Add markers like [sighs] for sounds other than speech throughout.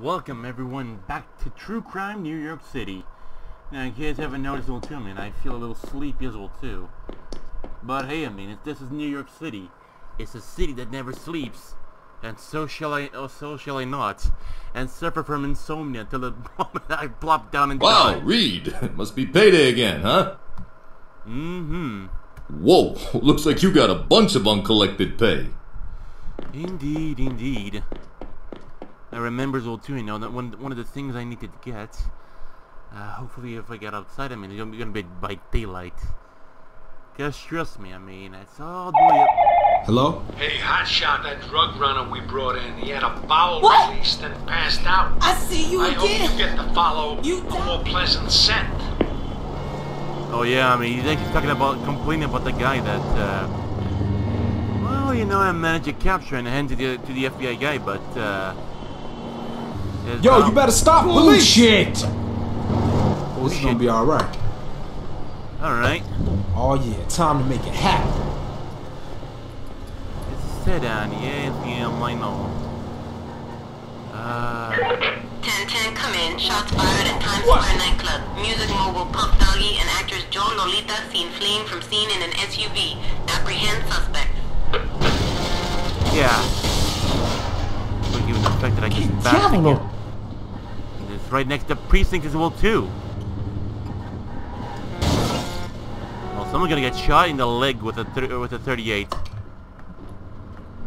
Welcome everyone back to True Crime New York City. Now you guys haven't noticed well too, I mean I feel a little sleepy as well too. But hey, I mean if this is New York City, it's a city that never sleeps. And so shall I, oh, so shall I not, and suffer from insomnia until the [laughs] moment I plop down and Wow, die. Reed, it [laughs] must be payday again, huh? Mm-hmm. Whoa, [laughs] looks like you got a bunch of uncollected pay. Indeed, indeed. I remember as well too, you know, that one one of the things I needed to get. Uh, hopefully, if I get outside, I mean, it's gonna be by daylight. Cause trust me, I mean, it's all boy. Hello? Hey, hotshot, that drug runner we brought in, he had a bowel What? released and passed out. I see you I hope again. you get to follow You a more pleasant scent. Oh yeah, I mean, he's actually talking about complaining about the guy that. Uh, well, you know, I managed to capture and hand to the to the FBI guy, but. Uh, his Yo, bowel- you better stop police! Bullshit. This is gonna be alright. All right. Oh yeah, time to make it happen. It's a sedan. Yes, yeah, I know. Uh. 1010, come in. Shots fired at Times Square nightclub. Music mogul Puff Doggy and actress Joe Lolita seen fleeing from scene in an SUV. Apprehend suspect. Yeah. But given the fact that I just backed Diavolo. Again. And It's right next to precinct as well too. Well, someone's gonna get shot in the leg with a thir with a 38.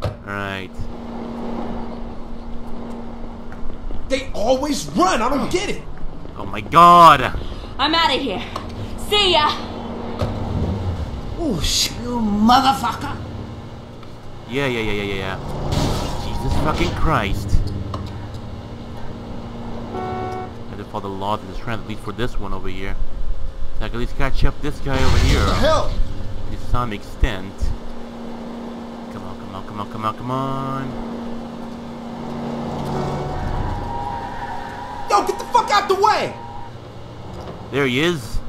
All right. They always run, I don't get it. Oh my God. I'm out of here. See ya. Oh, shit, you motherfucker. Yeah, yeah, yeah, yeah, yeah, yeah. Jesus fucking Christ. Had the laws and just trying at least for this one over here. So I can at least catch up this guy over here. Hell! to some extent. Come on, come on, come on, come on, come on. Yo, get the fuck out the way! There he is.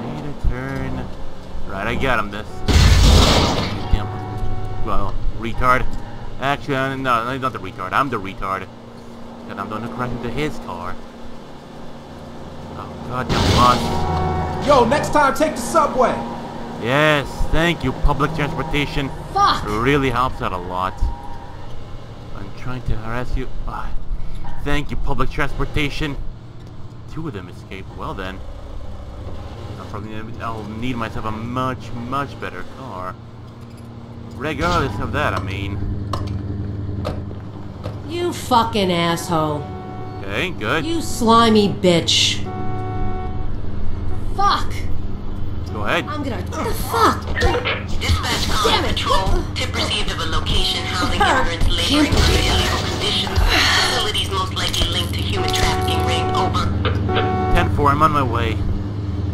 Made a turn. Right, I got him this. Damn. Well, retard. Actually, uh, no, not the retard. I'm the retard. And I'm gonna crash into his car. Oh, goddamn bus. Yo, next time take the subway. Yes, thank you, public transportation. Fuck. really helps out a lot. I'm trying to harass you. Ah, thank you, public transportation. Two of them escaped. Well then, I'll probably I'll need myself a much much better car. Regardless of that, I mean. You fucking asshole. Okay, good. You slimy bitch. Fuck. Go ahead. I'm gonna. What the fuck? Dispatch Damn it. patrol. Tip received of a location housing immigrants laboring under illegal conditions. Facilities most likely linked to human trafficking ring. Over. 10-4, I'm on my way.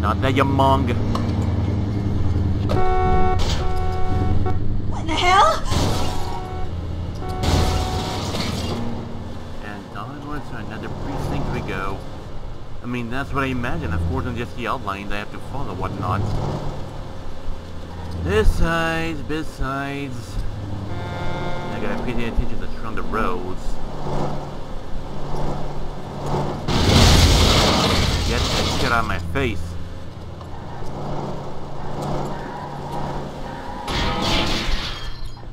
Not that you mong. What the hell? To another precinct we go. I mean, that's what I imagine. Of course, on just the outline, I have to follow whatnot. This sides, besides. I gotta pay attention to the roads. Get that shit out of my face.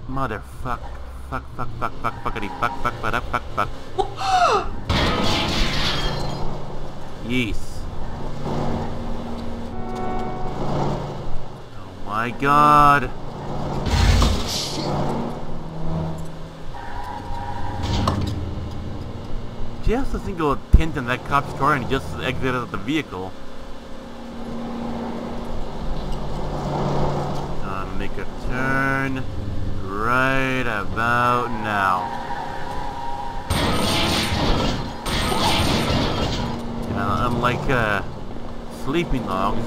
Motherfuck. Fuck, fuck, fuck, fuck, fuckity, fuck, fuck, fuck, fuck, fuck, fuck. [gasps] Yes. Oh my god. Just a single tint in that cop's car and he just exited the vehicle. Uh, make a turn right about now. Uh, unlike uh, sleeping dogs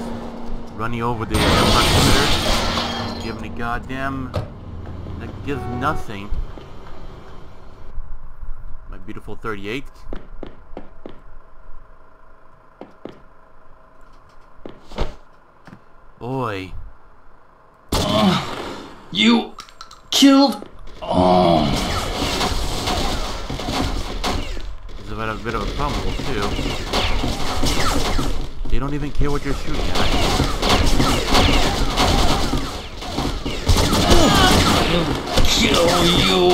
running over the perimeter, giving a goddamn that gives nothing. My beautiful 38. Boy, You killed. Oh. have had a bit of a problem too. They don't even care what you're shooting at. Kill you.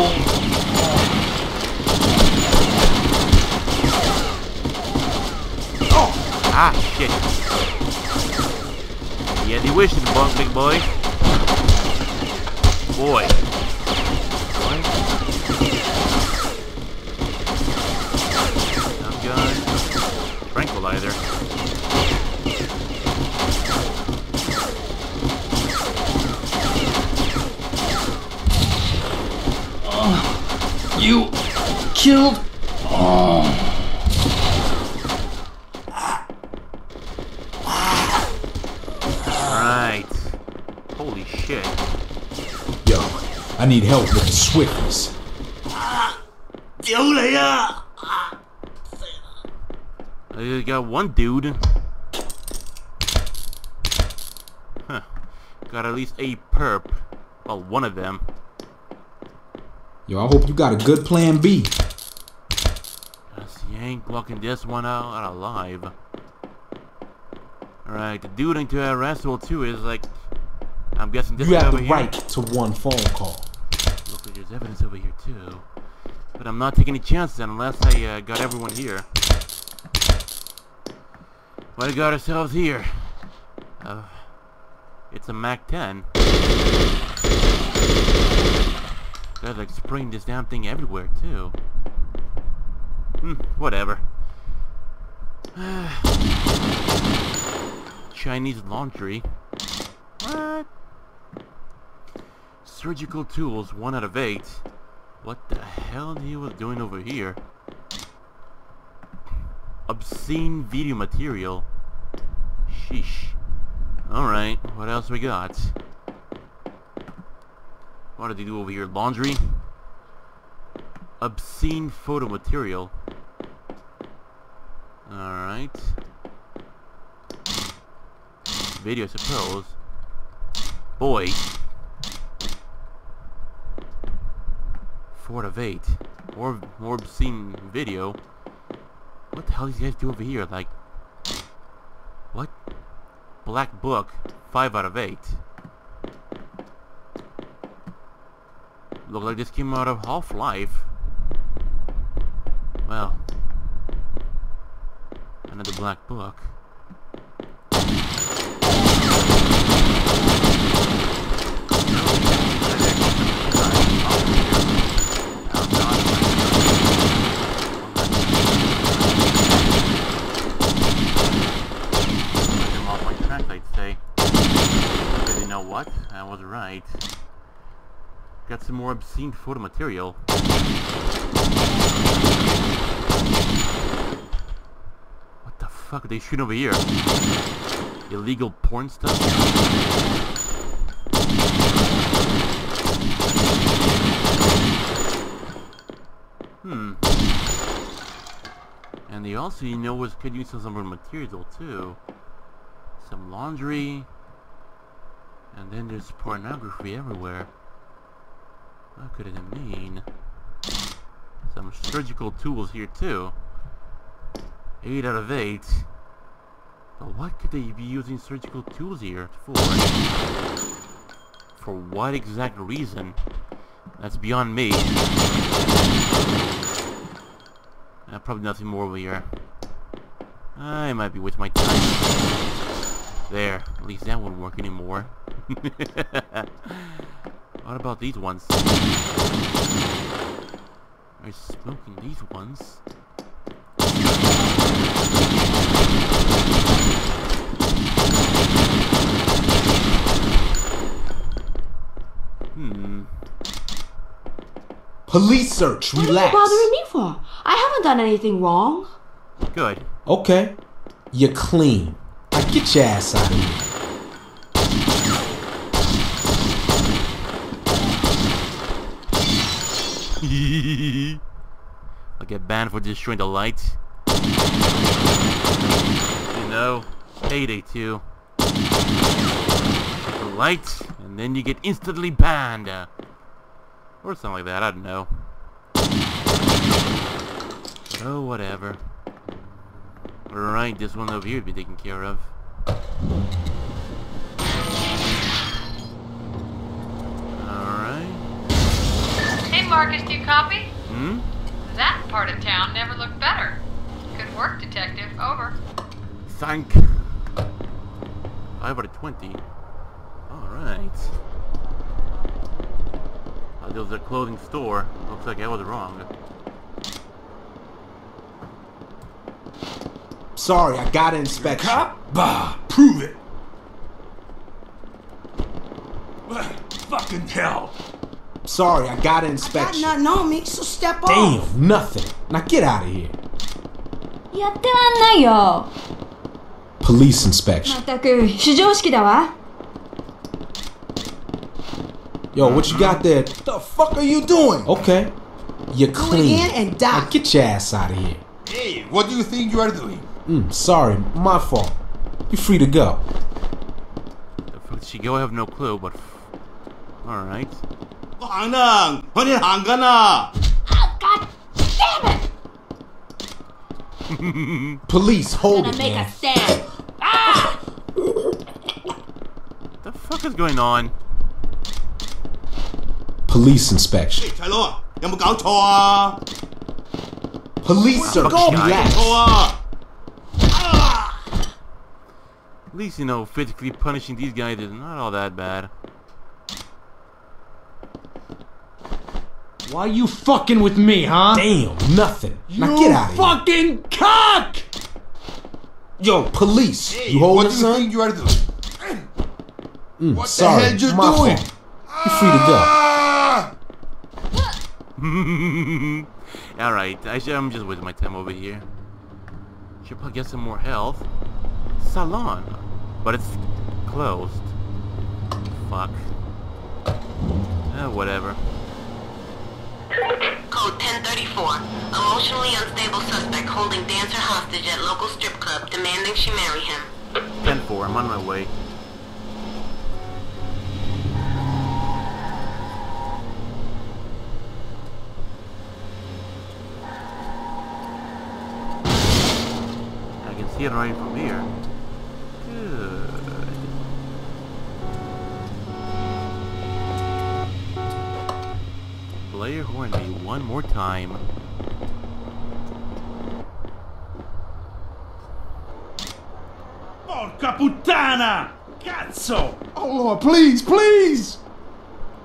Oh! Ah, shit. Yeah, they wish it, bunk, big boy. Boy. Gun. Tranquilizer. You killed. Right. Holy shit. Yo, I need help with the swiftness. Got one dude. Huh. Got at least a perp. Well, one of them. Yo, I hope you got a good plan B. Guess you ain't blocking this one out, alive. Alright, the dude into arrestable too is like... I'm guessing this You have the here. right to one phone call. Looks like there's evidence over here too. But I'm not taking any chances unless I uh, got everyone here. What we got ourselves here? Uh, it's a Mac 10. Guys like spraying this damn thing everywhere too. Hmm, whatever. [sighs] Chinese laundry. What? Surgical tools, one out of eight. What the hell he was doing over here? Obscene video material. Sheesh. Alright, what else we got? What did he do over here? Laundry? Obscene photo material. Alright. Video, I suppose. Boy. Four of eight. More, more obscene video. What the hell these guys do over here? Like, what? Black Book, five out of eight. Look like this came out of Half-Life. Well, another Black Book. them off my track, I'd say. But you know what? I was right. Got some more obscene photo material. What the fuck they shooting over here? Illegal porn stuff? Hmm. And they also, you know, was could use some material too. Some laundry. And then there's pornography everywhere. What could it mean? Some surgical tools here too. 8 out of 8. But what could they be using surgical tools here for? For what exact reason? That's beyond me. Uh, probably nothing more over here. I might be wasting my time. There, at least that won't work anymore. [laughs] what about these ones? Are smoking these ones? Hmm. Police search. What are you bothering me for? I haven't done anything wrong. Good. Okay. You're clean. Now get your ass out of here. [laughs] I'll get banned for destroying the lights. You know, payday too. The lights, and then you get instantly banned. Or something like that, I don't know. Oh, whatever. Alright, this one over here to be taken care of. Marcus, do you copy? Hmm? That part of town never looked better. Good work, Detective. Over. Thank. 5 out of 20. Alright. Uh, there was a clothing store. Looks like I was wrong. Sorry, I got an inspection. Cop? Bah, prove it. Bah, Fucking hell. Sorry, I got an Got inspection. nothing on me, so step off. Damn, nothing. Now get out of here. やってらんないよ Police inspection. まったく非常識だわ Yo, what you got there? The fuck are you doing? Okay. You're Do it clean. again and Now die. get your ass out of here. Hey, what do you think you are doing? Mm, sorry, my fault. You're free to go. The fuck did she go? I have no clue, but... Alright. Anang! Honey oh, god damn it! [laughs] Police, hold I'm gonna make a stand. ah! the fuck is going on? Police inspection. Hey, Taylor! Police search. Go. At least, you know, physically punishing these guys is not all that bad. Why you fucking with me, huh? Damn, nothing. Now get out of here. fucking cock! Yo, police. Hey, you holding what you son? think you are doing? Mm, what the hell you my doing? fault. You're free to go. Ah! [laughs] Alright, I should, I'm just wasting my time over here. Should probably get some more health. Salon. But it's closed. Fuck. Eh, whatever. Code 1034. Emotionally unstable suspect holding dancer hostage at local strip club, demanding she marry him. 10-4, I'm on my way. I can see it right from here. Play your horn me one more time. Porca puttana! Cazzo! Oh, Lord, please, please.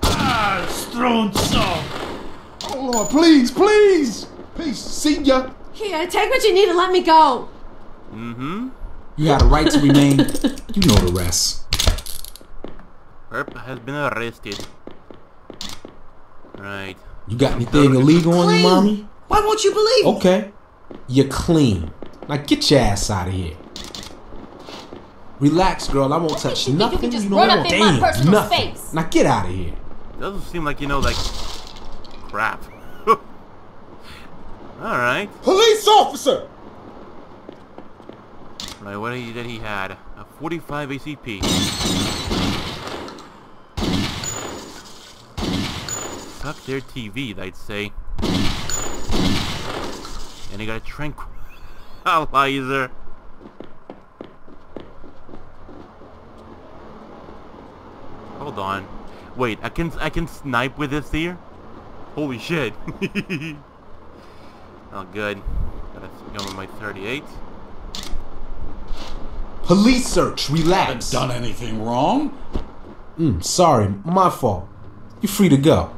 Ah, stronzo! Oh, Lord, please, please. Please, see ya. Here, take what you need and let me go. Mm-hmm. You had a right to remain. You know the rest. Herp has been arrested. Right. You got anything illegal on you, mommy? Why won't you believe me? Okay. You're clean. Now get your ass out of here. Relax, girl. I won't touch you think you nothing. can just don't run up want. in my Damn, personal nothing. space? Now get out of here. Doesn't seem like, you know, like... Crap. [laughs] Alright. Police officer. Right, what did he, that he had? A 45 ACP. Suck their TV, they'd say. And he got a tranquilizer. Hold on. Wait, I can I can snipe with this here? Holy shit. [laughs] oh good. Gotta go with my 38. Police search. Relax. Done anything wrong? Mm, sorry, my fault. You're free to go.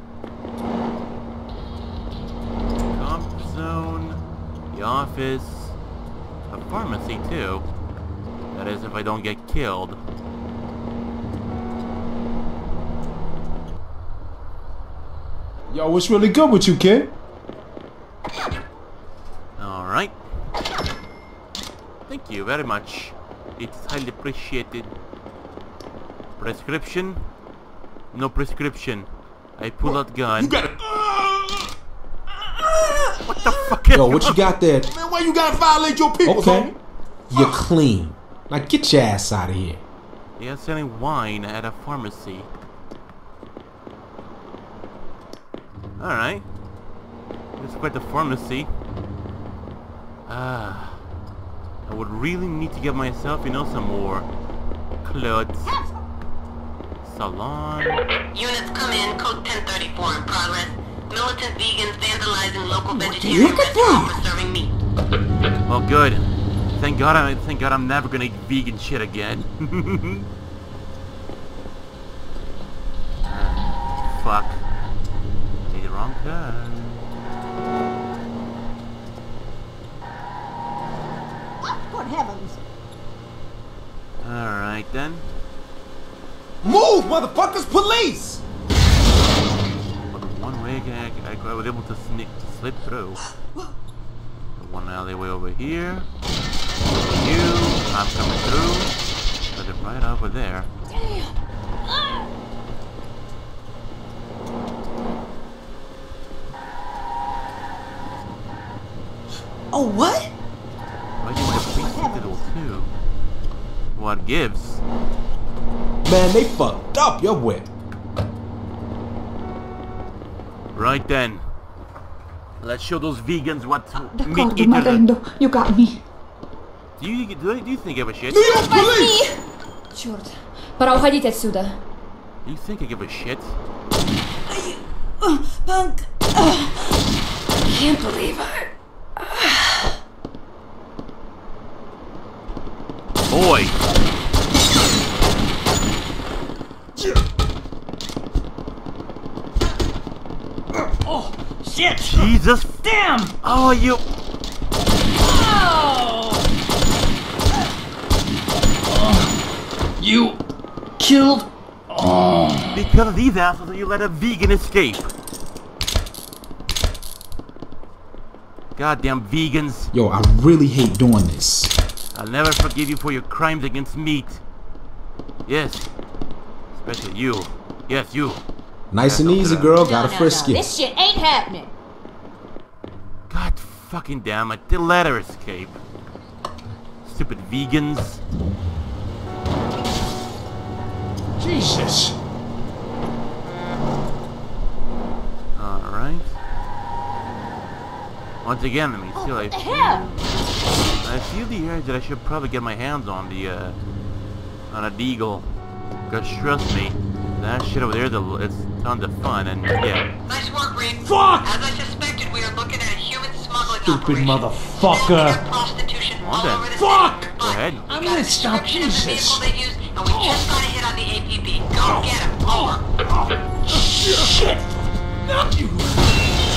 Office, a pharmacy too. That is if I don't get killed. Yo, what's really good with you, kid? Alright. Thank you very much. It's highly appreciated. Prescription? No prescription. I pull out gun. You. What fuck is [laughs] Yo, what you got there? Man, why you gotta violate your people, Okay. You're clean. Now get your ass out of here. They are selling wine at a pharmacy. Alright. It's quite the pharmacy. Ah, I would really need to get myself, you know, some more clothes. Salon. Units come in, code 1034 in progress. Militant vegans vandalizing local vegetarian look at restaurant for serving meat. Well, good. Thank God. I thank God I'm never gonna eat vegan shit again. [laughs] Fuck. Made the wrong turn. Good heavens. All right then. Move, motherfuckers! Police! But one way I, I, I was able to sneak, to slip through. The one alleyway over here. You, I'm coming through. But they're right over there. Oh, what? Why do you want to beat fiddle too? What gives? Man, they fucked up your whip. Right then. Let's show those vegans what meat D'accordo, eaters are. Marrendo. You got me. Do you, do, you- do you think I give a shit? New York police! Черт. Пора уходить отсюда. Do you think I give a shit? Punk. Can't believe it. Boy! Shit! Jesus! Damn! Oh, you... Oh. You killed. Oh. Because of these assholes, you let a vegan escape. Goddamn vegans. Yo, I really hate doing this. I'll never forgive you for your crimes against meat. Yes. Especially you. Yes, you. Nice and easy, girl. Gotta frisk you. This shit ain't happening. God fucking damn it. They let her escape. Stupid vegans. Jesus. Alright. Once again, let me see. I What the feel, hell? I feel the urge that I should probably get my hands on the, uh, on a deagle. Because trust me, that shit over there, the, it's tons of fun, and yeah. Nice work, Reed. Fuck! As I suspected, we are looking at a human smuggling Stupid operation. motherfucker. There's prostitution Come all over the Fuck! city. Go ahead. I'm gonna stop description the Jesus. vehicle they used, and we just oh. got a hit on the APB. Go oh. get him. Over. Shit! Not you.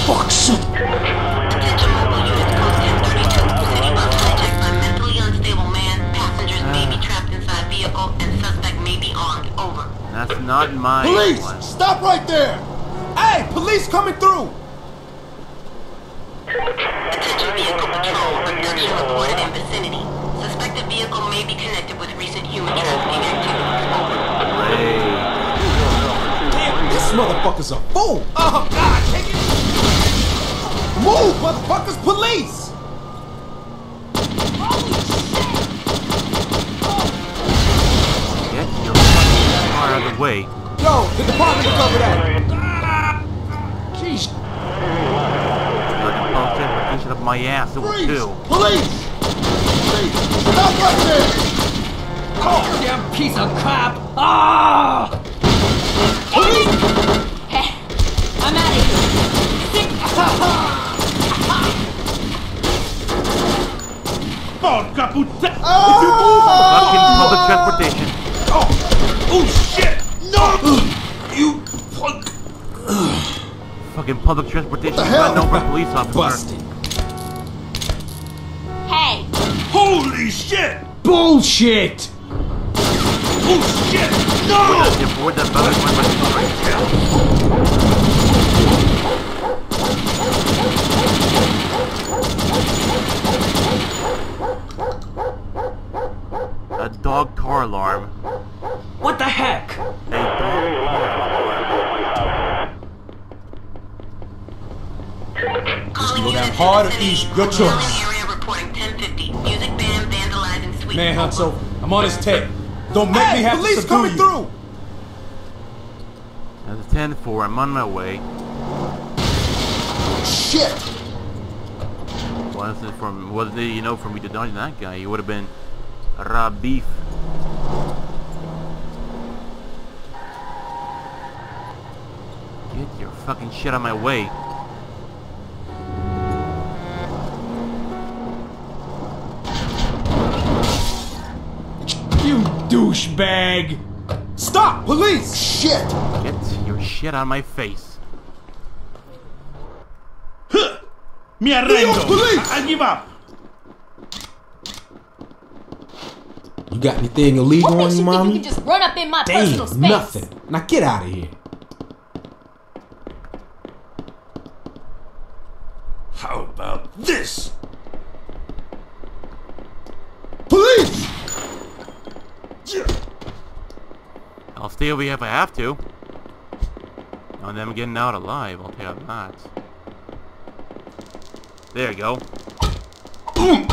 Fucks. Attention mobile units, code 1032. City bus hijacked by mentally unstable man. Passengers may be ah. trapped inside vehicle, and suspect may be armed. Over. That's not my Police! one. Stop right there! Hey, police coming through! Attention vehicle patrol. Abduction reported in vicinity. Suspected vehicle may be connected with recent human trafficking activity. Damn, this motherfucker's a fool! Oh, God, take it! Move, motherfuckers, police! Out of the way. Yo, the department cover that! Jeez. You're the most transportation of my ass, it will Freeze! too. Police! Police! Stop right there! Oh, damn piece of crap. Ah! Hey, I'm out of here. Porca [laughs] puttana. Fucking public transportation. Shit! No! You punk. Fucking public transportation. the hell? Run over police officer. Busted. Hey, Holy shit! Bullshit! Oh shit! No! Get bored that brother went right. A dog car alarm. What the heck? A dog car alarm. Calling Go down units hard or easy, your choice. area reporting 1050. Music band vandalizing suite. Man, Over. Hunso, I'm on his tape. Don't make Hey, me have police to subdue coming you. through! That's 10-4. I'm on my way. Shit! What Wasn't from wasn't it, you know for me to dodge that guy, he would have been raw beef. Get your fucking shit out of my way. Douchebag! Stop! Police! Shit! Get your shit on my face. Me arrendo. police! I, I give up. You got anything illegal What on makes you, you think you can just run up in my personal Damn, space? nothing. Now get out of here. How about this? Police! I'll stay over here if I have to. And I'm getting out alive, I'll tell you that. There you go. [sighs]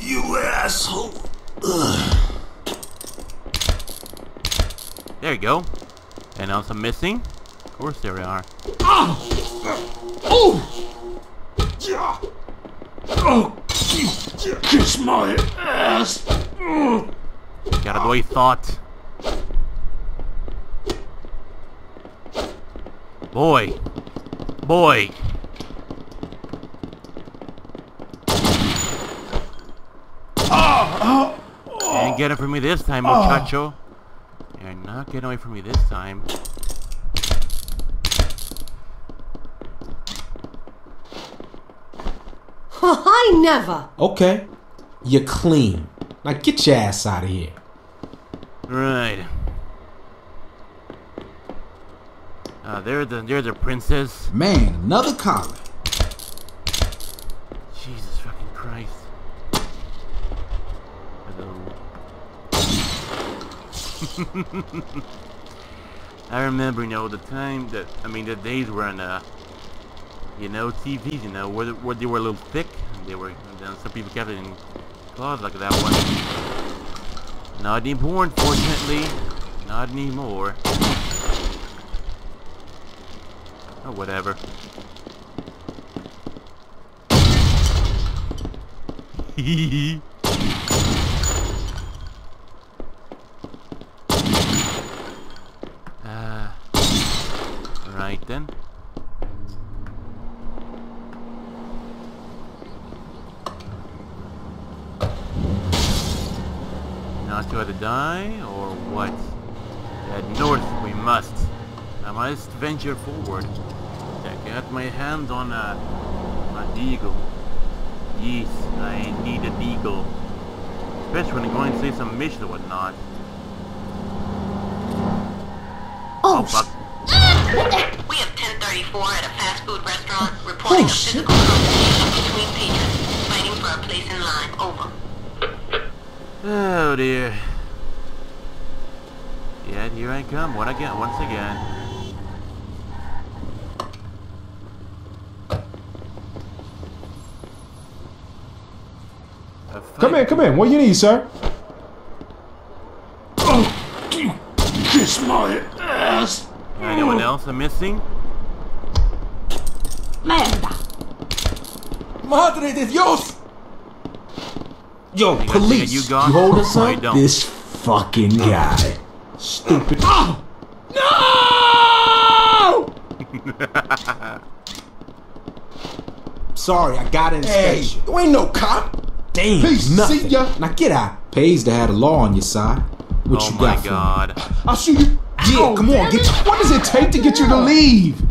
You asshole. There you go. And else I'm missing? Of course there we are. Ah! Oh! Yeah. Oh, kiss my ass. Got the way thought. Boy. Boy. Oh, Ain't getting from me this time, muchacho. You're not getting away from me this time. I never. Okay. You're clean. Now get your ass out of here. Right. Uh, there's the there's the princess. Man, another collar. Jesus fucking Christ. Hello. [laughs] I remember, you know, the time that I mean, the days when, uh, you know, TVs, you know, where, where they were a little thick. They were. Then some people kept it in clothes like that one. Not anymore, unfortunately. Not anymore. Oh, whatever. [laughs] Uh, right then. Not to have to die, or what? Head north we must. I must venture forward. I got my hand on uh, a, a deagle. Yes, I need a deagle. Especially when I'm going to say some mission or whatnot. Oh, oh fuck. We have 1034 at a fast food restaurant oh, reporting a physical confrontation between patrons fighting for a place in line. Over. Oh dear. Yeah, here I come. What again? Once again. Come in, come in. What you need, sir? Oh, you kiss my ass. Anyone else I'm missing? merda. Madre de Dios! Yo, got- police! you You, got- hold us I up? don't. This fucking guy. Stupid. Oh! No! [laughs] Sorry, I got inspection. Hey, you ain't no cop. Damn, Peace, nothing. see ya. Now get out. Pays to have the law on your side. What oh you my got for me? god. [gasps] I'll shoot you. Yeah, come on. Get, what does it take to get you to leave?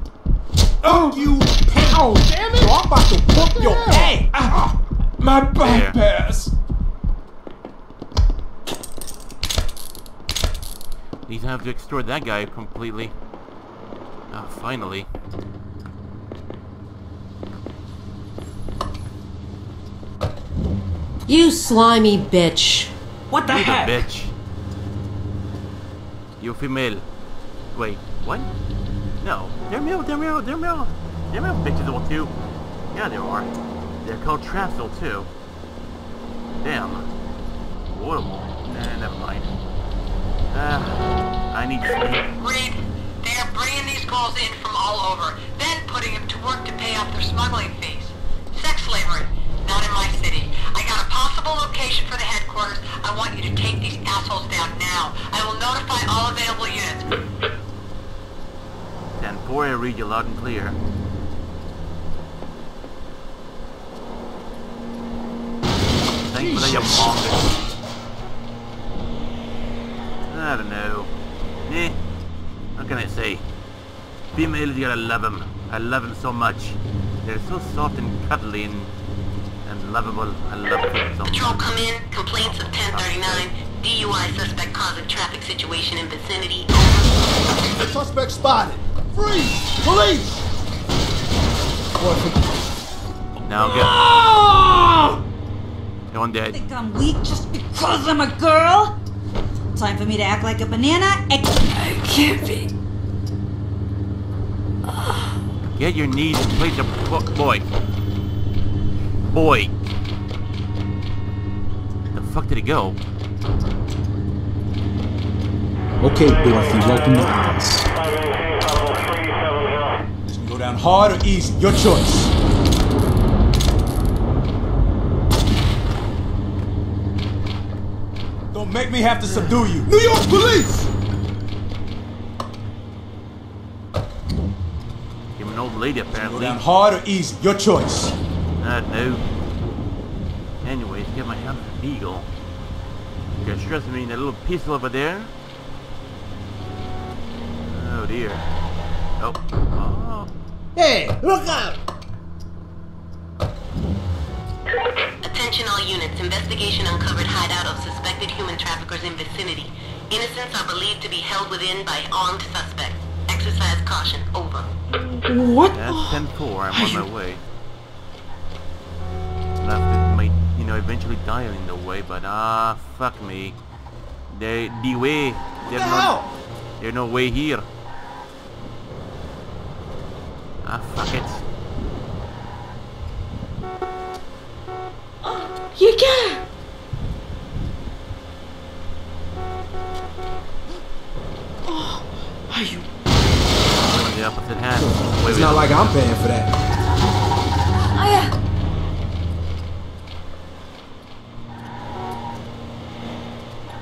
Oh, you pound. Damn it. So I'm about to whoop your ass. Ah, my back There. pass. These have to extort that guy completely. Oh, finally. You slimy bitch. What the You the heck? bitch. You female. Wait, what? No, they're male, they're male, they're male. They're male bitches all too. Yeah, there are. They're called traps though too. Damn. What a Nah, never mind. Uh, I need sleep. Reed, they are bringing these girls in from all over, then putting them to work to pay off their smuggling fees. Sex slavery, not in my city. I got a possible location for the headquarters. I want you to take these assholes down now. I will notify all available units. 10-4, I read you loud and clear. Thanks for the. I don't know. Eh, what can I say? Females, you gotta love them. I love them so much. They're so soft and cuddly and, and lovable. I love them so much. Patrol come in, complaints of 1039, DUI suspect causing traffic situation in vicinity. Suspect spotted. Freeze! Police! Now go. Oh! Go on, Dad. Think I'm weak just because I'm a girl? Time for me to act like a banana? I, I can't be. Get your knees and play the book, boy. Boy. The fuck did he go? Okay, Dorothy, welcome to Oz. This can go down hard or easy. Your choice. Make me have to subdue you. New York Police! You're an old lady, Go apparently. down hard or easy. Your choice. I don't know. Anyways, get my hand on the deagle. You're stressing me in that little pistol over there. Oh dear. Oh. Oh. Hey, look out! Attention all units. Investigation uncovered hideout of suspected human traffickers in vicinity. Innocents are believed to be held within by armed suspects. Exercise caution. Over. What? That's 10-4. I'm on my way. Left it might, you know, eventually die in the way, but ah, fuck me. They, the way. There's no, there's no way here. Ah, fuck it. Oh, you got Oh, are you? The opposite hand. It's not like I'm paying for that. I,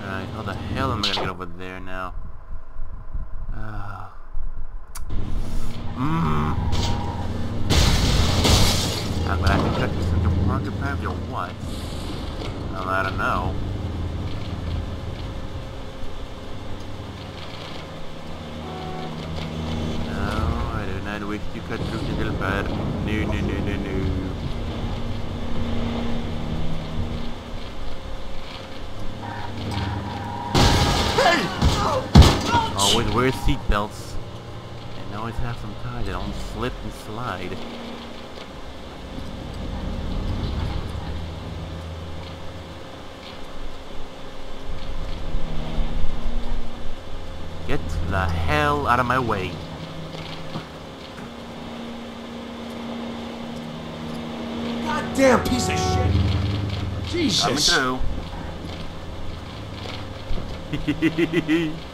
Alright, how the hell am I gonna get over there now? Ah. Mmm. I'm gonna have to check this into park apparently or what? Well, I don't know. No, I do not wish to cut through the little pad. No, no, no, no, no. Always wear seatbelts. And always have some ties that don't slip and slide. Get the hell out of my way. Goddamn piece of shit. Jesus. Coming through. [laughs]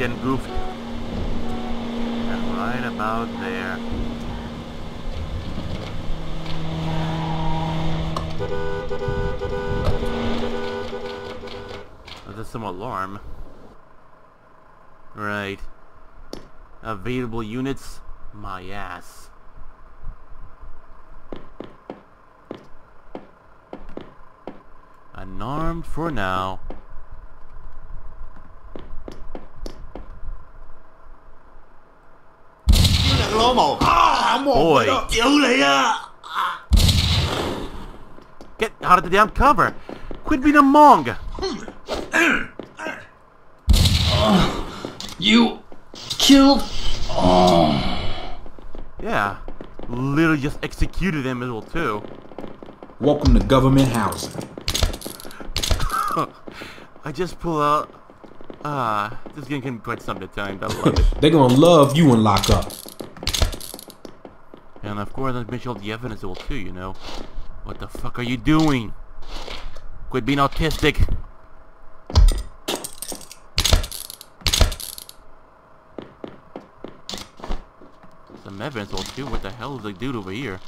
the, I, d- I done goofed. And right about there. Oh, there's some alarm. Right. Available units? My ass. Unarmed for now. Boy. Get out of the damn cover! Quit being a mong! You killed. Yeah. Literally just executed them as well too. Welcome to government housing. [laughs] I just pull out Ah, this game can be quite something at times. I love [laughs] it. They're gonna love you in lockup. And of course, I mentioned all the evidence will too, you know. What the fuck are you doing? Quit being autistic. Some evidence will too. What the hell is the dude over here?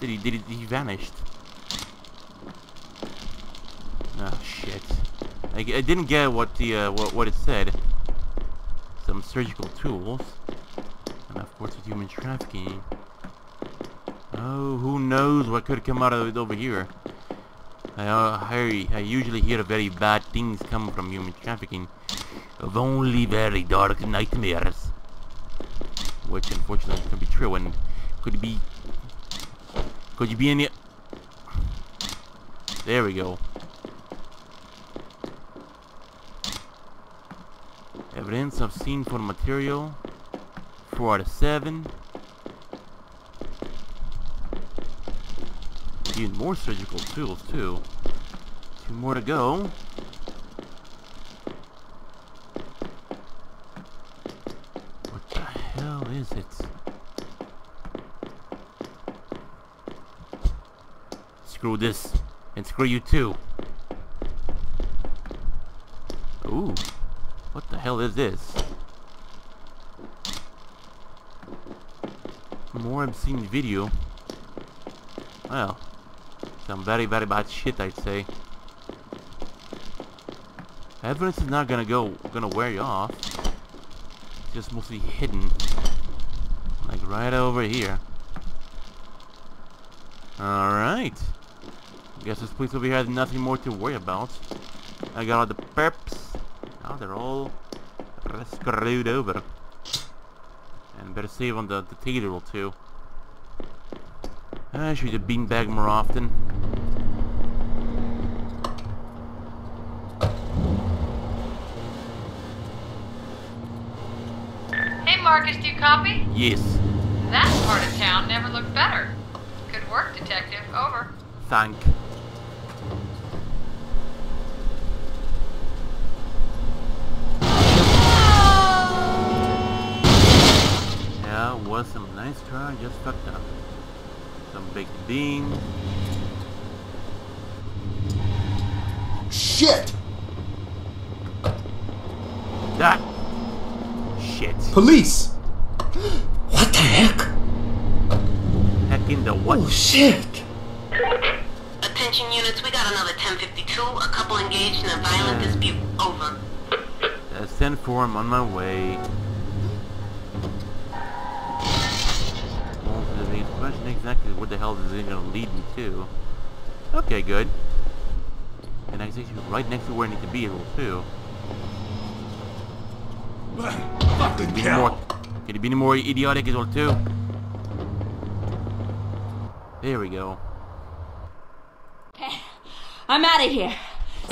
Did he, did he, he vanished? Oh shit. I, I didn't get what the, uh, what, what it said. Some surgical tools. And of course it's human trafficking. Oh, who knows what could come out of it over here. I, uh, I, I usually hear very bad things come from human trafficking. Of only very dark nightmares. Which unfortunately can be true and could be... Could you be in it? There we go. Evidence of seen for material. 4 out of 7. Even more surgical tools, too. Two more to go. What the hell is it? Screw this. And screw you too. Ooh. What the hell is this? More obscene video. Well, some very, very bad shit, I'd say. Evidence is not gonna go, gonna wear you off. It's just mostly hidden. Like right over here. Alright. Guess this place over here has nothing more to worry about. I got all the perps. Now they're all screwed over. Better save on the, the tater roll too. I should have beanbag more often. Hey Marcus, do you copy? Yes. That part of town never looked better. Good work, detective. Over. Thank. Yeah, was some nice try, just fucked up. Some big beans. Shit! That shit. Police! What the heck? Heck in the what? Oh shit! Attention units, we got another 1052. A couple engaged in a violent dispute. Over. Uh, send for him on my way. Well, the main question exactly what the hell is it gonna lead me to? Okay, good. And I actually right next to where I need to be as well too. [sighs] Fucking Be any more, can it be any more idiotic as well too? There we go. I'm out of here.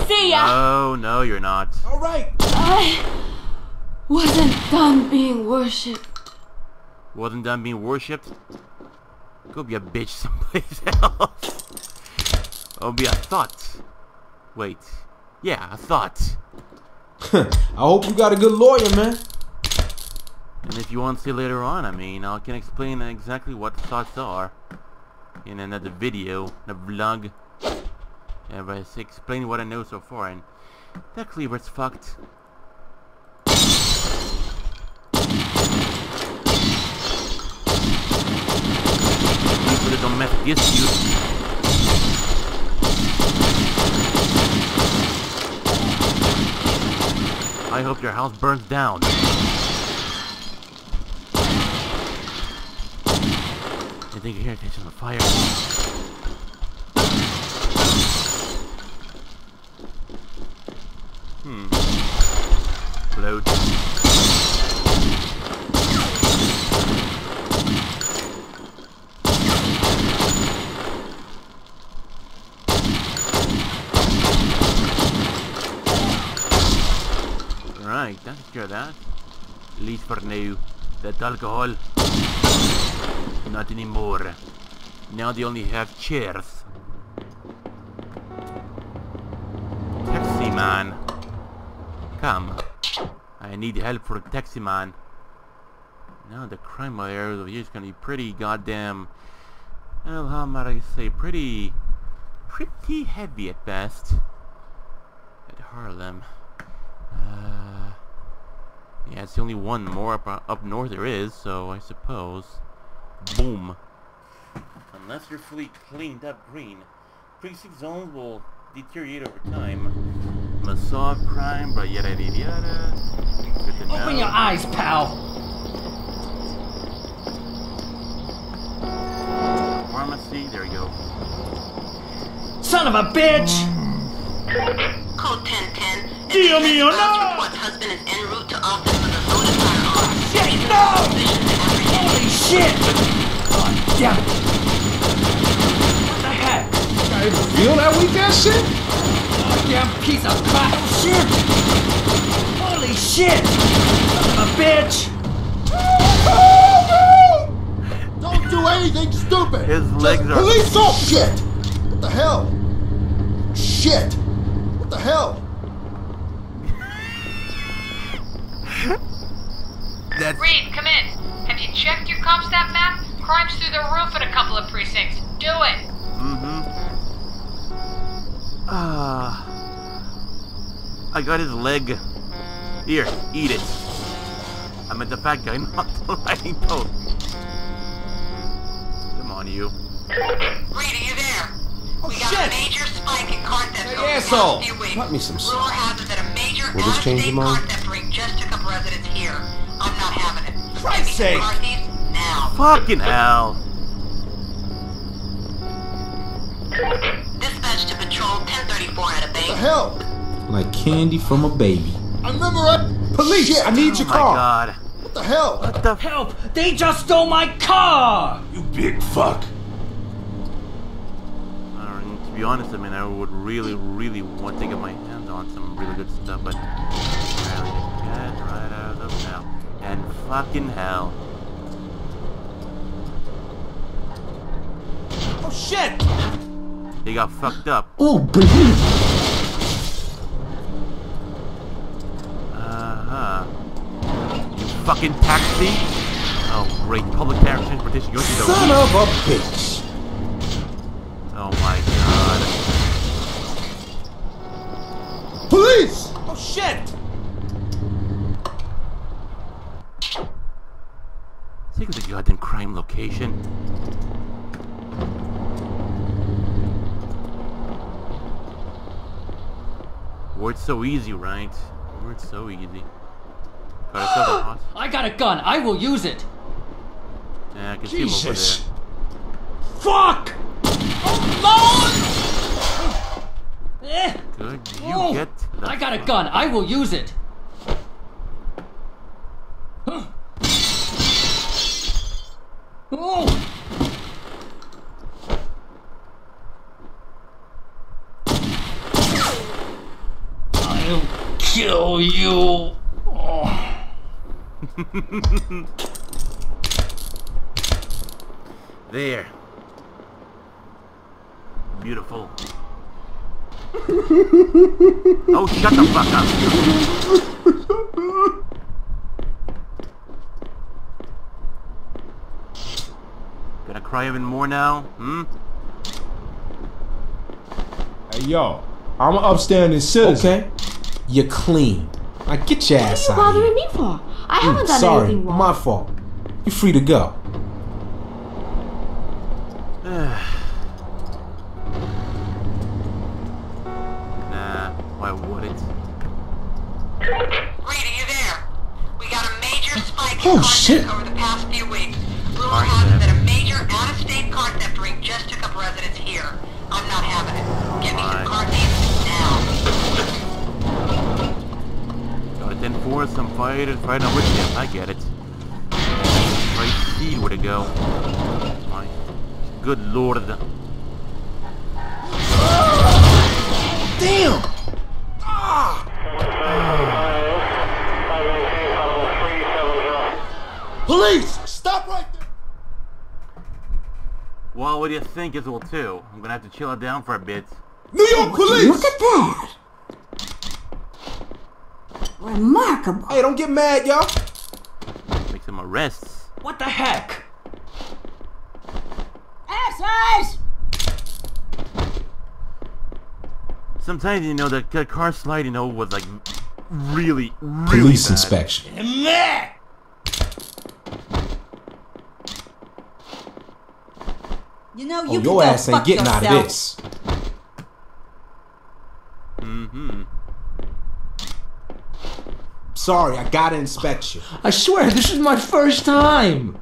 See ya. Oh no, you're not. All right. I wasn't done being worshipped. Wasn't done being worshipped. Go be a bitch someplace [laughs] else. Oh, be a thought. Wait. Yeah, a thought. [laughs] I hope you got a good lawyer, man. And if you want to see later on, I mean, I can explain exactly what thoughts are in another video, a vlog. And I s- explain what I know so far, and that cleaver's fucked. I hope your house burns down. I think your catches on fire. Hmm. Float. Right, that takes care that. At least for now. That alcohol. Not anymore. Now they only have chairs. Taxi man. come. I need help for taxi man. Now the crime area over here is gonna be pretty goddamn well how might I say pretty pretty heavy at best. At Harlem. Uh yeah, it's the only one more up, uh, up north there is, so I suppose. Boom. Unless you're fully cleaned up green, precinct zones will deteriorate over time. Must solve crime, but yada yada yada. Open know. your eyes, pal. Pharmacy, there you go. Son of a bitch! Code 1010. Dio mio, no! Reports husband is en route to office with a loaded firearm. Shit, no! Holy shit! God damn it! What the heck? I even feel that weak ass shit? Goddamn piece of crap! Shit! Holy shit! Son of a bitch! Don't do anything stupid! His legs are- Police off! Shit! What the hell? Shit! What the hell? That's Reed, come in. Have you checked your CompStat map? Crime's through the roof in a couple of precincts. Do it. Mm-hmm. Ah. I got his leg. Here, eat it. I meant the fat guy, not the lightning post. Come on, you. Reed, are you there? we got a major spike in car theft Hey, over the asshole. past few weeks. Cut me some Rumor has it that a major Will this change out-of-state your car theft ring just took up residence here. I'm not having it. Christ's Get sake. some car thieves now. Fucking hell. Dispatch to patrol 1034 at a What the hell? Like candy from a baby. I remember I... Police, Shit. I need Oh your my car. god. What the hell? What the f- Help! They just stole my car! You big fuck. To be honest, I mean, I would really, really want to get my hands on some really good stuff, but apparently get right out of hell. And fucking hell. Oh shit! He got fucked up. Oh, baby. Uh-huh. You fucking taxi? Oh, great. Public transportation goes to the Son of a bitch. Oh my god. Police! Oh shit! Take the goddamn crime location. Word's so easy, right? Word's so easy. Got a [gasps] I got a gun. I will use it. Yeah, I can see him over Jesus. there. Fuck! Oh Lord! Eh. Good. You Oh, get I got a gun. I will use it. Huh. Oh! I'll kill you. Oh. [laughs] There. Beautiful. [laughs] oh, shut the fuck up. [laughs] Gonna cry even more now? Hmm? Hey, yo. I'm an upstanding citizen. Okay. You're clean. Now get your ass out. What are you bothering me for? I Mm, haven't done Sorry, anything wrong. my fault. You're free to go. [sighs] nah, why would it? Reed, are you there? We got a major spike Oh, in car shit. over the past few weeks. Rumor has it theft. that a major out-of-state car theft ring just took up residence here. I'm not having it. Get me some Right. car thieves now. Gotta then force some fighters fighting with him. I get it. Right seed where to go. My good lord. Damn! Ah! Police! Stop right there! Well, what do you think, Israel 2? I'm gonna have to chill it down for a bit. New York police! Look at that. Remarkable. Hey, don't get mad, y'all. Make some arrests. What the heck? Assholes! Sometimes you know that car sliding over was like really, really Police bad. inspection. You know, Oh, you can your ass ain't getting yourself. out of this. Mm-hmm. Sorry, I gotta inspect you. I swear, this is my first time.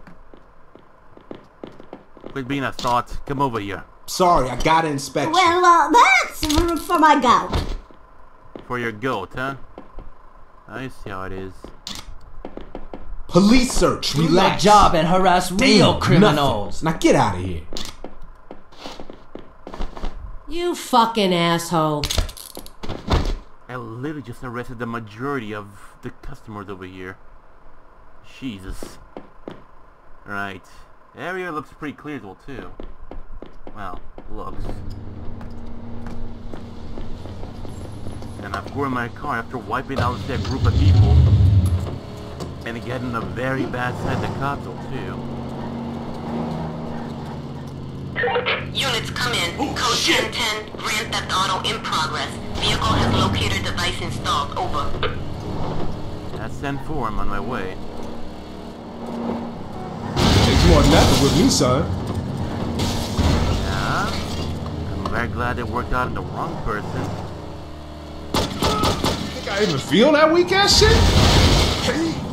Quit being a thought. Come over here. Sorry, I gotta inspect you. Well, uh, that's for, for my goat. For your goat, huh? I see how it is. Police search. Do your job and harass real Damn, criminals. nothing. Now get out of here. You fucking asshole. I literally just arrested the majority of the customers over here. Jesus. Right. Area looks pretty clear as well too. Well, looks. And I've in my car after wiping out that group of people. And getting a very bad side to Copsel too. Units come in. Code 1010, Grand Theft Auto in progress. Vehicle has locator device installed. Over. That's 10-4, I'm on my way. Takes more than that to whip me, son. Yeah? I'm very glad it worked out in the wrong person. Think I even feel that weak ass shit? Hey.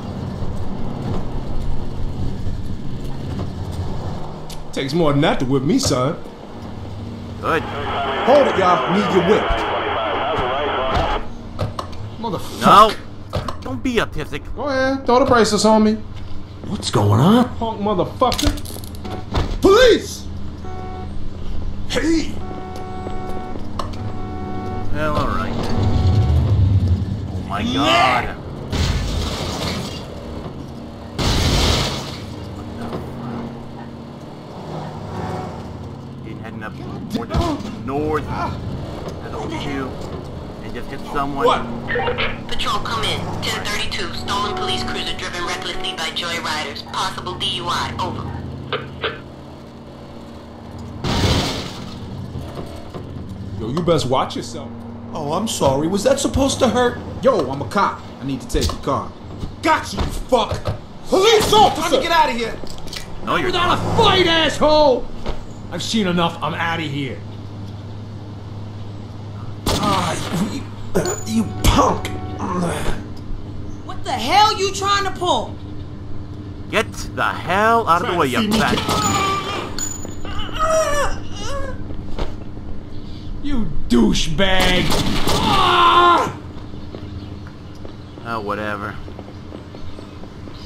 Takes more than that to whip me, son. Good. Hold it, y'all. Need your whip. Motherfucker. No! Don't be a autistic. Go ahead. Throw the bracelets on me. What's going on? Punk motherfucker. Police! Hey! Well, alright. Oh my god. He's heading up north, ah. north, at O2, and just hit someone. Patrol come in. 1032, stolen police cruiser driven recklessly by joyriders. Possible DUI. Over. Yo, you best watch yourself. Oh, I'm sorry. Was that supposed to hurt? Yo, I'm a cop. I need to take your car. Got you, you fuck! Police officer! Time to get out of here. No, you're Without not. a fight, asshole! I've seen enough. I'm out of here. Ah, you, uh, you punk. What the hell you trying to pull? Get the hell out of the way, you fat. You douchebag! Ah! Oh, whatever.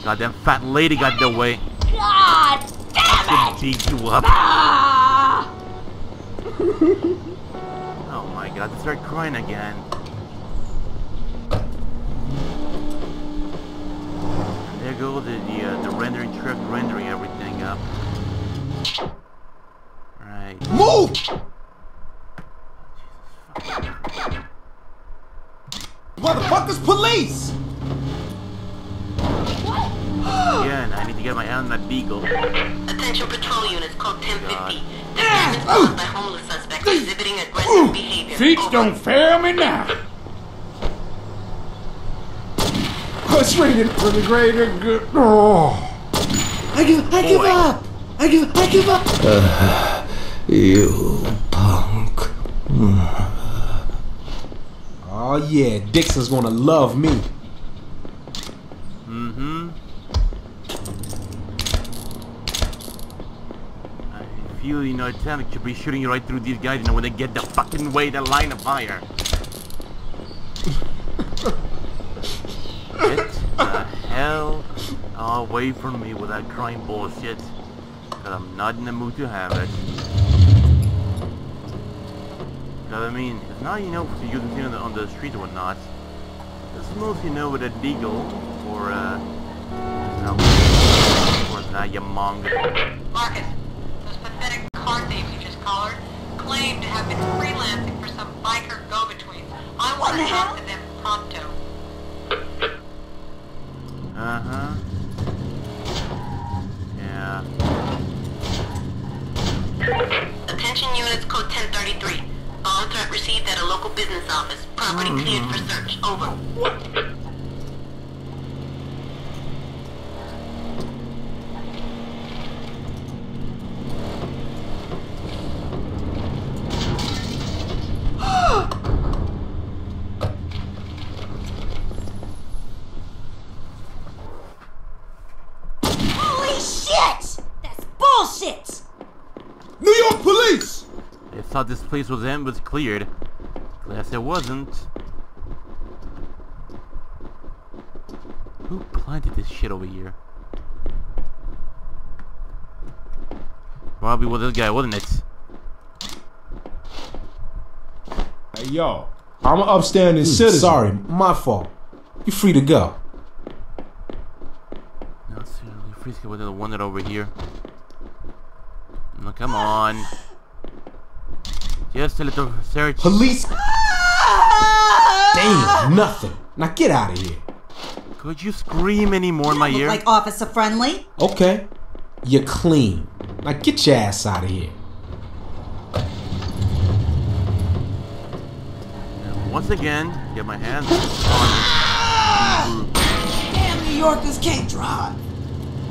Goddamn fat lady got the way. God damn Should beat you up. Ah! Oh my god, they start crying again. There goes the the, uh, the rendering truck rendering everything up. Right. Move! Motherfuckers, police! Again, I need to get my eye on that deagle. Attention patrol units. called 1050. This man is caused by homeless suspect exhibiting aggressive behavior. Feet don't fail me now. It's raining for the greater good. Oh. I give, I give up. I give, I give up. You punk. Oh yeah, Dixon's gonna love me. Mm-hmm. I feel, you know, Titanic should be shooting you right through these guys, you know, when they get the fucking way, the line of fire. Get the hell away from me with that crime bullshit. Cause I'm not in the mood to have it. Cause I mean, it's not, you know, for you can see on the, on the street or not. It's mostly, you know, with a deagle or, uh, you know, or that, you mongrel. Marcus, those pathetic car thieves you just collared claim to have been freelancing for some biker go-betweens. I want to talk to them pronto. Uh-huh. Yeah. Attention units code 1033. Bomb threat received at a local business office. Property cleared for search. Over. Holy shit! That's bullshit! New York police! They thought this place was in was cleared. Guess it wasn't. Who planted this shit over here? Probably was this guy, wasn't it? Hey, yo. I'm an upstanding Mm, citizen. Sorry, my fault. You're free to go. No, seriously, Frisco was the one that over here. No, come on. Just a little search. Police. Ah! Damn, nothing. Now get out of here. Could you scream any more in my Look ear? like officer friendly. Okay. You're clean. Now get your ass out of here. Once again, get my hands on Damn New Yorkers can't drive.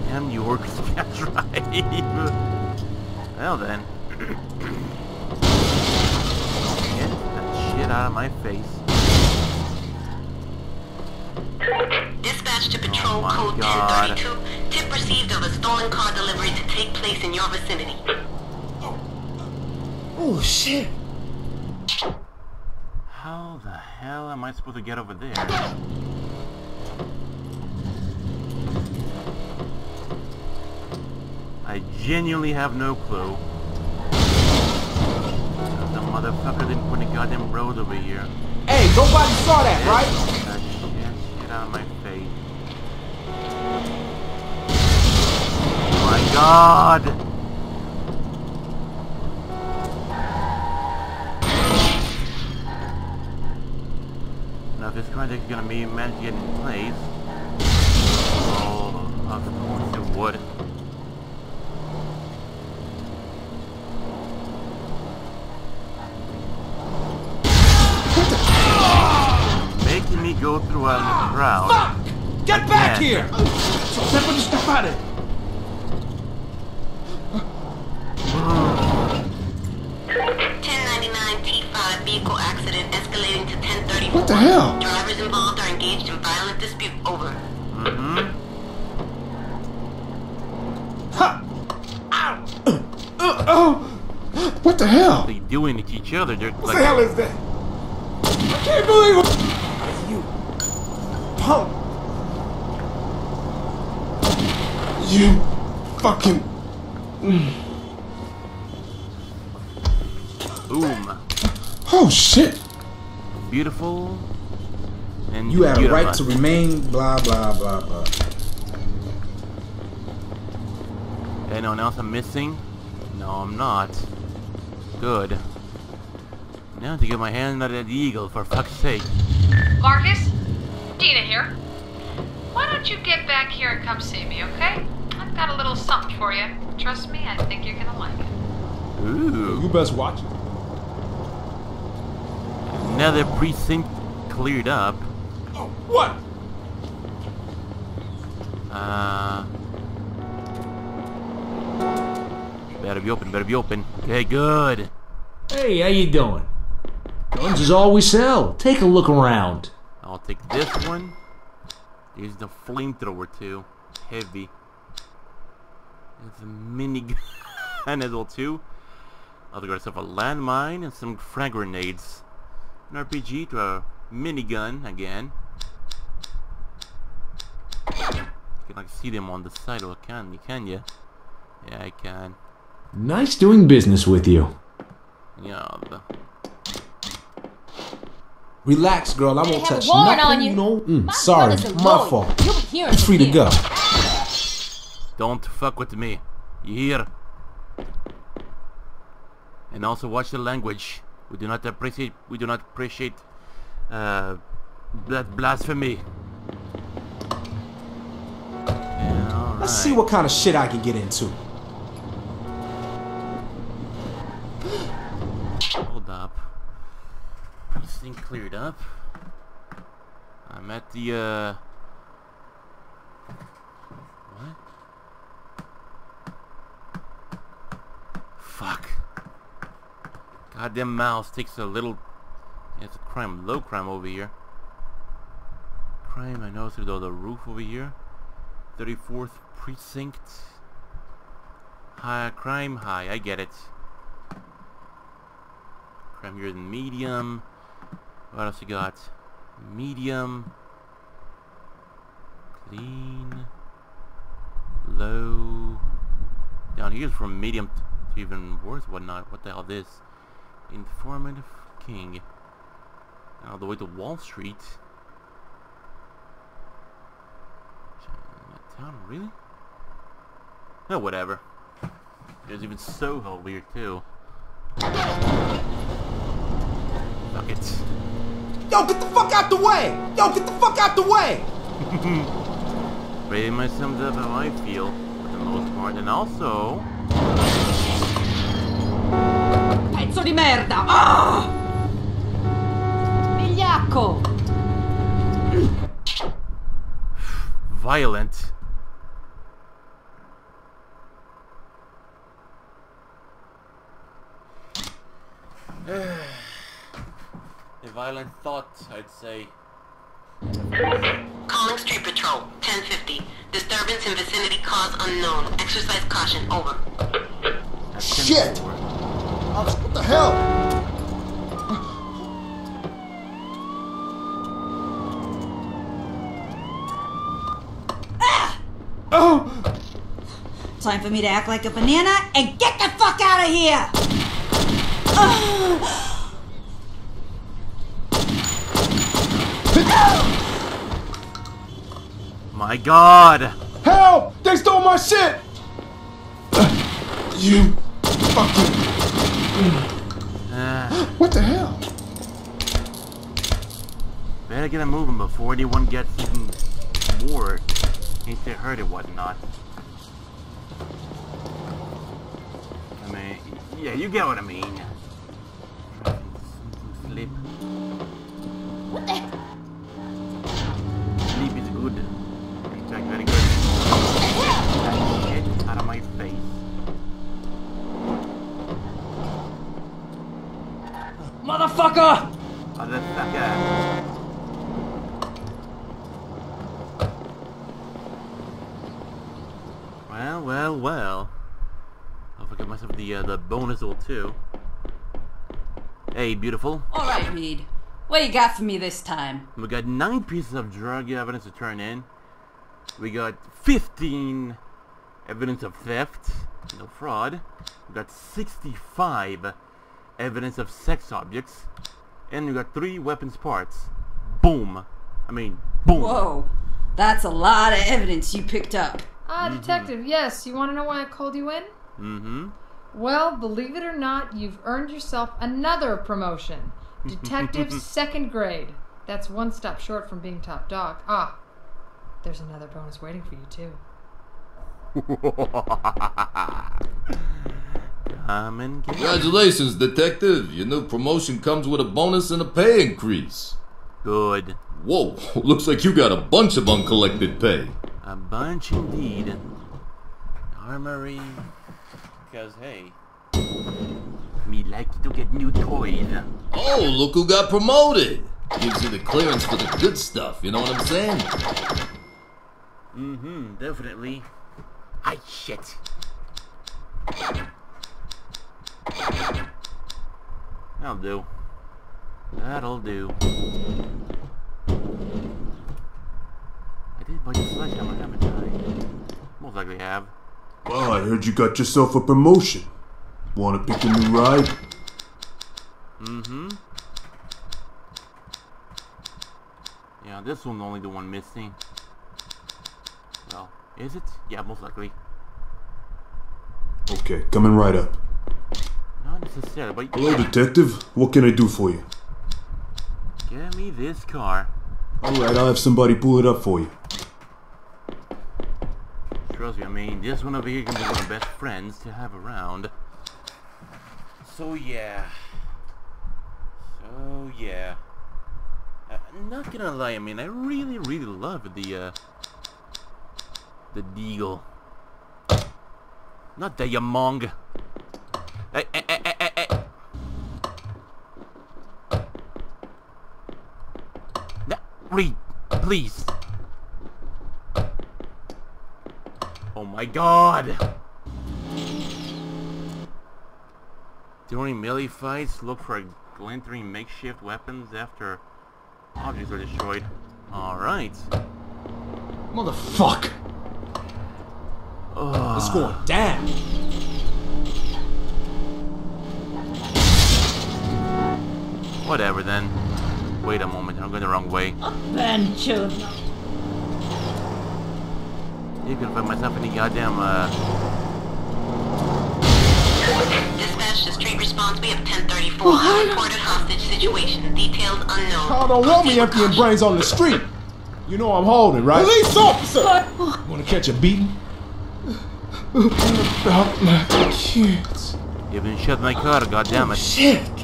Damn New Yorkers [laughs] can't drive. well then. Get that shit out of my face. Dispatch to oh patrol Oh code God. 1032. Tip received of a stolen car delivery to take place in your vicinity. Oh, oh, shit. How the hell am I supposed to get over there? I genuinely have no clue. The motherfucker didn't put any goddamn road over here. Hey, nobody saw that, right? Shit out of my face. Oh my god! Now if this project is gonna be meant to get in place, oh, of course it would. Vehicle accident escalating to 1034. What the hell? Drivers involved are engaged in violent dispute. Over. Mm-hmm. What the hell? They doing to each other. They're What like, the hell is that? I can't believe it! You punk! You fucking. boom. Oh, shit. Beautiful. And You have a right to remain, blah, blah, blah, blah. Anyone else I'm missing? No, I'm not. Good. Now to get my hand on that deagle, for fuck's sake. Marcus? Dina here. Why don't you get back here and come see me, okay? I've got a little something for you. Trust me, I think you're gonna like it. Ooh. You best watch it. Now the precinct cleared up. Oh, what? Uh. Better be open, better be open. Okay, good. Hey, how you doing? Guns is all we sell. Take a look around. I'll take this one. There's the flamethrower too. Heavy. There's a mini gun [laughs] as well too. I'll got myself a landmine and some frag grenades. An RPG to a minigun again. You can like see them on the side or can you can you? Yeah I can. Nice doing business with you. Yeah the Relax, girl. I won't have touch nothing. on you. know. Mm, sorry, my fault. You'll be hearing You're free to go. Don't fuck with me. You hear? And also watch the language. We do not appreciate we do not appreciate uh that blasphemy. Let's see what kind of shit I can get into. Hold up. Precinct cleared up. I'm at the, uh... Fuck. Goddamn mouse takes a little... Yeah, it's a crime. Low crime over here. Crime, I noticed though the roof over here. 34th precinct. High crime high, I get it. Crime here in medium. What else you got? Medium. Clean. Low. Down here's from medium to even worse whatnot. What the hell this? Informative king. All the way to Wall Street. Town, really? Oh, whatever. There's even Soho weird too. Fuck it. Yo, get the fuck out the way! Yo, get the fuck out the way! [laughs] Pretty much sums up how I feel, for the most part, and also... Pezzo di merda! Ah! Vigliacco! Violent. A violent thought, I'd say. Calling Street Patrol, 1050. Disturbance in vicinity cause unknown. Exercise caution, over. Shit! What the hell? Ah! Oh! Time for me to act like a banana and get the fuck out of here! Ah! My god! Help! They stole my shit! You fucking. Uh, What the hell? better get get 'em moving before anyone gets even more into hurt or whatnot. I mean, yeah, you get what I mean. Sleep. What the? Sleep is good. In fact, very good. That shit out of my face. Motherfucker! Motherfucker! Well, well, well. I'll forget myself the uh, the bonus level too. Hey, beautiful. All right, Reed. What you got for me this time? We got nine pieces of drug evidence to turn in. We got 15 evidence of theft, no fraud. We got 65 evidence of sex objects, and we got three weapons parts. Boom. I mean, boom. Whoa, that's a lot of evidence you picked up. Ah, detective, yes, you want to know why I called you in? Mm-hmm. Well, believe it or not, you've earned yourself another promotion. [laughs] Detective second grade. That's one step short from being top dog. Ah, there's another bonus waiting for you, too. [laughs] Come and get Congratulations, detective. Your new promotion comes with a bonus and a pay increase. Good. Whoa, [laughs] looks like you got a bunch of uncollected pay. A bunch indeed. Armory. Because, hey, me like to get new toys. Oh, look who got promoted. Gives you the clearance for the good stuff, you know what I'm saying? Mm-hmm, definitely. I shit. That'll do. That'll do. I did the sledgehammer, haven't I? Most likely have. Well, I heard you got yourself a promotion. Wanna pick a new ride? Mm-hmm. Yeah, this one's only the one missing. Well, is it? Yeah, most likely. Okay, coming right up. Not necessarily, but Hello, detective. What can I do for you? Get me this car. Alright, I'll have somebody pull it up for you. Trust me, I mean, this one over here can be one of the best friends to have around. So yeah. So yeah. Uh, not gonna lie, I mean, I really, really love the, uh, the Deagle. Not the Yamong hey, hey, hey, hey. No, read, please. Oh my god! During melee fights, look for glinting makeshift weapons after objects are destroyed. Alright. Motherfuck. It's going down. Whatever then. Wait a moment, I'm going the wrong way. Bencho. You can find myself any goddamn, uh... Dispatch to street response. We have 1034. Reported hostage situation. Details unknown. Y'all don't want me emptying brains on the street. You know I'm holding, right? Police officer! Wanna catch a beating? About my kids. You haven't shut my car, goddammit. Shit!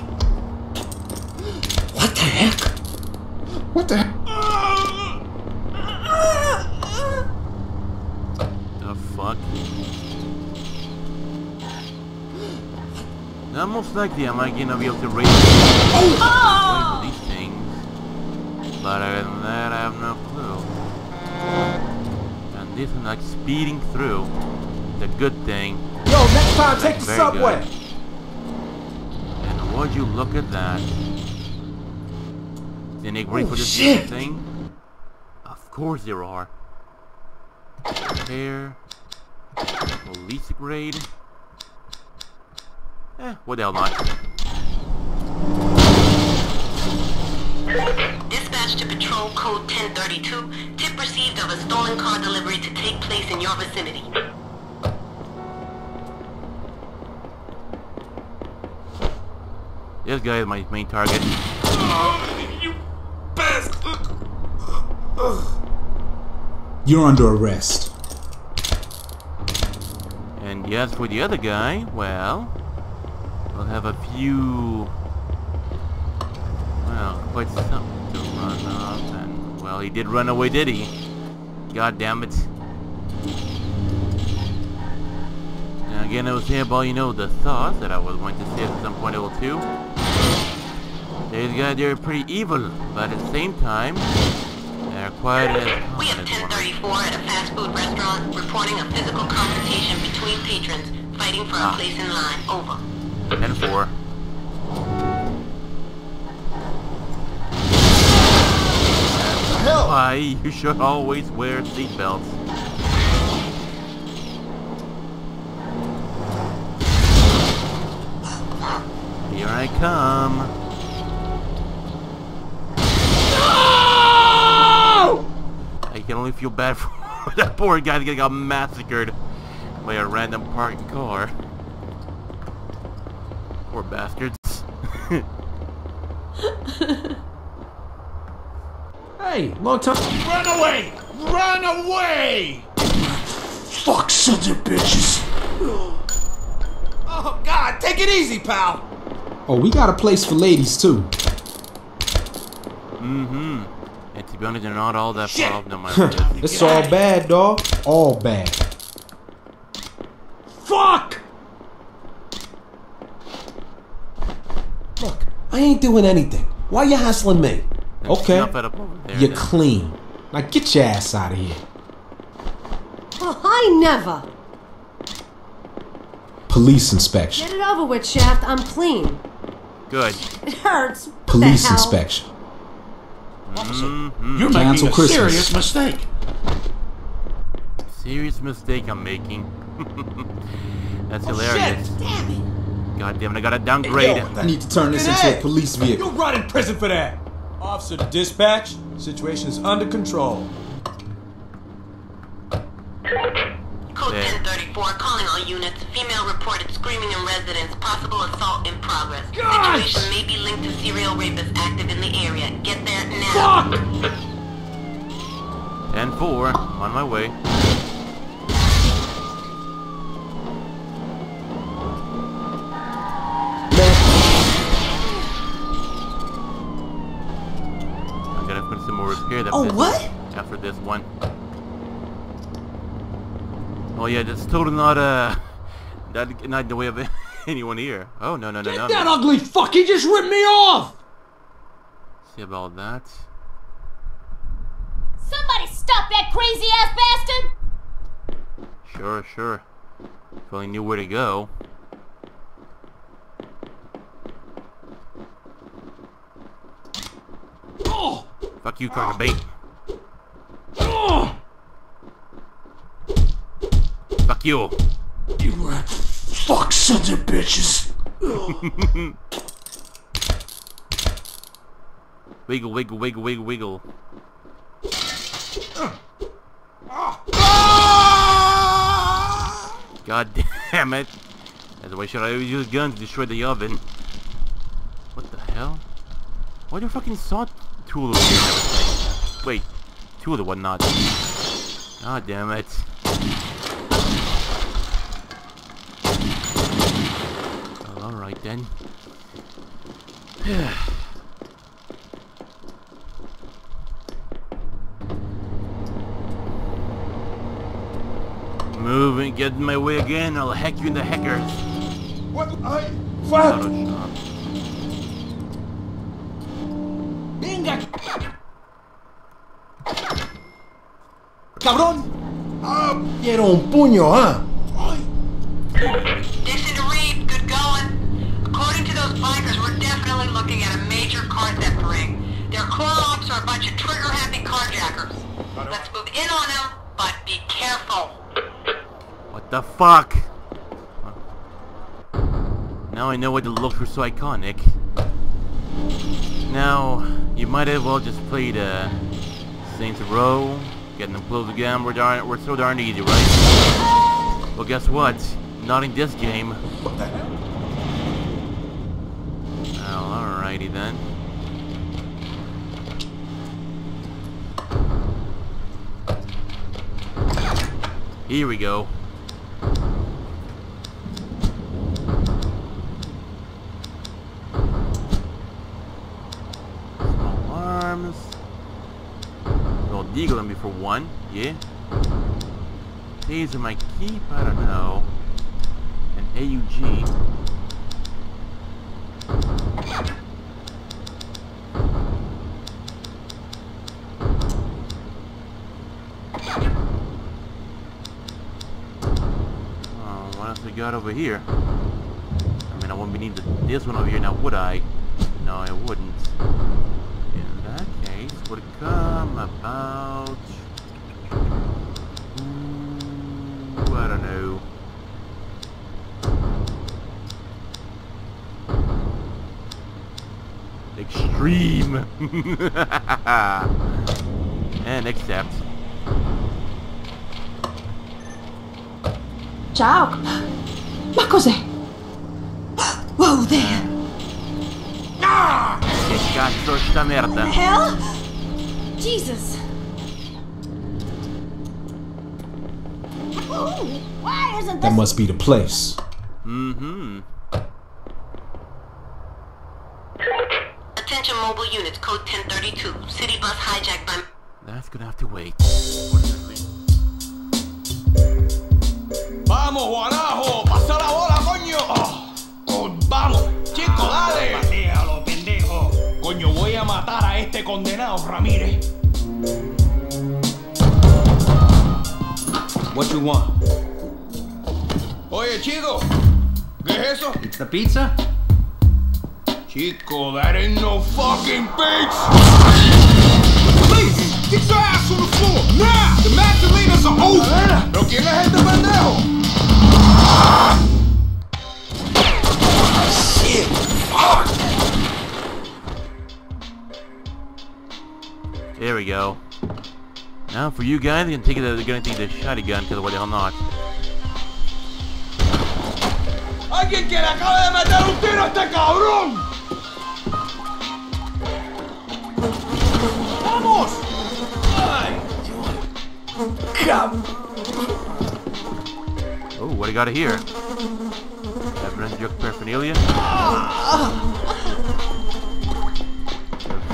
What the heck? What the heck? The fuck? Now, most likely, am I gonna be able to raise oh! these things? But other than that, I have no clue. And this is like speeding through. The good thing. Yo, next time take the Very subway. good. And would you look at that? Is any green Oh, for this shit. thing? Of course there are. Repair. Police grade. Eh, what the hell not? Dispatch to patrol code 1032. Tip received of a stolen car delivery to take place in your vicinity. This guy is my main target. You're under arrest. And yes, for the other guy, well, we'll have a few, well, quite something to run off. And, well, he did run away, did he? God damn it. Now, again, I was saying but you know, the thought that I was going to say at some point or two. These guys, they're pretty evil, but at the same time, they're quite as We have 1034 at a fast food restaurant reporting a physical confrontation between patrons fighting for a ah. place in line. Over. 10-4. Why you should always wear seatbelts. Here I come. I can only feel bad for [laughs] that poor guy that got massacred by a random parked car. Poor bastards. [laughs] Hey, long time. Run away! Run away! Fuck sons of bitches. Oh, God, take it easy, pal. Oh, we got a place for ladies too. Mm-hmm. And to be honest, they're not all that Shit. far off no matter it's all bad, dog. All bad. Fuck! Look, I ain't doing anything. Why you hassling me? Okay. Snuff it up over there, You're then. clean. Now get your ass out of here. Oh, I never. Police inspection. Get it over with, Shaft. I'm clean. Good. It hurts. What Police the hell? inspection. Mm-hmm. You're Cancel making a Christmas. serious mistake. Serious mistake I'm making. [laughs] That's Oh, hilarious. shit. Damn it. God damn it, I gotta downgrade. Yo, I need to turn this Hey! into a police vehicle. You'll rot in prison for that. Officer dispatch. Situation is under control. 4, calling all units. Female reported screaming in residence. Possible assault in progress. Situation may be linked to serial rapists active in the area. Get there now. Fuck! And 4, on my way. I'm gonna put some more repair that Oh, what? After this one. Oh yeah, that's totally not uh that not the way of [laughs] anyone here. Oh no no no no. Get That no. ugly fuck, he just ripped me off! See about that. Somebody stop that crazy ass bastard! Sure, sure. If only knew where to go. Oh! Fuck you, Carter Bait. Oh! Fuck you. You rat fuck sons of bitches! [laughs] wiggle, wiggle, wiggle, wiggle, wiggle. God damn it. That's why should I always use guns to destroy the oven? What the hell? Why do fucking saw tool over here? Wait, tool or whatnot. God damn it. Alright then. [sighs] Move and get in my way again, I'll hack you in the hacker. What? I... Fuck! Venga! ¡Cabrón! Ah, quiero un puño, ¿ah? Dixon to Reed, good going. According to those bikers, we're definitely looking at a major car theft ring. Their core ops are a bunch of trigger-happy carjackers. Let's move in on them, but be careful. What the fuck? Now I know what the look for so iconic. Now, you might as well just play the Saints Row. Getting them close again, we're, darn, we're so darn easy, right? Well, guess what? Not in this game. What the hell? Well, alrighty then. Here we go. Small arms. Well, deagle on me for one, yeah. Taser might keep, I don't know. An AUG. Oh, what else we got over here? I mean, I wouldn't be needing this one over here now, would I? No, I wouldn't. In that case, would it come about... Ooh, I don't know. Extreme! [laughs] and accept. Ciao. Ma cos'è? Whoa there. Che cazzo sta merda? The hell? Jesus. Ooh, why isn't That must be the place. Mm-hmm. Attention mobile units, code 1032. City bus hijacked by... That's gonna have to wait. ¡Vamos, Guanajo! ¡Pasa la bola, coño! Oh, oh, ¡Vamos! ¡Chico, dale! Patealo, pendejo. Coño, voy a matar a este condenado, Ramírez. What you want? Oye, chico, ¿qué es eso? It's the pizza? Chico, that ain't no fucking pizza! Please, get your ass on the floor, now! The Magdalenas are over! ¿Pero quién es este pendejo? Shit! Fuck! There we go. Now for you guys, you can take it. They're gonna take the shotgun because why the hell not? ¡Alguien que le acabe de meter un tiro a este cabrón! ¡Vamos! ¡Ay! Oh, what do you got here? Evidence drug paraphernalia.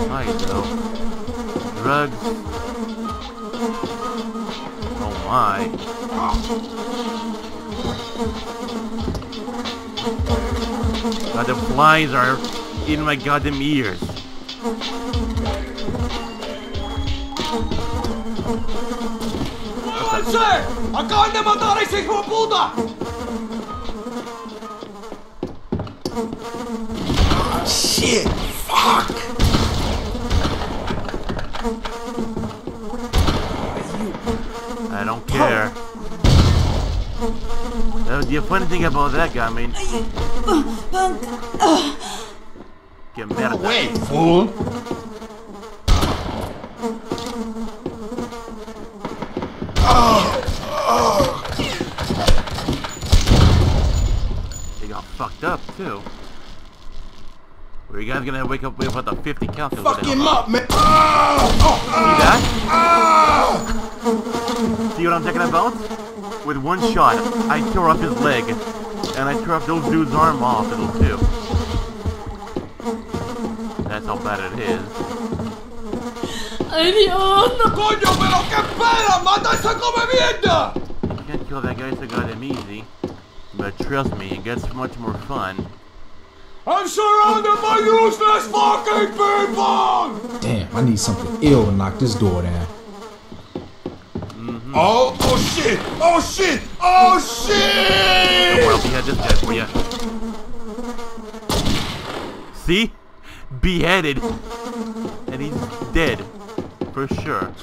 Nice though. drugs. Oh my. God, the flies are in my goddamn ears. Sir! Acaban de matar a ese hijo de puta! Shit! Fuck! I don't care. Uh, the funny thing about that guy, I mean, get mad at Wait, fool! They got fucked up too. Were you guys gonna wake up with about the 50 count? Fuck him up, man! See that? See what I'm talking about? With one shot, I tore off his leg, and I tore off those dude's arm off little too. That's how bad it is. ¡Ay, Dios! ¡Coño, pero qué espera! ¡Mata a esa come mierda! You can't kill that guy so goddamn easy. But trust me, it gets much more fun. I'm surrounded by useless fucking people! Damn, I need something ill to knock this door down. Oh, oh shit! Oh shit! Oh shit! Well, we had this guy for you. See? Beheaded. And he's dead. For sure.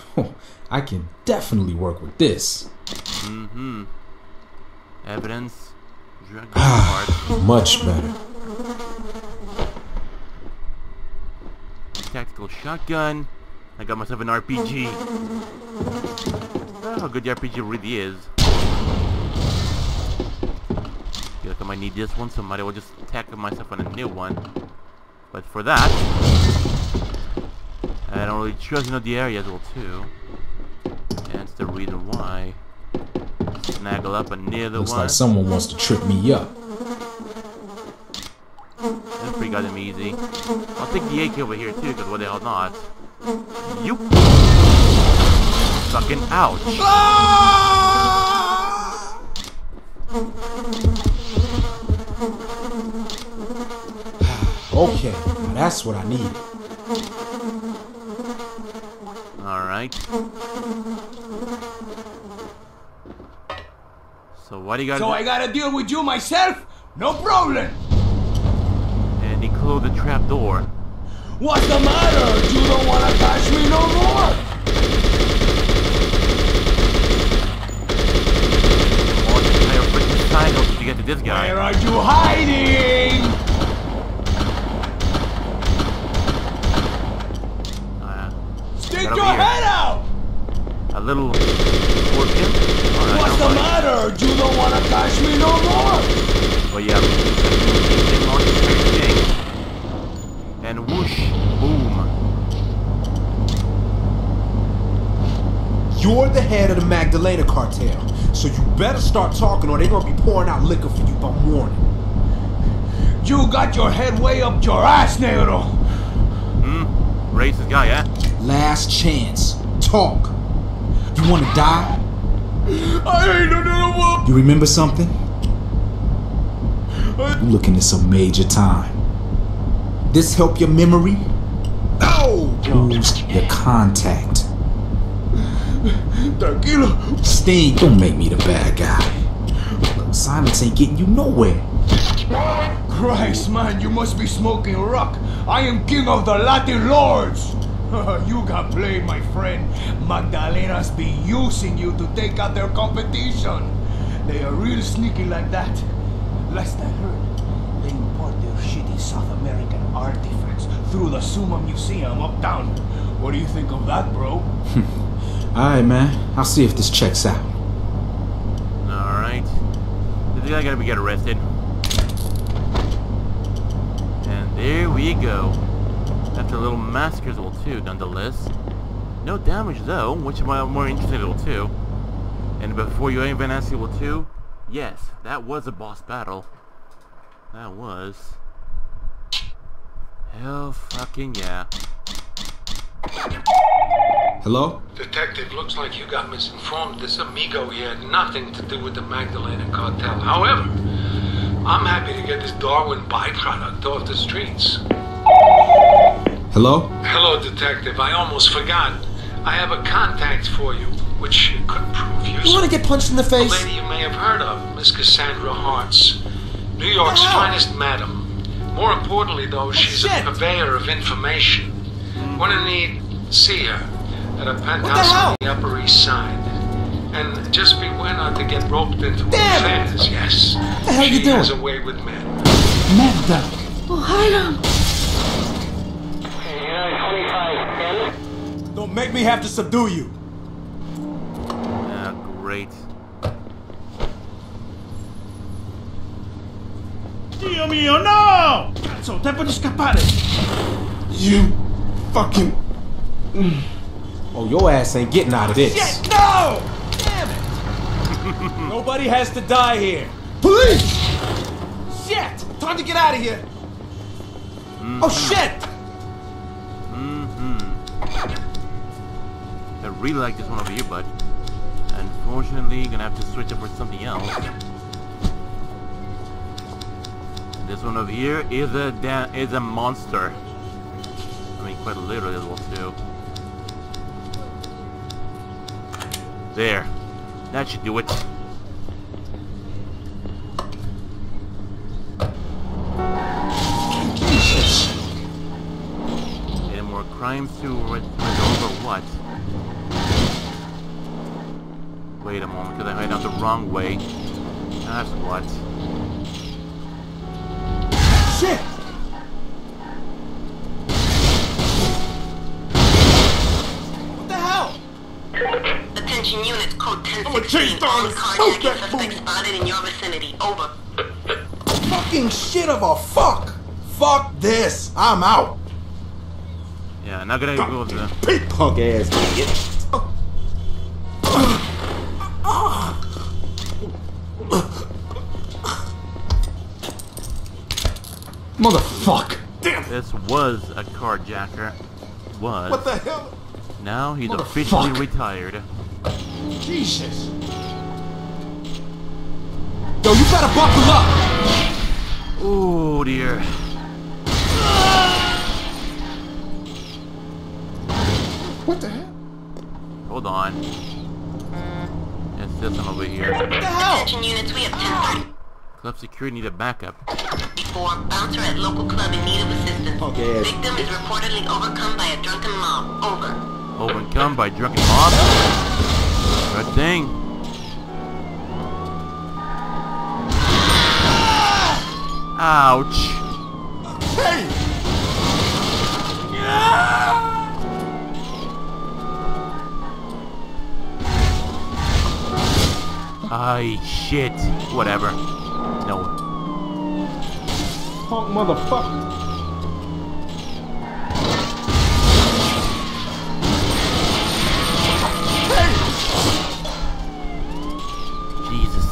I can definitely work with this. Mm-hmm. Evidence. [sighs] Much better. Tactical shotgun. I got myself an RPG. Oh, how good the RPG really is. Feel like I might need this one, so I might as well just tack myself on a new one. But for that, I don't really trust you know the area as well too. That's the reason why. Snaggle up a near the Looks one. like someone wants to trip me up. That's pretty goddamn easy. I'll take the AK over here too, because what the hell not? You fucking ouch. [sighs] Okay, now that's what I need. Alright. So what do you got? So I gotta deal with you myself? No problem! And he closed the trap door. What's the matter? You don't wanna catch me no more? All the entire freaking triangle to get to this guy. Where are you hiding? Uh, Stick your head out! A little scorpion. Alright, What's the matter? You don't wanna catch me no more? But yeah. And whoosh, boom. You're the head of the Magdalena cartel, so you better start talking or they're gonna be pouring out liquor for you by morning. You got your head way up your ass, Negro. Hmm? Racist guy, eh? Last chance. Talk. You wanna die? I ain't another one. You remember something? You looking at some major time. This help your memory? No! Who's your contact? Tranquilo. Sting, don't make me the bad guy. Silence ain't getting you nowhere. Christ, man, you must be smoking rock. I am king of the Latin lords. [laughs] you got played, my friend. Magdalenas be using you to take out their competition. They are real sneaky like that. Last I heard, they import their shitty South American artifacts through the Suma Museum uptown. What do you think of that, bro? [laughs] Alright, man. I'll see if this checks out. Alright. This guy gotta be get arrested. And there we go. After a little massacre level 2, nonetheless. No damage though, which I'm more interested in level 2. And before you even ask level 2, yes, that was a boss battle. That was. Hell fucking yeah. Hello? Detective, looks like you got misinformed. This amigo here had nothing to do with the Magdalena cartel. However, I'm happy to get this Darwin byproduct off the streets. Hello? Hello, Detective. I almost forgot. I have a contact for you, which could prove useful. You want to get punched in the face? A face? lady you may have heard of, Miss Cassandra Hartz. New York's finest madam. More importantly, though, she's a purveyor of information. When in need, see her at a penthouse on the Upper East Side. And just beware not to get roped into affairs, yes. What the hell she you doing? has a way with men. Magda. Oh, Hiram. Don't make me have to subdue you. Ah, great. Dio mio, no! Cazzo, tempo di scappare! You fucking. Mm. Oh, your ass ain't getting out of this. Shit, no! Damn it! [laughs] Nobody has to die here. Police! Shit! Time to get out of here. Oh shit! I really like this one over here, but unfortunately, gonna have to switch up for something else. This one over here is a is a monster. I mean, quite literally as well too. There, that should do it. Any more crimes to resolve or what? Wait a moment, because I hide out the wrong way. That's what. Shit! What the hell? Attention units, code I'm a 1016. chase down All and carjacking suspects spotted in your vicinity. Over. Fucking shit of a fuck. Fuck this. I'm out. Yeah, not gonna go with the. Big punk ass idiot. Motherfuck! This was a carjacker. Was. What the hell? Now he's officially retired. Jesus! Yo, you better buckle up! Oh dear. What the hell? Hold on. It's this one over here. What the hell? Attention units, we have 1030. Club security need a backup. Before, bouncer at local club in need of assistance. Punk ass. Victim is reportedly overcome by a drunken mob. Over. Overcome by drunken mob. Good thing. Ouch. Hey! Ay, shit. Whatever. No. Punk motherfucker. Jesus.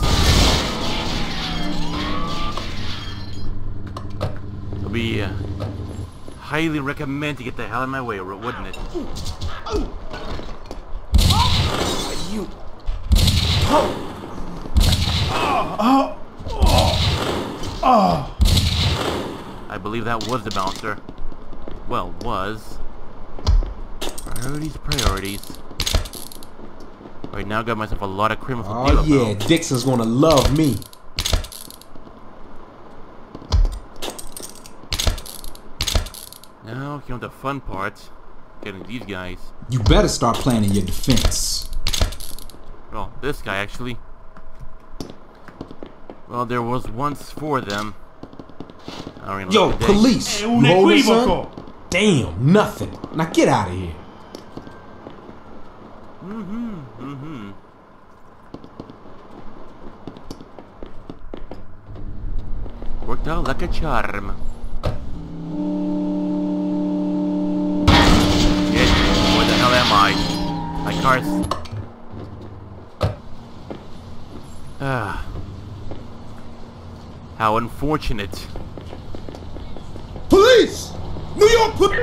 It'll be uh, highly recommend to get the hell out of my way, wouldn't it? You. I believe that was the bouncer. Well, was. Priorities, priorities. Right now, I got myself a lot of criminals Oh yeah. Dixon's gonna love me. Now, came the fun part. Getting these guys. You better start planning your defense. Well, this guy actually. Well, there was once four of them. I don't really Yo, like police! Eh, You un holding, son? Damn, nothing. Now get out of here. Mm-hmm. Mm-hmm. Worked out like a charm. Shit, where the hell am I? My car's... Ah. How unfortunate. Police! New York police!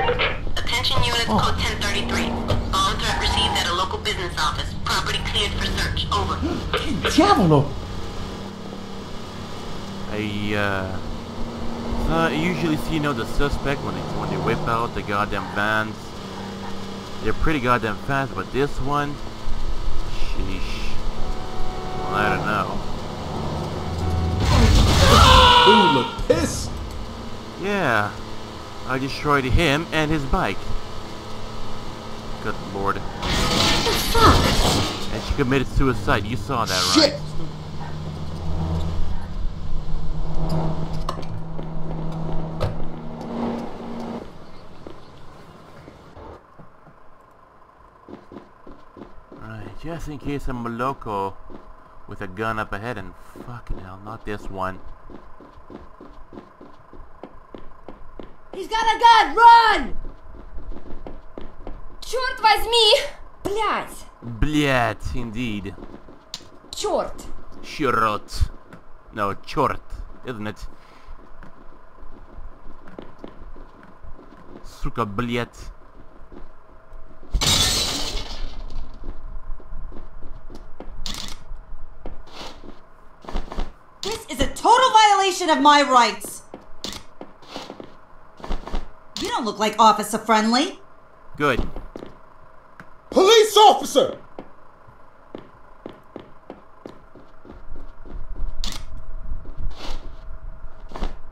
Attention units, code 1033. Bomb threat received at a local business office. Property cleared for search. Over. Diavolo! I, uh... So I usually see, you know, the suspect when they, when they whip out the goddamn vans. They're pretty goddamn fast, but this one... Sheesh. Well, I don't know. Dude, look pissed. Yeah. I destroyed him and his bike. Good lord. And she committed suicide. You saw that, right? Shit! Right, just in case I'm a loco with a gun up ahead and fucking hell, not this one. He's got a gun! Run! Черт возьми! Блядь! Блять, indeed. Черт! Shirot. No, chort, isn't it? Сука, блять. This is a total violation of my rights. You don't look like officer friendly. Good. Police officer!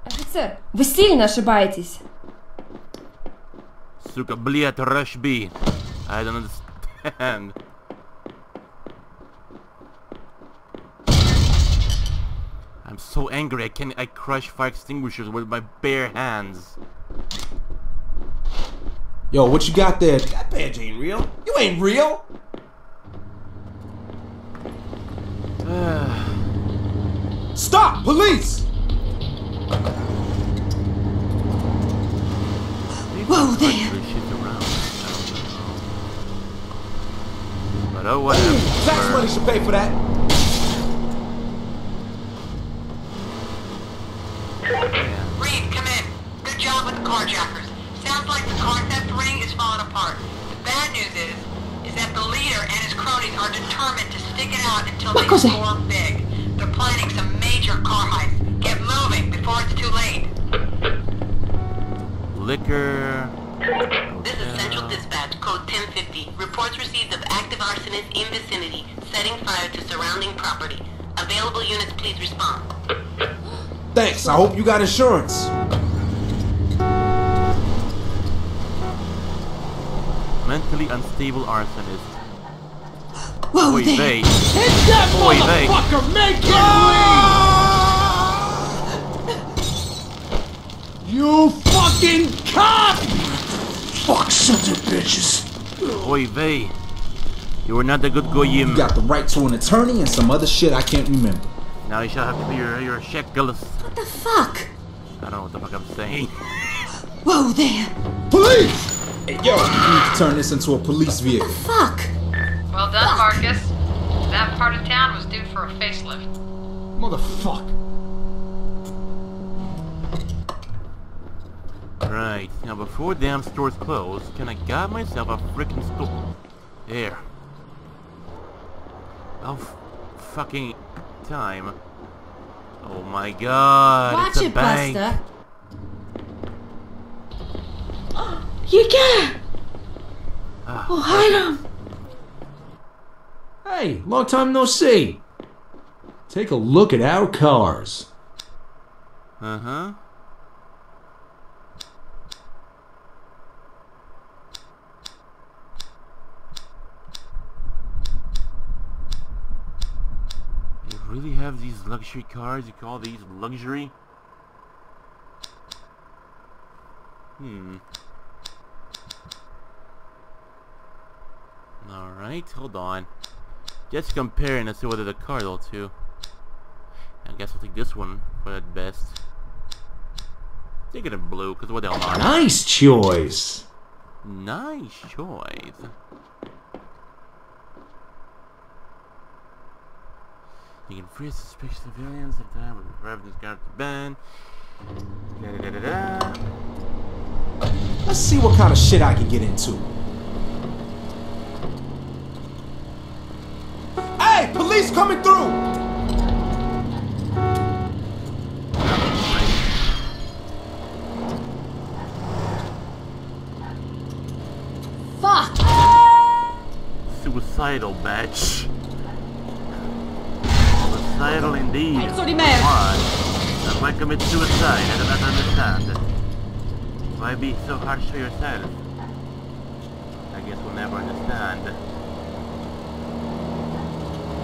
Офицер, вы сильно ошибаетесь. Сука, блять, rush B. I don't understand. I'm so angry I can I crush fire extinguishers with my bare hands. Yo, what you got there? That badge ain't real. You ain't real. [sighs] Stop! Police! Whoa there! But oh whatever. Tax money should pay for that. Reed, come in. Good job with the carjackers. Sounds like the car theft ring is falling apart. The bad news is, is that the leader and his cronies are determined to stick it out until they cos'è? score big. They're planning some major car heists. Get moving before it's too late. Liquor. This is Central Dispatch, code 1050. Reports received of active arsonists in vicinity, setting fire to surrounding property. Available units, please respond. Thanks. I hope you got insurance. Mentally unstable arsonist. Whoa Oy there! vey. Hit that Oy vey. motherfucker! Make it bleed! You fucking cop! Fuck sons of bitches. Oy vey. You were not a good goyim. You got the right to an attorney and some other shit I can't remember. Now you shall have to be your, your shekels. What the fuck? I don't know what the fuck I'm saying. Whoa there! Police! Hey, yo, you need to turn this into a police vehicle. Fuck! Well done, Marcus. That part of town was due for a facelift. Motherfucker. Right, now before damn stores close, can I got myself a freaking store? There. Oh, f- fucking time. Oh my god, Watch it's a it, bank. Buster. [gasps] You get it! Ah, we'll hide! Hey, long time no see. Take a look at our cars. Uh-huh. You really have these luxury cars? You call these luxury? Hmm. Alright, hold on. Just comparing to see whether the card will too. I guess I'll take this one for at best. Take it in blue, because what the hell not? Nice choice. Nice choice. You can free suspicious civilians at time when the revenue's got to ban. Da da da da da. Let's see what kind of shit I can get into. Coming through! Fuck! Suicidal bitch. Suicidal indeed. Hey, sorry, man. Why? And why commit suicide? I do not understand. Why be so harsh to yourself? I guess we'll never understand. Calling Street Patrol, 1050. Disturbance in vicinity cause unknown. Exercise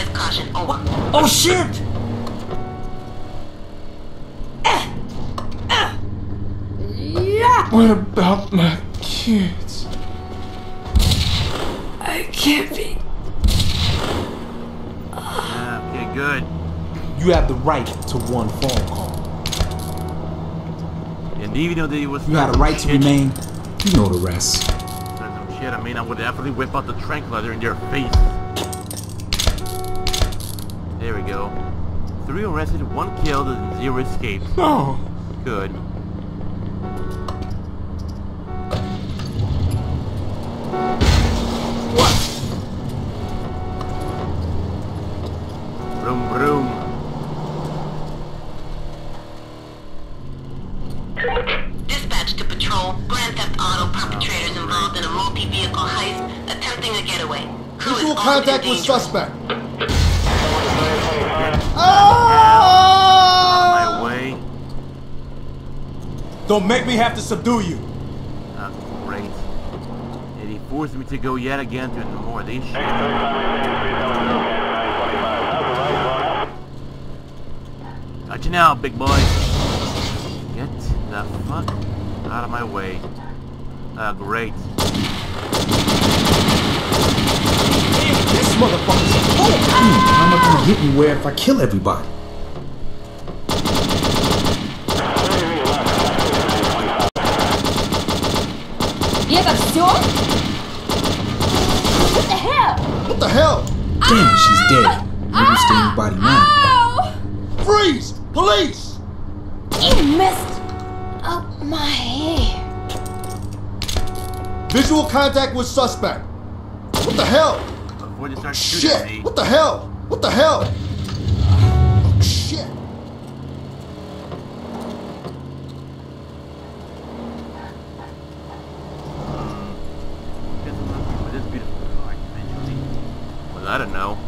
Oh caution, over. Oh shit! Yeah! What about my kids? I can't be. Okay, good. You have the right to one phone call. And even though they was You had a right to remain. You know the rest. some shit, I mean, I would definitely whip out the tranquilizer in their face. There we go. Three arrested, one killed, and zero escaped. No. Good. Suspect. My way. Don't make me have to subdue you. Ah, great. And he forced me to go yet again to more of shit. Got you now, big boy. Get the fuck out of my way. Ah, great. This where hmm, am I gonna get anywhere if I kill everybody? Yeah, that's still? What the hell? What the hell? Damn, ah! she's dead. Never ah! stay anybody now. Freeze! Police! You messed up my hair. Visual contact with suspect. What the hell? Before they start shooting Shit! me. What the hell? What the hell? Oh, shit. Guess I'm looking for this beautiful car eventually. Well, I don't know.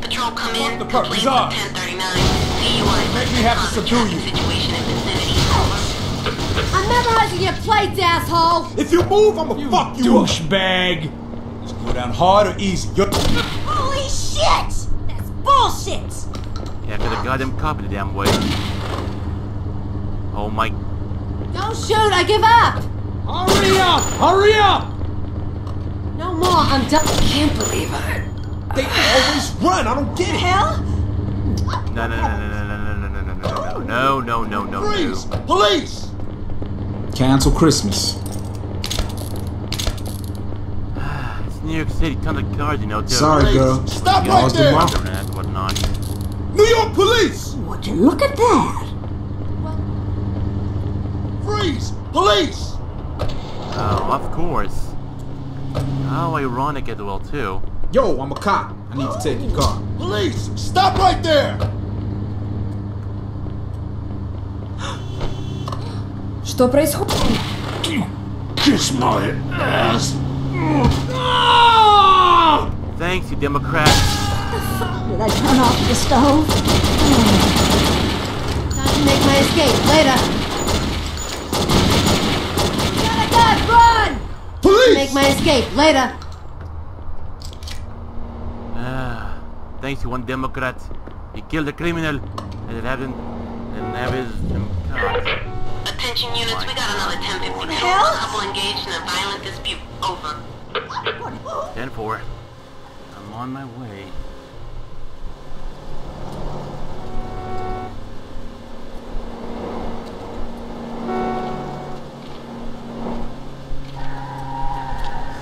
Patrol come in. the perp, Complaints he's on. 1039. Make me have to subdue you. Situation in vicinity. I'm memorizing your plates, asshole! If you move, I'ma fuck you up. Douchebag. Let's go down hard or easy. You're Holy shit! That's bullshit! Yeah, cause the goddamn copy the damn way. Oh my Don't shoot, I give up! Hurry up! Hurry up! No more, I'm done. I Can't believe it. they always run. I don't get it. Hell? No, no, no, no, no, no, no, no, no, no, no, no, no, no, Freeze! no. Police! Cancel Christmas. It's New York City, tons of cars, you know, too. Sorry, Police! girl. Stop Y'all's right the there! mark. Internet, whatnot. New York police. Would you look at that? Freeze! Police! Oh, of course. How ironic as well, too. Yo, I'm a cop. I need to take your car. Police! Stop right there! [gasps] Что происходит? Kiss my ass. Thanks, you Democrat. Did I turn off the stove? Time to make my escape. Later. Got a gun, run! Police! Make my escape. Later. Ah, thanks, you one Democrat. He killed a criminal and it happened and have his um. Attention units, we got another 1050 hell? A couple engaged in a violent dispute. Over. 10-4. I'm on my way.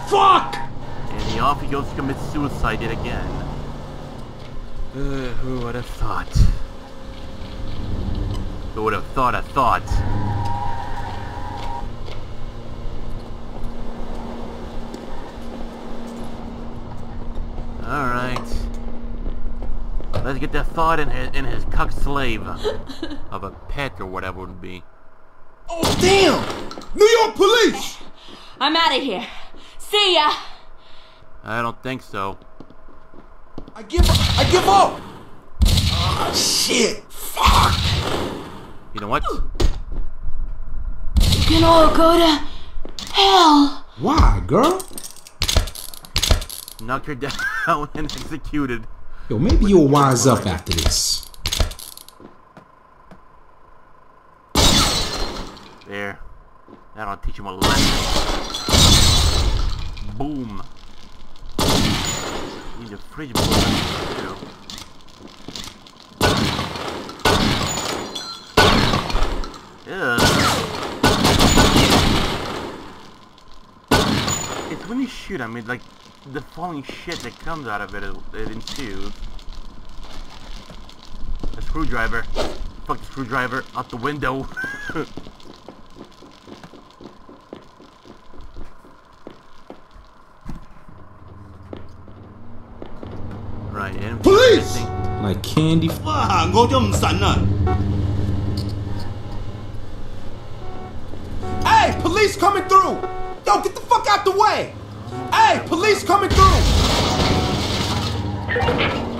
Fuck! And the off he goes to commit suicide yet again. Uh, who would have thought? Who would have thought a thought? Alright. Let's get that thought in his, in his cuck slave. [laughs] of a pet or whatever it would be. Oh, damn! New York police! I'm out of here. See ya. I don't think so. I give up! I give up! Ah, shit! Fuck! You know what? You can all go to hell. Why, girl? Knocked her down [laughs] and executed. Yo, maybe you'll wise up after this. There. That'll teach him a lesson. Boom. Need a fridge. Ugh. It's when you shoot, I mean, like, the falling shit that comes out of it, it ensues. A screwdriver. Fuck the screwdriver. Out the window. [laughs] right, and Police! My candy. Hey, police coming through! Yo, get the fuck out the way! Hey, police coming through!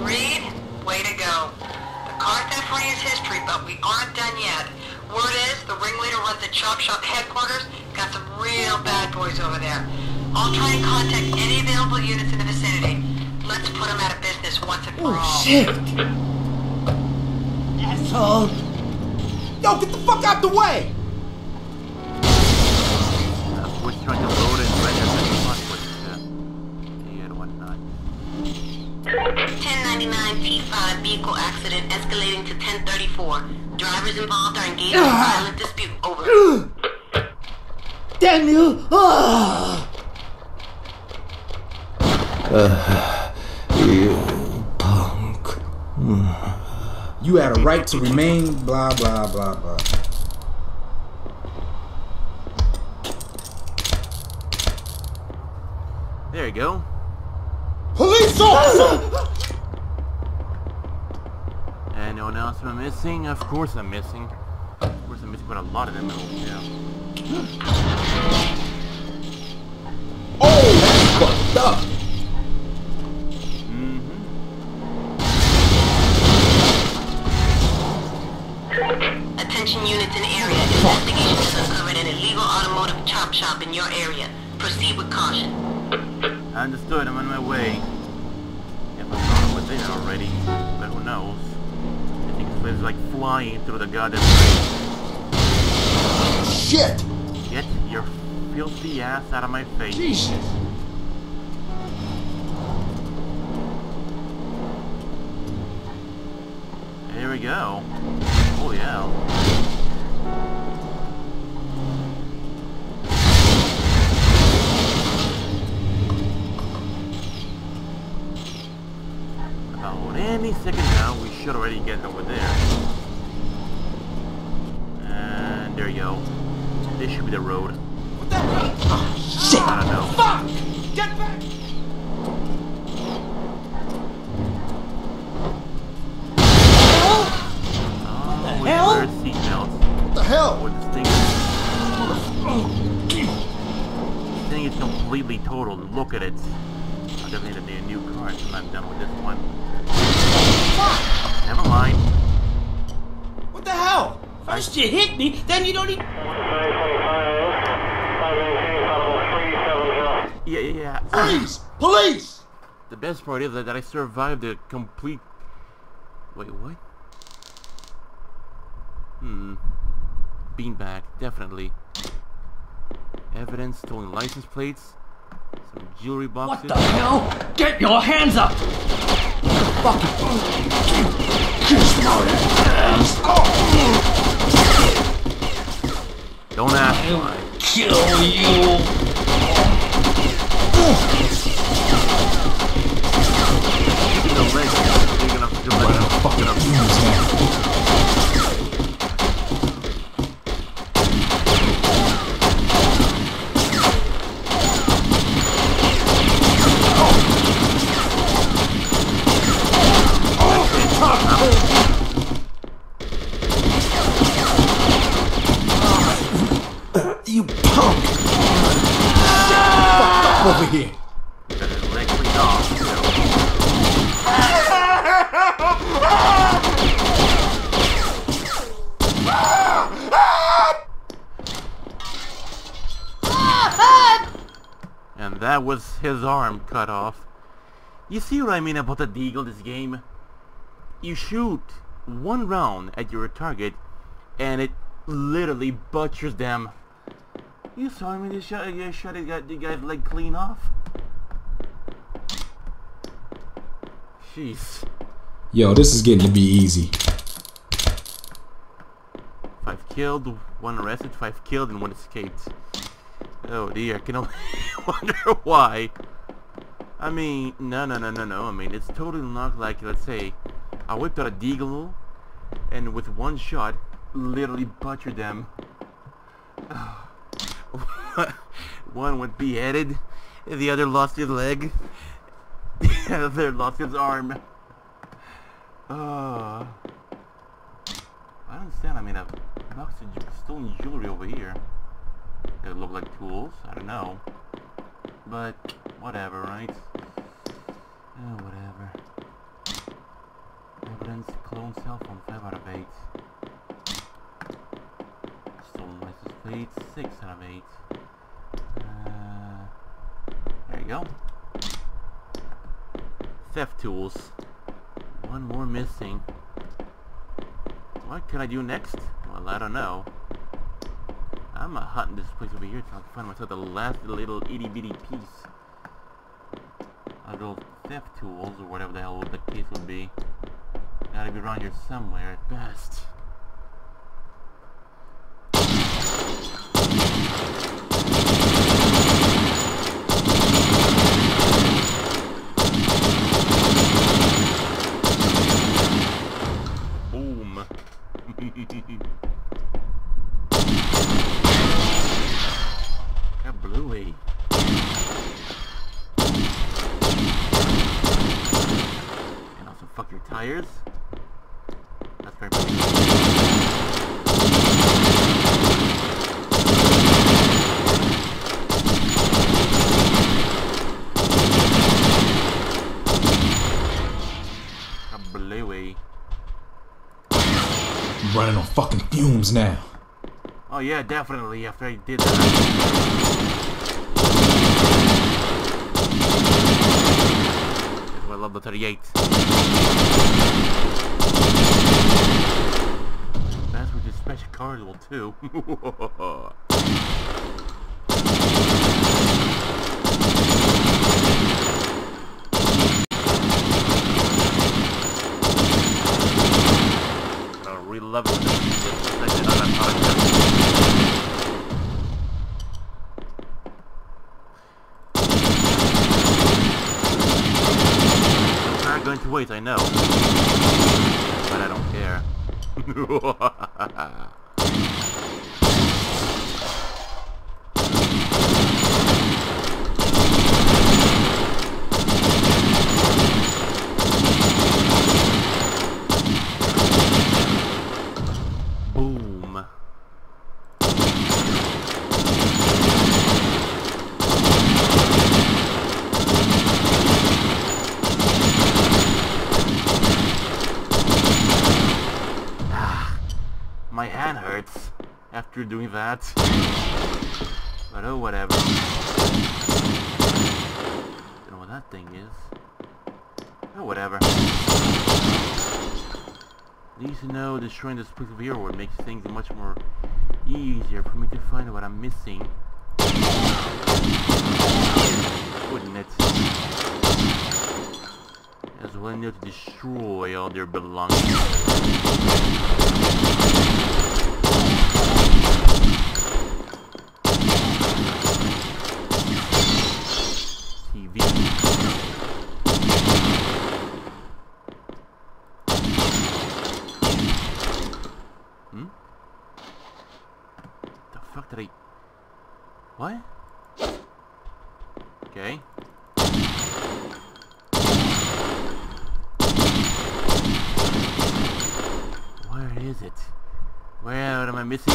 Reed, way to go. The car theft ring is history, but we aren't done yet. Word is, the ringleader runs the Chop Shop headquarters. Got some real bad boys over there. I'll try and contact any available units in the vicinity. Let's put them out of business once and for oh, all. Shit! Asshole! Yo, get the fuck out the way! T5 vehicle accident escalating to 1034. Drivers involved are engaged in violent dispute. Over. [gasps] Damn you! Ah! Uh, [sighs] you punk. You had a right to remain, blah, blah, blah, blah. There you go. Police officer! Anyone else am I missing? Of course I'm missing. Of course I'm missing quite a lot of them. Yeah. Oh, that's fucked up! Attention units in area. Investigation has uncovered an illegal automotive chop shop in your area. Proceed with caution. I understood, I'm on my way. If I thought it was already, but who knows? I think this place is like flying through the goddamn Shit! Get your filthy ass out of my face. Jesus! Here we go. Oh yeah. About any second now, we should already get over there. And there you go. This should be the road. what the fuck Shit! I don't know. Fuck! Get back! Oh, with hell? seatbelts. What the hell? This thing. This thing is completely totaled. Look at it. I definitely need a new car until I'm done with this one. Never mind. What the hell? First you hit me, then you don't even... Yeah, yeah, yeah. Freeze! Police! The best part is that, that I survived a complete... Wait, what? Hmm. Beanbag, definitely. Evidence, stolen license plates, some jewelry boxes. What the hell? Get your hands up! Don't ask why. Kill you! The legs are big enough to do what I'm fucking up. over here. And that was his arm cut off. You see what I mean about the deagle this game? You shoot one round at your target and it literally butchers them you saw me just shot, you shot it, got the guy's leg clean off. Jeez. Yo, this is getting to be easy. Five killed, one arrested, five killed, and one escaped. Oh dear, I can only [laughs] wonder why. I mean, no, no, no, no, no. I mean, it's totally not like, let's say, I whipped out a deagle, and with one shot, literally butchered them. [sighs] Oh. [laughs] one went beheaded, the other lost his leg, [laughs] the other lost his arm. Uh, I don't understand. I mean, a box of stolen jewelry over here. It look like tools. I don't know. But whatever, right? Oh, whatever. Evidence, clone cell phone, 5 out of 8. Plate, 6 out of 8. Uh, there you go. Theft tools. One more missing. What can I do next? Well, I don't know. I'm uh, hunting this place over here till I find myself the last little itty bitty piece of those theft tools or whatever the hell the case would be. Gotta be around here somewhere at best. Boom. Got bluey. And also fuck your tires. That's very Got bluey. I'm running on fucking now. Oh yeah, definitely. After I did that. I love the 38. That's with the special card will too. I really love it. when they do this. I did not have time. I'm not going to wait, I know. But I don't care. [laughs] Boom. Ah, my hand hurts after doing that. But oh, whatever. Don't know what that thing is. Oh, whatever. At least you know destroying this piece of hero makes things much more easier for me to find what I'm missing. Wouldn't it? As well know to destroy all their belongings. Hmm? The fuck did I... What? Okay. Where is it? Where am I missing?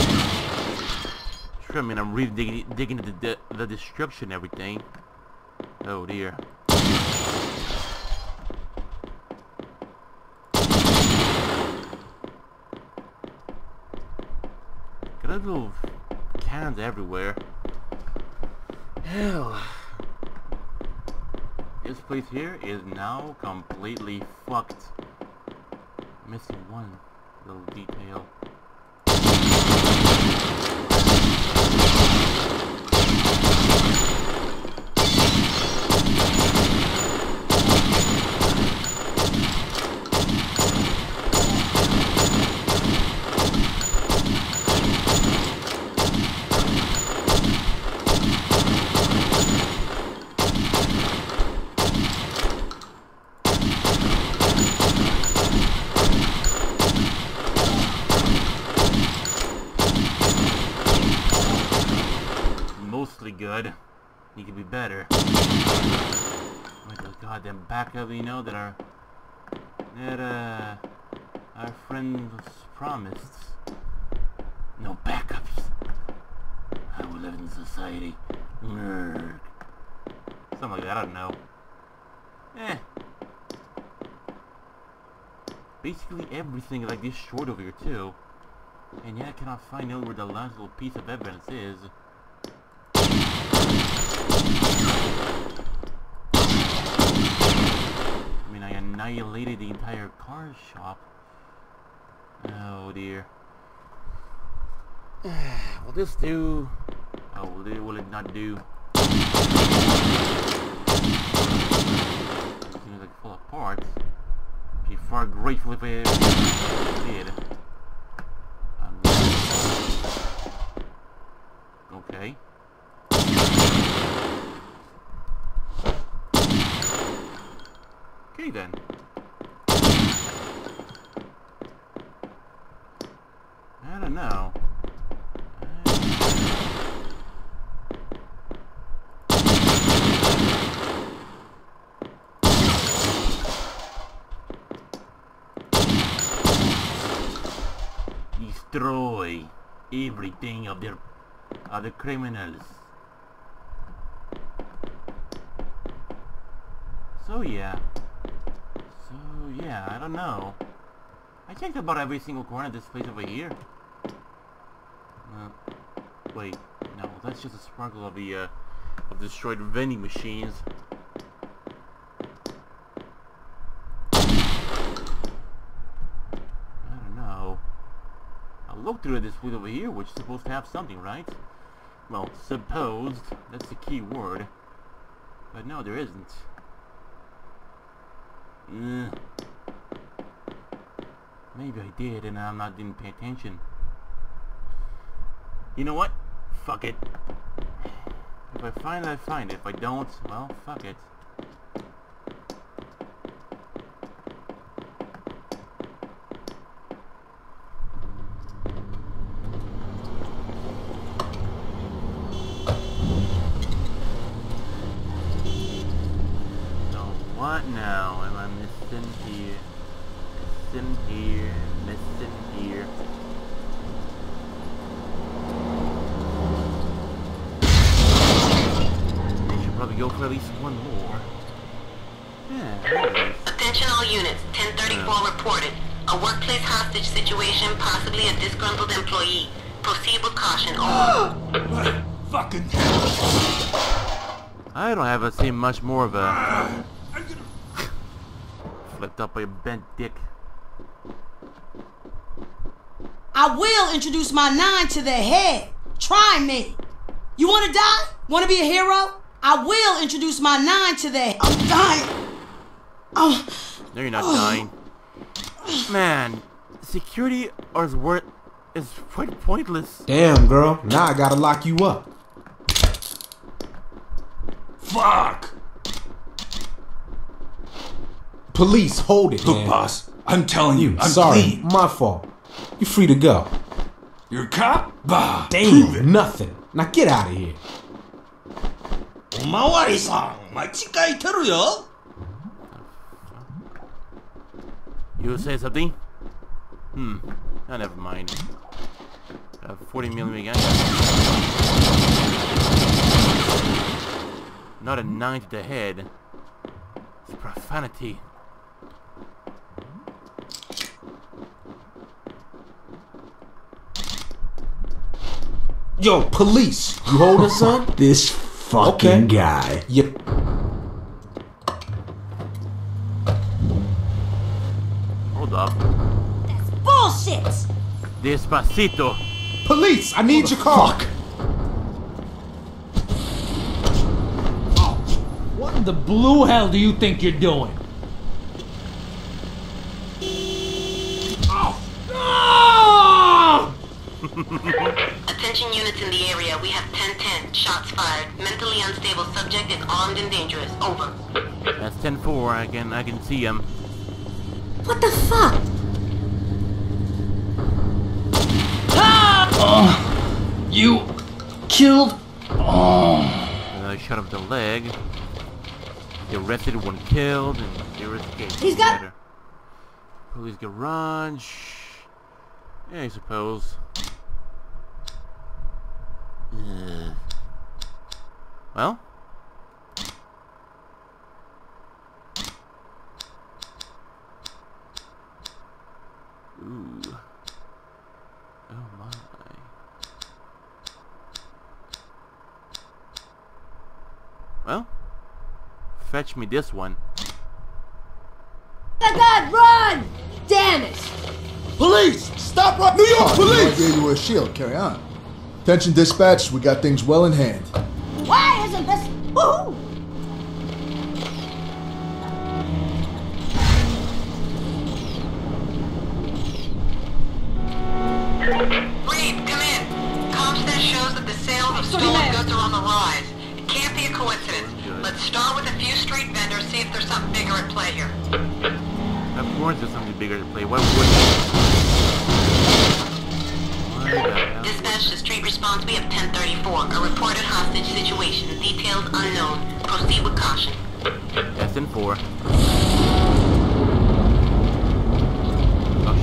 I mean, I'm really digging, digging into the, the, the destruction and everything. Oh dear. Got a little cans everywhere. Hell. This place here is now completely fucked. Missing one little detail. He could be better. With the goddamn backup, you know, that our that uh our friends promised. No backups. I will live in society. Nerd. Something like that, I don't know. Eh. Basically everything like this short over here too. And yet I cannot find out where the last little piece of evidence is. I mean, I annihilated the entire car shop. Oh dear. [sighs] will this do? Oh, will it, will it not do? Seems like full of parts. Be far grateful if it did. Um, okay. Okay then. I don't know. Destroy everything of their of the criminals. So yeah. Yeah, I don't know. I checked about every single corner of this place over here. Uh, wait, no, that's just a sparkle of the uh, of destroyed vending machines. I don't know. I looked through this place over here, which is supposed to have something, right? Well, supposed. That's the key word. But no, there isn't. Ugh. Maybe I did and I'm not didn't pay attention. You know what? Fuck it. If I find it, I find it. If I don't, well, fuck it. So what now am I missing here? Missing here, missing here. They should probably go for at least one more. Yeah, there it is. Attention all units, 1034 reported. A workplace hostage situation, possibly a disgruntled employee. Proceed with caution, [gasps] over. Fucking I don't have a seen much more of a [sighs] [laughs] flipped up by a bent dick. I will introduce my nine to the head. Try me. You want to die? Want to be a hero? I will introduce my nine today. I'm dying. Oh, No, you're not dying. Man, security is worth is quite pointless. Damn, girl. Now I gotta lock you up. Fuck! Police, hold it, Look, man. boss, I'm telling you, I'm Sorry, clean. my fault. You're free to go. You're a cop? Bah, Damn, nothing. Now get out of here. おまわりさん、間違えてるよ You say something? Hmm. Oh, never mind. Uh, 40 millimeter gun. Not a nine to the head. It's profanity. Yo, police. You hold us, son? This fucking guy. Yep. Hold up. That's Bullshit! Despacito. Police, I need your car. Oh, what in the blue hell do you think you're doing? Oh, [laughs] Attention units in the area. We have 1010. Shots fired. Mentally unstable subject is armed and dangerous. Over. That's 10-4. I can I can see him. What the fuck? Oh, you killed. Oh. I shot up the leg. They arrested one killed, and they were escaped. He's got- Better. Police garage. Yeah, I suppose. Ugh. Well. Ooh. Oh my. Well, fetch me this one. Oh God, run! Damn it! Police! Stop right New York police! I gave you a shield. Carry on. Attention dispatch, we got things well in hand. Why isn't this? Woohoo! Reed, come in. CompStat shows that the sales of stolen goods are on the rise. It can't be a coincidence. Let's start with a few street vendors, see if there's something bigger at play here. Of course there's something bigger to play. Why would Why the hell? Dispatch to street response. We have 1034. A reported hostage situation. Details unknown. Proceed with caution. That's in four. Oh,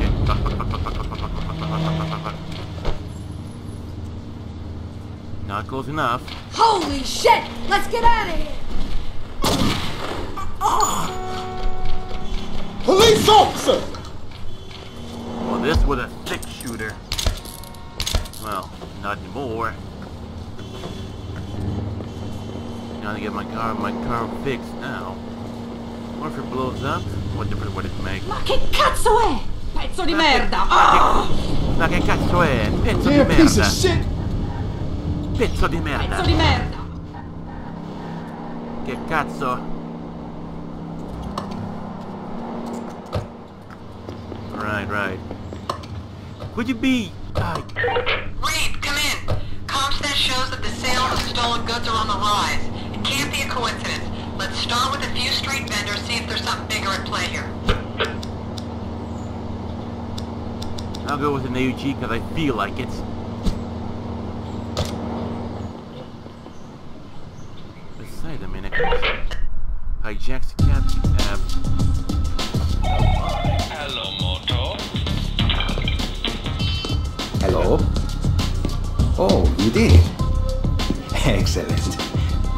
Not close enough. Holy shit! Let's get out of here! Police officer! Well, this was a thick well, not anymore. Gotta get my car, my car fixed now. What if it blows up? What difference would it make? Ma che cazzo è? Pezzo di merda! Ah! Ma che cazzo è? Pezzo di Damn piece merda! of shit! Pezzo di merda! Pezzo di merda! Che cazzo? Right, right. Could you be... Uh, Reed, come in. CompStat shows that the sales of stolen goods are on the rise. It can't be a coincidence. Let's start with a few street vendors, see if there's something bigger at play here. I'll go with an AUG because I feel like it. I mean, I could hijacks the cab. cab. Hello? Oh, you did? Excellent.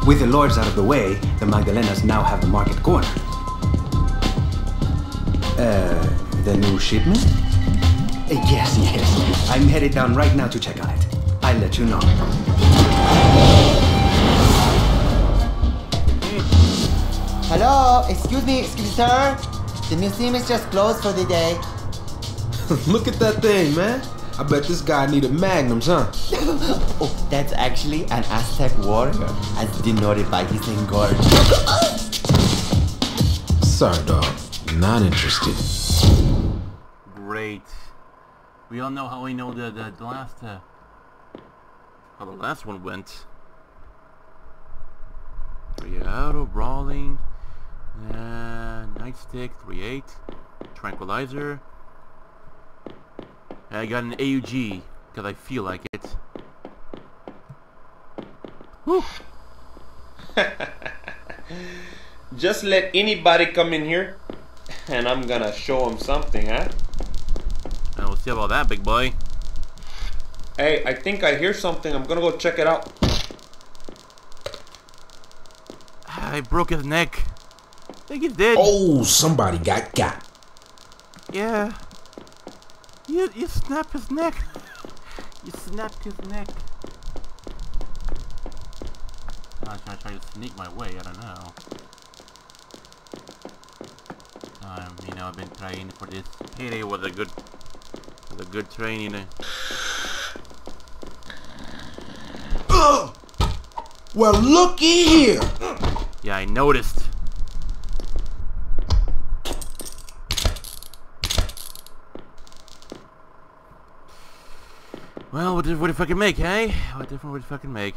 With the lords out of the way, the Magdalenas now have the market corner. Uh, the new shipment? Uh, yes, [laughs] yes. I'm headed down right now to check on it. I'll let you know. Hello, excuse me, excuse me, sir. The museum is just closed for the day. [laughs] Look at that thing, man. I bet this guy needed magnums, huh? [laughs] oh, that's actually an Aztec warrior, as denoted by his engorged. Sorry, dog. Not interested. Great. We all know how we know the, the, the last, uh, how the last one went. Three auto, brawling, uh, nightstick, 3-8, tranquilizer. I got an AUG, because I feel like it. Whew. [laughs] Just let anybody come in here, and I'm gonna show them something, huh? And we'll see about that, big boy. Hey, I think I hear something. I'm gonna go check it out. I broke his neck. I think he's dead. Oh, somebody got got. Yeah. You, you snap his neck! you snap his neck! I'm trying to try to sneak my way, I don't know. Um, you know, I've been training for this. Payday was a good... was a good training. well, looky here! Yeah, I noticed. What did what did fucking make, hey? What different would it fucking make?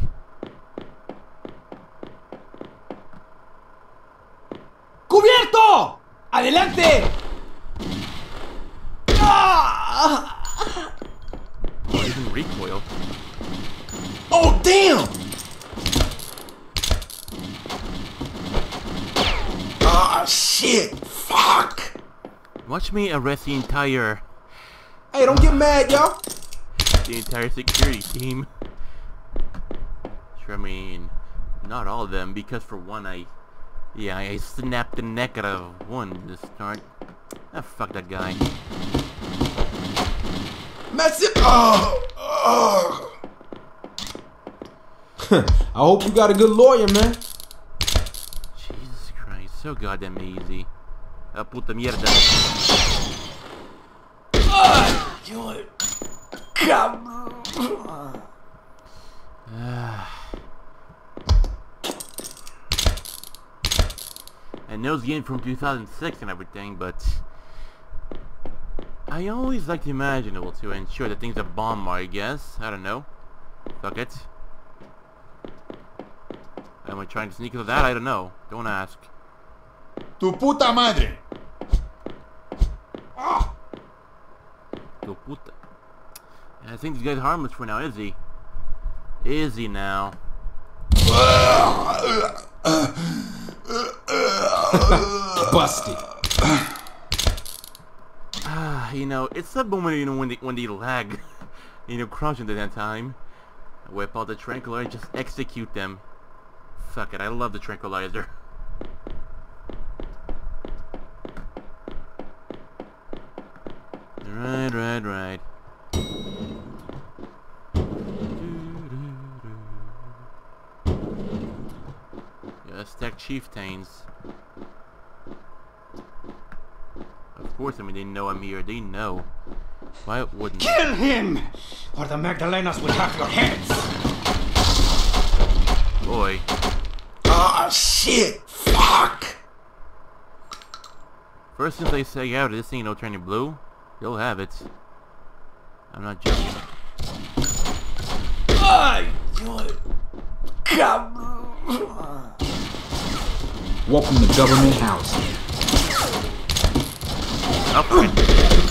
¡Cubierto! ¡Adelante! Ah! Oh, even recoil. Oh, damn! Ah, shit! Fuck! Watch me arrest the entire, Hey, don't get mad, y'all. The entire security team. Sure, I mean, not all of them, because for one, I, yeah, I snapped the neck out of one to start. Ah, fuck that guy. Mess it. Oh, oh. I hope you got a good lawyer, man. Jesus Christ, so goddamn easy. Ah, puta mierda. Ah. [sighs] I know it's game from 2006 and everything, but I always like to imagine it to ensure that things are bomb, I guess. I don't know. Fuck it. Am I trying to sneak into that? I don't know. Don't ask. Tu puta madre. Tu puta. And I think this guy's harmless for now, is he? Is he now? Busted. Ah, you know, it's that moment, you know, when the when the lag, [laughs] you know, crunching at that time. Whip out the tranquilizer, just execute them. Fuck it, I love the tranquilizer. [laughs] Right, right, right. Yeah, stack chieftains. Of course, I mean, they know I'm here. They know. Why wouldn't? Kill him! Or the Magdalenas will have your heads! Boy. Ah, shit! Fuck! First since they say out this ain't no turning blue, you'll have it. I'm not joking. Ay, Welcome to government house. Up right.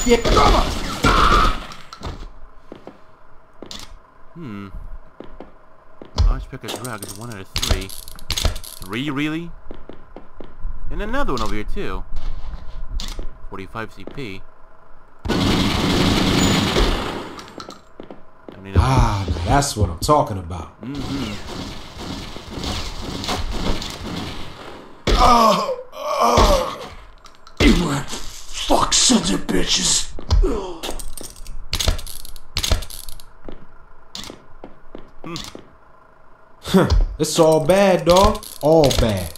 Yeah, come on. Hmm. Large pick of drugs, one out of three. Three, really? And another one over here, too. 45 CP. I a... Ah, that's what I'm talking about. Mm-hmm. Oh, oh. You rat fuck sons of bitches. Huh, it's all bad, dog. All bad.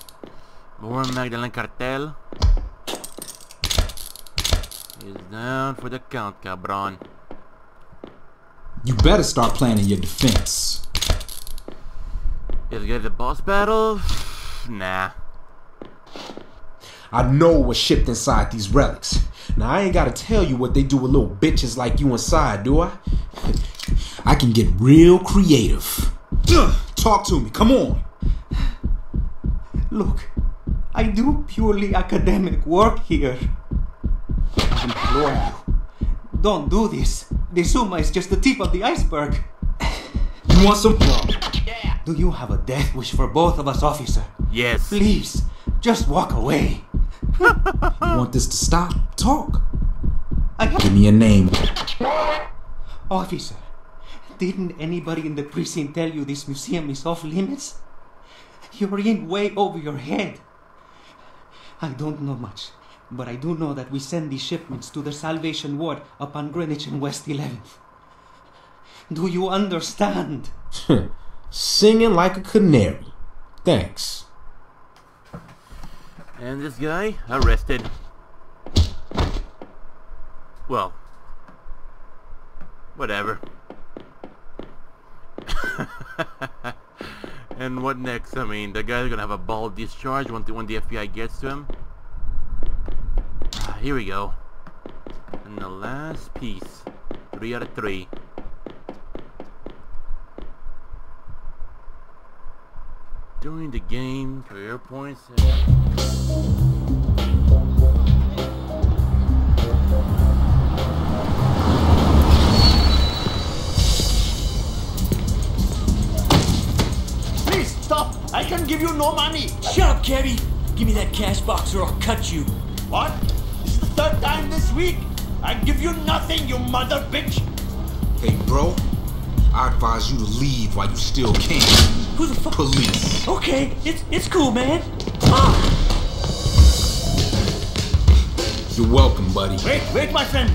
More Magdalene Cartel. Is down for the count, cabron. You better start planning your defense. Is it the boss battle? Nah. I know what's shipped inside these relics. Now I ain't gotta tell you what they do with little bitches like you inside, do I? I can get real creative. Talk to me, come on. Look, I do purely academic work here. I implore you, don't do this. The Suma is just the tip of the iceberg. You want some? Yeah. Do you have a death wish for both of us, officer? Yes. Please, just walk away. You want this to stop? Talk. I Give me a name. Officer, didn't anybody in the precinct tell you this museum is off limits? You're in way over your head. I don't know much, but I do know that we send these shipments to the Salvation Ward up on Greenwich and West 11th. Do you understand? [laughs] Singing like a canary. Thanks. And this guy arrested. Well, whatever. [laughs] and what next? I mean, the guy's gonna have a ball discharge when the, when the FBI gets to him. Ah, here we go. And the last piece. Three out of three. During the game, career points. Please stop! I can give you no money! Shut up, Carrie! Give me that cash box or I'll cut you. What? This is the third time this week! I give you nothing, you mother bitch! Hey, bro. I advise you to leave while you still can. Who the fuck? Police. Okay, it's it's cool, man. Ah. You're welcome, buddy. Wait, wait, my friend.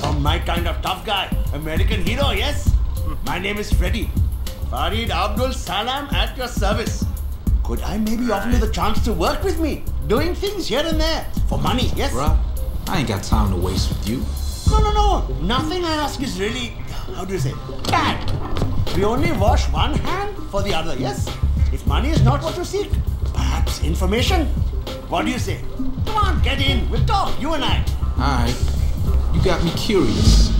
You're my kind of tough guy. American hero, yes? My name is Freddy. Farid Abdul Salam at your service. Could I maybe offer you the chance to work with me? Doing things here and there. For money, yes? Bruh, I ain't got time to waste with you. No, no, no. Nothing I ask is really, how do you say, bad. We only wash one hand for the other, yes? If money is not what you seek, perhaps information. What do you say? Come on, get in. We'll talk, you and I. Alright. You got me curious.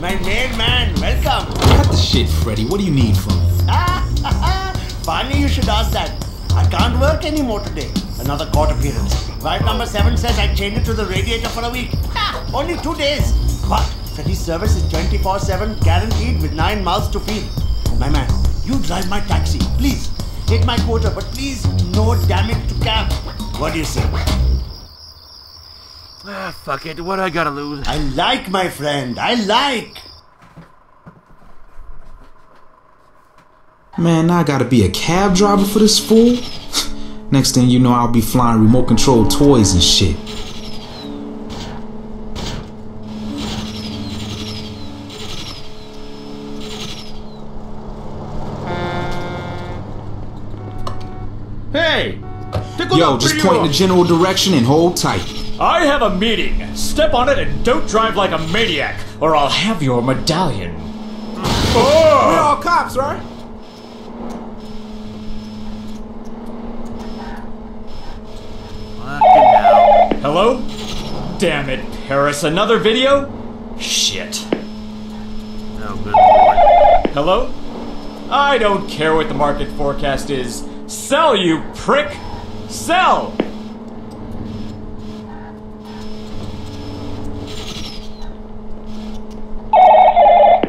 My main man, welcome. Cut the shit, Freddy. What do you need from me? [laughs] Funny you should ask that. I can't work anymore today. Another court appearance. Right number seven says I chained it to the radiator for a week. Ha! Only two days. But Freddy's service is 24-7 guaranteed with nine mouths to feed. My man, you drive my taxi. Please. Hit my quota, but please no damage to cab. What do you say? Ah, fuck it. What I gotta lose? I like my friend. I like. Man, now I gotta be a cab driver for this fool? [sighs] Next thing you know, I'll be flying remote control toys and shit. Hey! Yo, just point in the general direction and hold tight. I have a meeting. Step on it and don't drive like a maniac, or I'll have your medallion. Oh! We're all cops, right? Hello? Damn it, Paris, another video? Shit. Oh, good lord. Hello? I don't care what the market forecast is. Sell, you prick! Sell!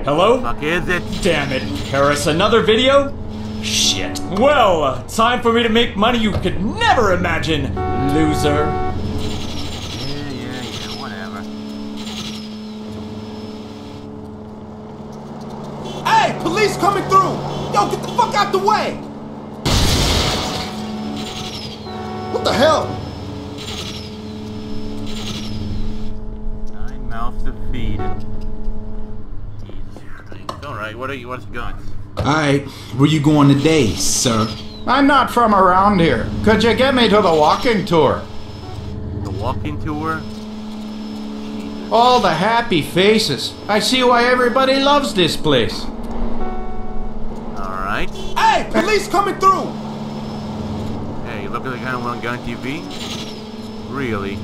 Hello? Fuck is it? Damn it, Paris, another video? Shit. Well, time for me to make money you could never imagine, loser. Yeah, yeah, yeah, whatever. Hey, police coming through! Yo, get the fuck out the way! What the hell? Nine mouths to feed. Alright, what are you, what's going? Alright, where you going today, sir? I'm not from around here. Could you get me to the walking tour? The walking tour? All the happy faces. I see why everybody loves this place. Alright. Hey, police coming through! Hey, you look like the kind of one guy on TV? Really?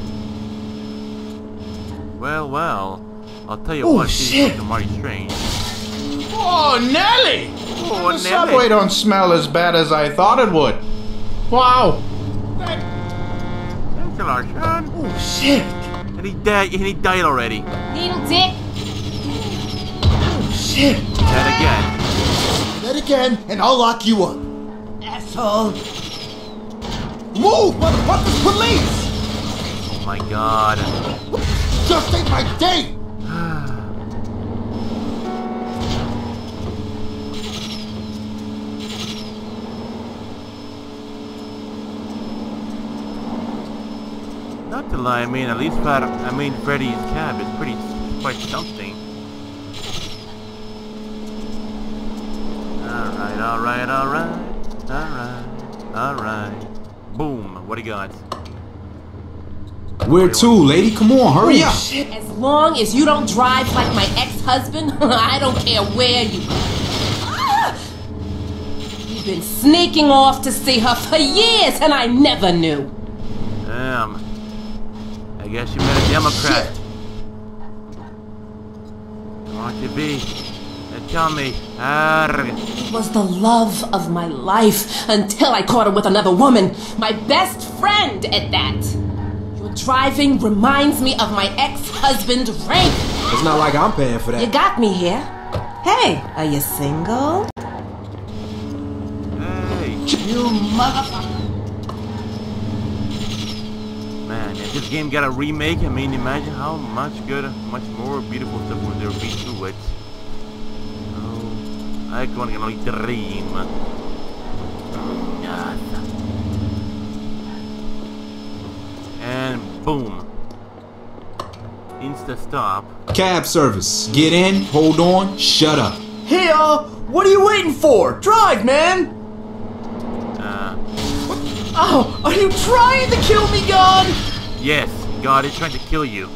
Well, well. I'll tell you Oh, what, she's shit. looking mighty strange. Oh, Nelly! Oh, the Nelly. subway don't smell as bad as I thought it would. Wow. Thanks a lot, Sean. Oh, shit. And he died, and he died already. Needle dick. Oh, shit. Dead again. Dead again, and I'll lock you up. Asshole. Move, motherfuckers, police! Oh my god. Just ain't my day! Not to lie, I mean, at least Fred, I mean, Freddy's cab is pretty, quite something. Alright, alright, alright. Alright. Alright. Boom. What do you got? Where to, lady? Come on, hurry Oh, up. shit. As long as you don't drive like my ex-husband, [laughs] I don't care where you Ah! You've been sneaking off to see her for years, and I never knew. Damn. I guess you met a Democrat. Come on, you be. Now tell. Arrgh. It was the love of my life until I caught her with another woman. My best friend at that. Your driving reminds me of my ex-husband, Frank. It's not like I'm paying for that. You got me here. Hey, are you single? Hey. You motherfucker. Man, if this game got a remake, I mean, imagine how much good, much more beautiful stuff would there be to it. I can only dream. Yes. And boom. Insta stop. Cab service. Get in, hold on, shut up. Hey, uh, what are you waiting for? Drive, man! Uh, Oh, are you trying to kill me, God? yes, God is trying to kill you.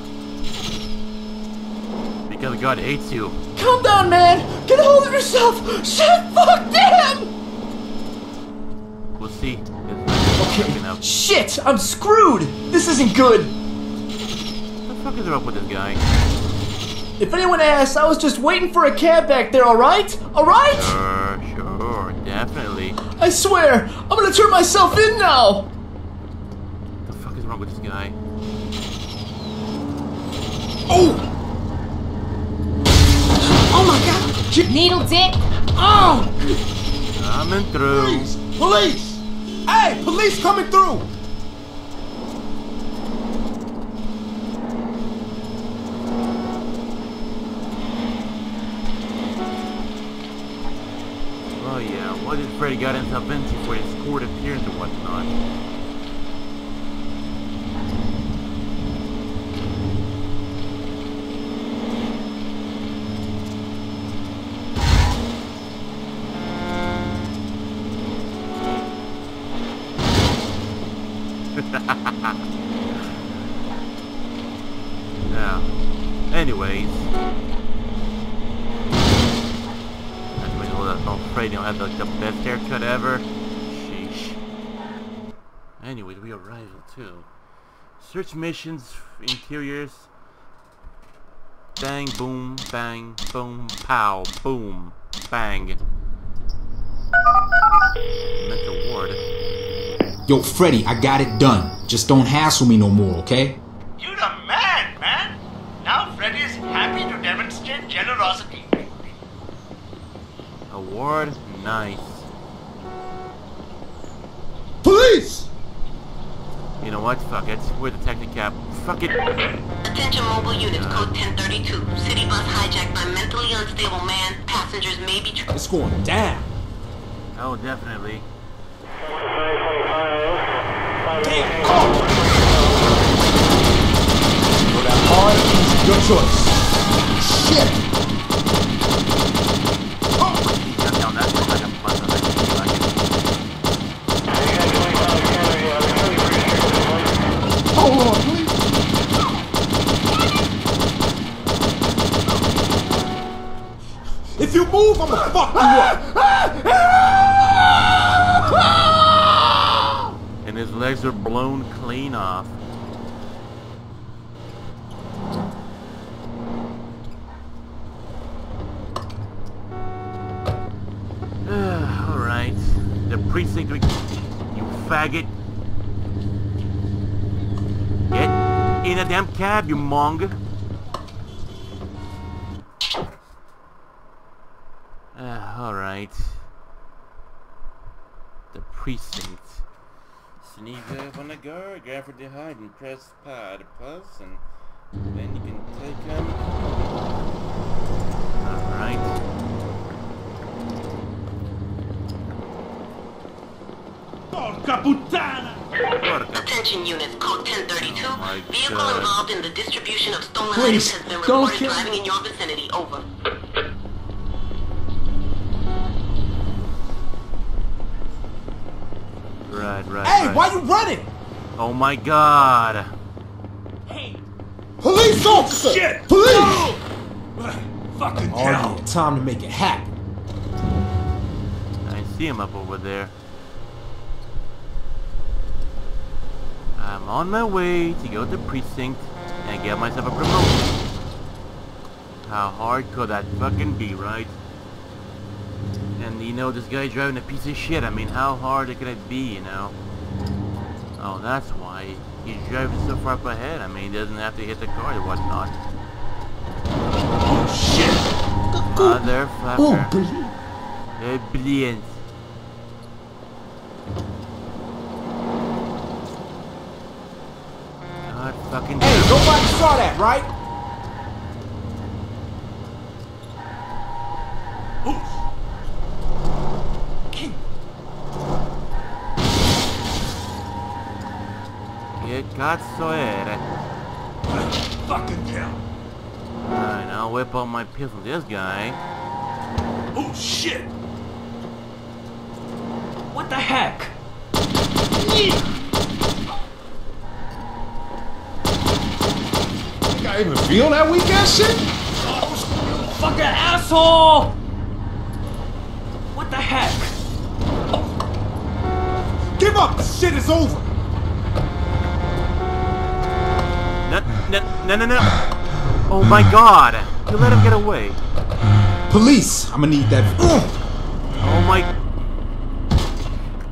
Because God hates you. Calm down, man! Get a hold of yourself! Shit, fuck, damn! We'll see. Okay, shit, I'm screwed! This isn't good! What the fuck is wrong with this guy? If anyone asks, I was just waiting for a cab back there, alright? Alright? Sure, sure, definitely. I swear, I'm gonna turn myself in now! What the fuck is wrong with this guy? Oh! Oh my god! Needle dick! Oh! Coming through. Police! Hey, police coming through! Oh yeah, what did Freddy got himself into for his court appearance and whatnot? yeah. Anyways. That's when you'll have no Freddy will have like the best haircut ever. Sheesh. Anyways, we arrived too. Search missions, interiors. Bang, boom, bang, boom, pow, boom, bang. Mental ward. Yo, Freddy, I got it done. Just don't hassle me no more, okay? You're the man, man. Now Freddy is happy to demonstrate generosity. Award, nice. Police! You know what? Fuck it. We're the Technicap. Fuck it. Attention mobile units, code 1032. City bus hijacked by mentally unstable man. Passengers may be... Tra- It's going down. Oh, definitely. Go that hard, your choice. Shit! Hold on, please. Move, I'ma fuck you up. And his legs are blown clean off. [sighs] Alright. The precinct, you faggot. Get in a damn cab, you mong. Uh, alright. The precinct. Sneak up on the guard, grab for the hide and press pod plus and then you can take him. Alright. Porca puttana! Attention units, code 1032. my Vehicle God. involved in the distribution of stolen Please, items has been reported driving in your vicinity. Over. Right, right, Hey, right. why you running? Oh my god. Hey. Police officer! Shit! Police! Fucking Oh yeah, time to make it happen. I see him up over there. I'm on my way to go to precinct and get myself a promotion. How hard could that fucking be, right? And you know, this guy driving a piece of shit. I mean, how hard could it be, you know? Oh, that's why. He's driving so far up ahead. I mean, he doesn't have to hit the car or whatnot. Oh shit! Motherfucker. Eh, brilliant. God fucking Hey, nobody saw that, right? Che cazzo era? Fucking hell! Alright, I'll whip out my pistol. This guy. Oh shit! What the heck? Think I even feel that weak ass shit? Fucking asshole! What the heck? Give up! The shit is over! No, no, no, no, no. Oh my god. You let him get away. Police! I'ma need that. Oh my.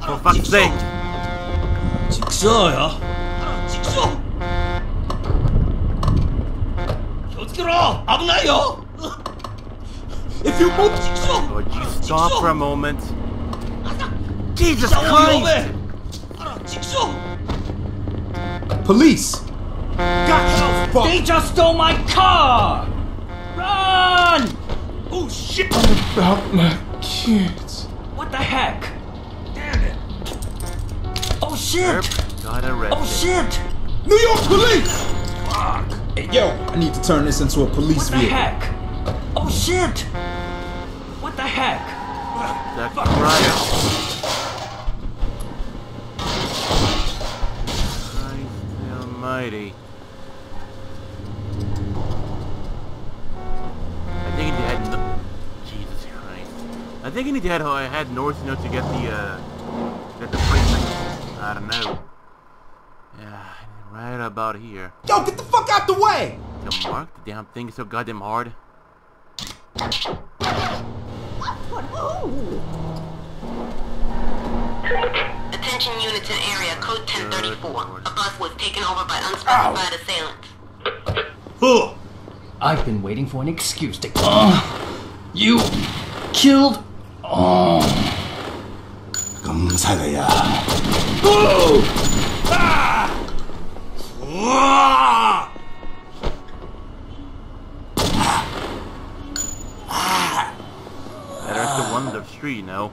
For fuck's sake. 직서야. 직서. 어떻게라? 아브나요. If you move, Would you stop for a moment? Jesus 싸워 Christ! 위험해. 알아, 직서. Police! Got help. Fuck. They just stole my car! Run! Oh shit! About my kids. What the heck? Damn it! Oh shit! Erp got arrested. Oh shit! New York Police! Fuck! Hey, yo, I need to turn this into a police vehicle. What the vehicle. heck? Oh shit! What the heck? That's right. Christ almighty. I think he had no... Jesus Christ. I think he need to head, uh, head north, you know, to get the, uh... Get the precinct. I don't know. Yeah, right about here. Yo, get the fuck out the way! To mark the damn thing is so goddamn hard. Attention units in area code 1034. A bus was taken over by unspecified assailants. Huh. I've been waiting for an excuse to. Uh, you killed. Oh. 감사해야. 아! 우와! Better to one the street, you know.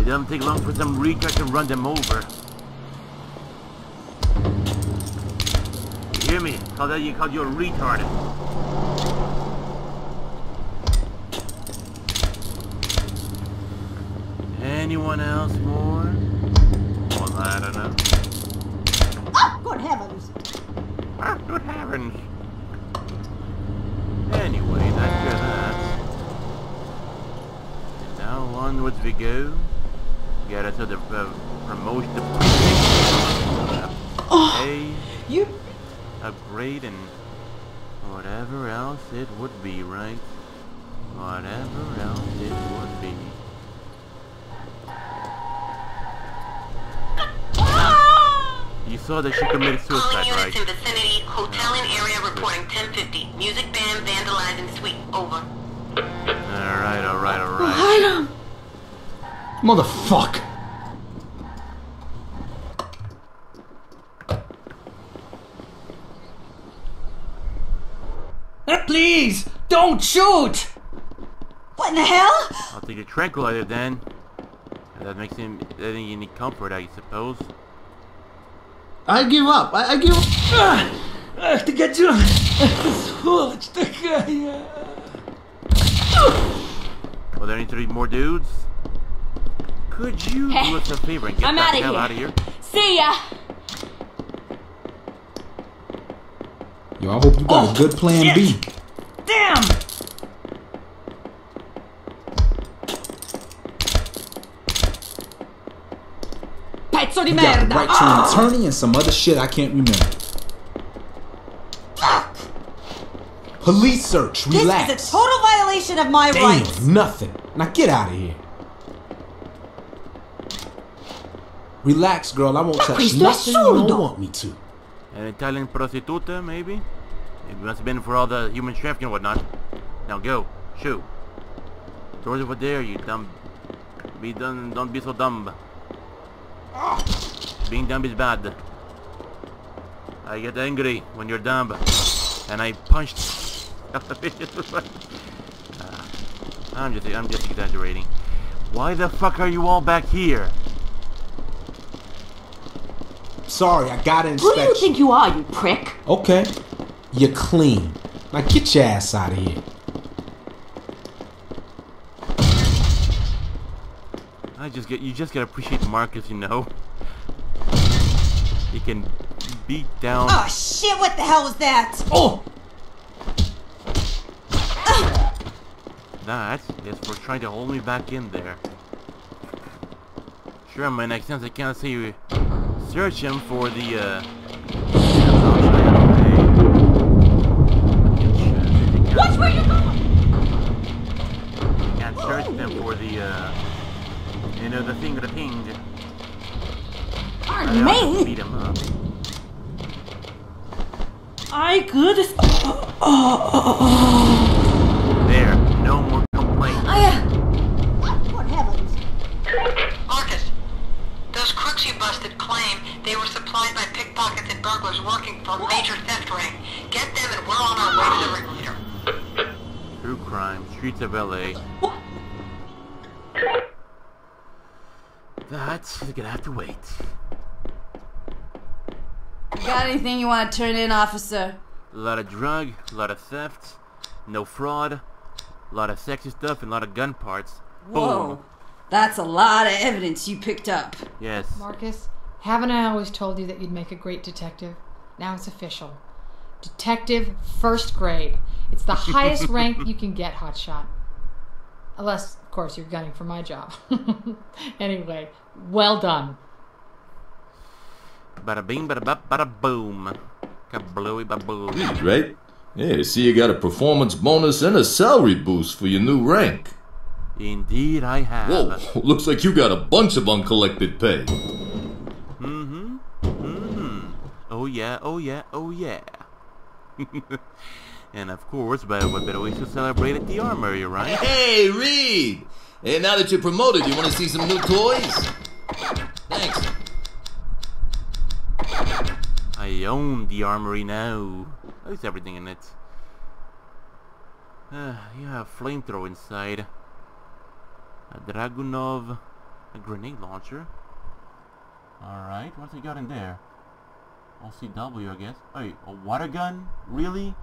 It doesn't take long for some retard to run them over. Me? Call that you called you a retard. Anyone else more? Well, I don't know. Oh, good heavens. Ah, good heavens. Anyway, that's good that. And now onwards we go. Get us to the uh, promotion. Oh, Pay, you. Upgrade, and whatever else it would be, right? Whatever else it would be. You saw that she committed suicide, Calling right? units in vicinity, hotel and area reporting 1050. Music band vandalizing suite. Over. Alright, alright, alright. Hide him. Motherfuck. Please, don't shoot! What in the hell? I'll take a tranquilizer then. That makes him that ain't any comfort, I suppose. I give up. I, I give up. Ah! Ах ты гаденыш! Сволочь такая! Well, there need to be more dudes. Could you do us a favor and get I'm the outta hell here. out of here? See ya. Yo, I hope you got a good plan B. Damn! Pezzo di You got the right to an ah! attorney and some other shit I can't remember. Fuck. Police search. Relax. This is a total violation of my Damn, rights. nothing. Now get out of here. Relax, girl. I won't touch nothing you don't want me to. An Italian prostitute, maybe? It must have been for all the human trafficking and whatnot. Now go. Shoot. Doors over there, you dumb... Be done, don't be so dumb. Being dumb is bad. I get angry when you're dumb. And I punched... [laughs] Ah, I'm just, I'm just exaggerating. Why the fuck are you all back here? Sorry, I got an Who do you think you are, you prick? Okay. You're clean. Now get your ass out of here. I just get, you just gotta appreciate Marcus, you know? He can beat down... Oh shit, what the hell was that? Oh! That is for trying to hold me back in there. Sure, my next sense I can't say you search him for the uh Watch where you're going! can't search them for the uh you know the thing the thing. Pardon I have me? beat him up. I could. There, no more complaints. I. Uh... What heavens. Marcus, those crooks you busted claim they were supplied by pickpockets and burglars working for a major theft ring. Get them and we're on our way to the ringleader. True crime, streets of LA. That's gonna have to wait. Got anything you want to turn in, officer? A lot of drug, a lot of theft, no fraud, a lot of sexy stuff, and a lot of gun parts. Whoa. Boom. That's a lot of evidence you picked up. Yes. Marcus, haven't I always told you that you'd make a great detective? Now it's official. Detective first grade. It's the [laughs] highest rank you can get, Hotshot. Unless, of course, you're gunning for my job. [laughs] anyway, well done. Bada bing, bada bop, bada boom. Kablooey baboom. Neat, right? Yeah, see you got a performance bonus and a salary boost for your new rank. Indeed, I have. Whoa, [laughs] looks like you got a bunch of uncollected pay. Mm-hmm. Mm-hmm. Oh yeah, oh yeah, oh yeah. And of course, but what better way to celebrate at the armory, right? Hey, Reed! Hey, now that you're promoted, you want to see some new toys? Thanks. I own the armory now. There's everything in it. Uh, you have a flamethrower inside. A Dragunov. A grenade launcher. Alright, what's he got in there? LCW, I guess. Wait, a water gun? Really?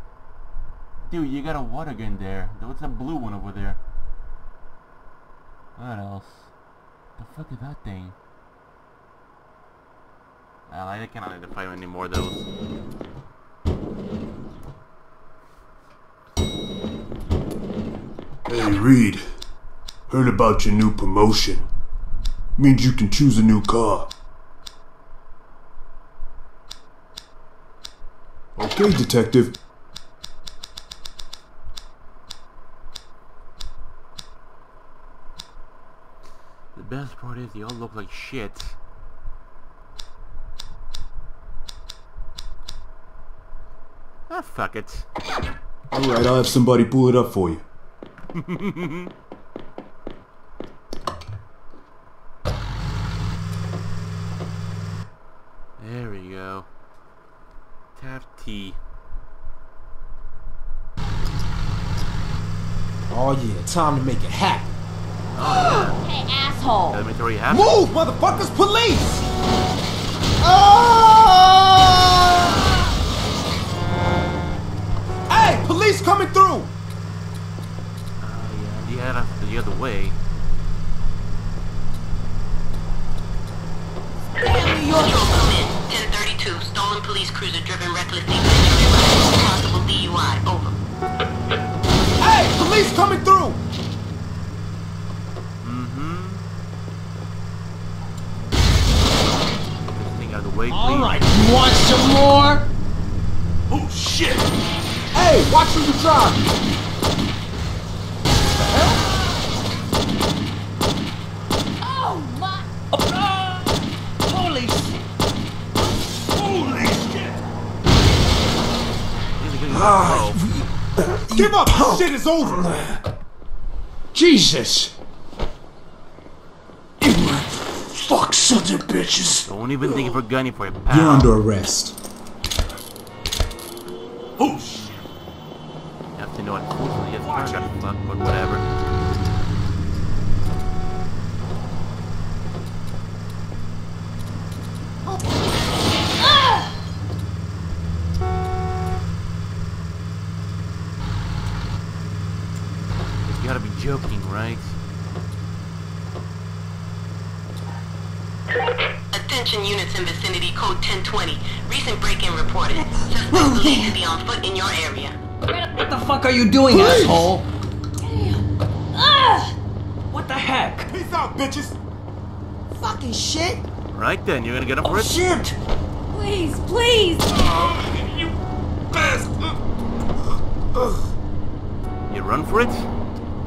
Dude, you got a water gun there. What's that blue one over there? What else? The fuck is that thing? Well, I cannot identify any more of those. Hey, Reed. Heard about your new promotion. Means you can choose a new car. Okay, detective. Best part is they all look like shit. Ah, fuck it. Alright, I'll have somebody pull it up for you. [laughs] there we go. Taft T. Oh yeah, time to make it happen. Hey, asshole! Let me throw you happened. Move, motherfuckers, police! Oh! Hey, police coming through! Uh, yeah, you had the other way. Stolen police cruiser driven recklessly. Possible DUI. Over. Hey, police coming through! This thing out of the way, please. All right, you want some more? Oh shit! Hey, watch who you drive! Oh my! Holy shit! Holy shit! Ah, Give up! This shit is over! Jesus! Fuck sons of bitches. Don't even think for gunning for a pal. You're under arrest. Oh shit! You have to know unfortunately his car got fucked, but whatever. You gotta be joking, right? Attention units in vicinity code 1020. Recent break-in reported. Suspect believed to be on foot in your area. What the fuck are you doing, Police! asshole? Ah! What the heck? Peace out, bitches! Fucking shit. Right then, you're gonna get up Oh for it? shit! Please, please! You run for it?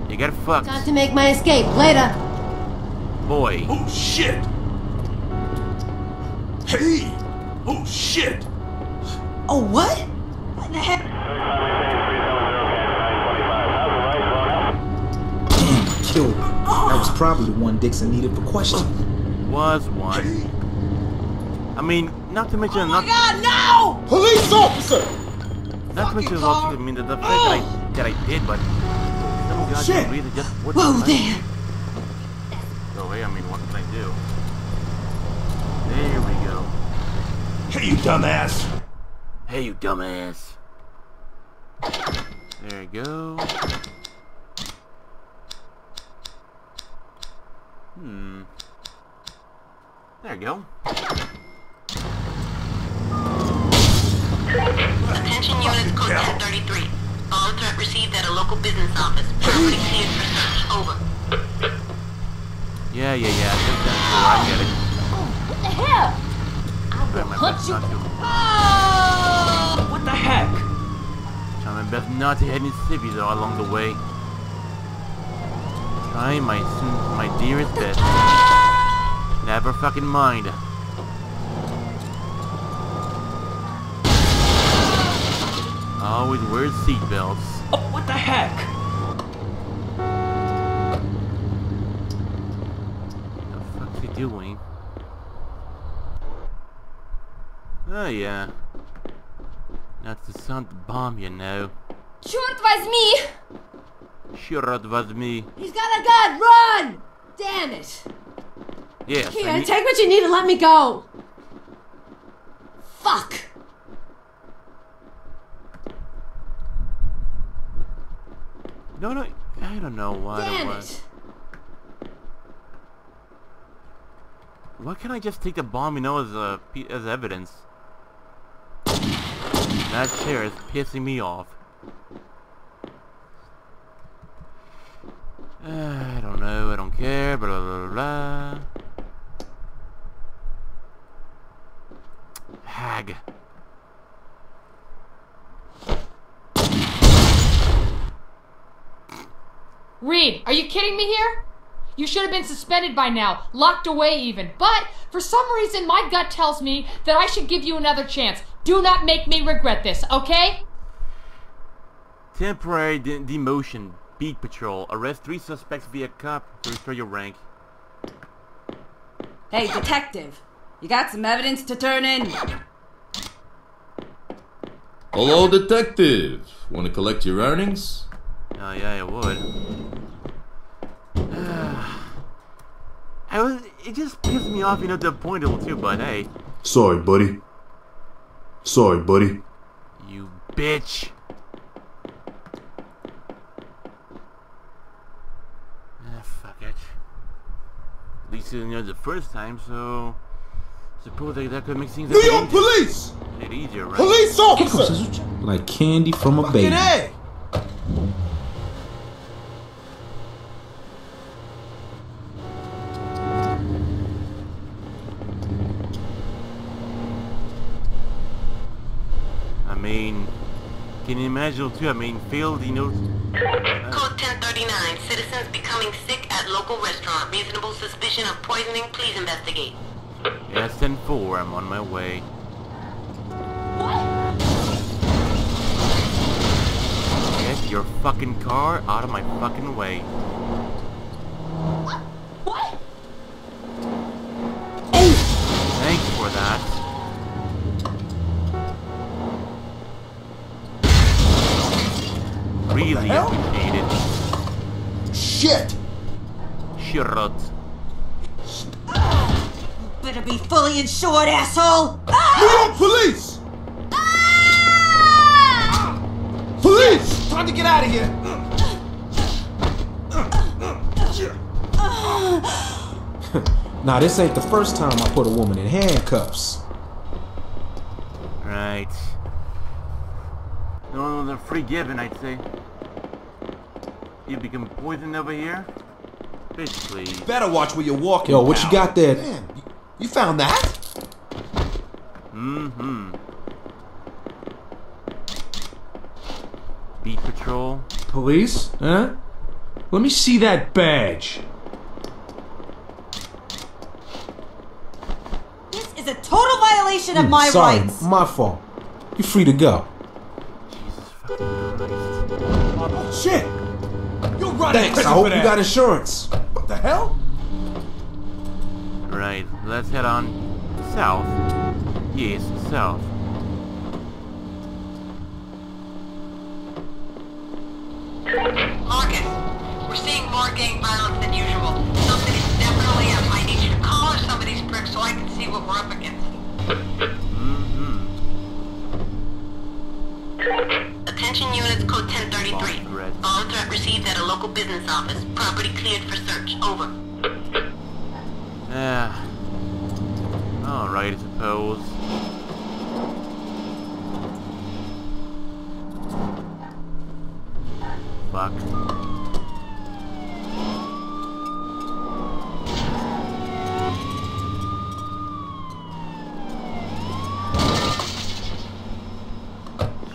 You get fucked. Time to make my escape. Later. Boy. Oh shit! Hey! Oh shit! Oh, what? What the heck? Damn, killed me. That was probably the one Dixon needed for questioning. Was one. I mean, not to mention, oh not, God, no! Police officer! not to mention, also, I mean, the, the fact that I, that I did, but some oh, goddamn Shit. reason just what Whoa there. So, hey, I mean, what can I do? There we go. Hey, you dumbass! Hey, you dumbass. There you go. Hmm. There you go. Attention units code 1033. Bomb threat received at a local business office. Property cleared for search. Over. Yeah, yeah, yeah. I think that's cool. I get it. What the hell? Punch you. Oh! What the heck? Try my best not to hit any civvies all along the way. Trying my my dearest best. Never fucking mind. Always wear seatbelts. Oh, what the heck? What the fuck's he doing? Oh yeah. That's the sound of the bomb, you know. Черт возьми! Sure it was me. He's got a gun! Run! Damn it! Yes, Here, I need- take what you need and let me go! Fuck! No, no, I don't know what Damn it was. it! Why can't I just take the bomb, you know, as a pe- as evidence? That chair is pissing me off. I don't know, I don't care, blah blah blah. Hag. Reed, are you kidding me here? You should have been suspended by now, locked away even. But for some reason, my gut tells me that I should give you another chance. Do not make me regret this, okay? Temporary de- demotion. Beat patrol. Arrest three suspects via cop to restore your rank. Hey, detective. You got some evidence to turn in? Hello, detective. Want to collect your earnings? Oh yeah, I would. [sighs] I was. It just pissed me off, you know, to a point a little too. But hey, Sorry, buddy. Sorry, buddy. you bitch. Ah, fuck it. At least you know the first time, so suppose that, that could make things. a New York easier. police! easier, right? Police officer! Like candy from a baby. Fucking A! Mean, can you imagine too? I mean, Field, you know, Code 1039. Citizens becoming sick at local restaurant. Reasonable suspicion of poisoning. Please investigate. yes, 10-4, I'm on my way. Get your fucking car out of my fucking way. What Thanks for that. Really hell? appreciate it. Shit! Shirot. Better be fully insured, asshole! New York police! Police! Time to get out of here. [sighs] Now this ain't the first time I put a woman in handcuffs. Right. No, they're free given, I'd say. You become poisoned over here? Basically. please. Better watch where you're walking. Yo, what you got there? Damn, you, you found that? Mm-hmm. Beat patrol. Police? Huh? Let me see that badge. This is a total violation of Hmm, my Sorry, rights. my fault. You're free to go. Oh, shit! You're right. Thanks. I hope you got insurance. What the hell? Right, let's head on south. Yes, south. Marcus, we're seeing more gang violence than usual. Something is definitely up. I need you to collar some of these pricks so I can see what we're up against. Mm-hmm. Attention units, code 1033. Bomb threat received at a local business office. Property cleared for search. Over. Yeah. Alright, I suppose. Fuck.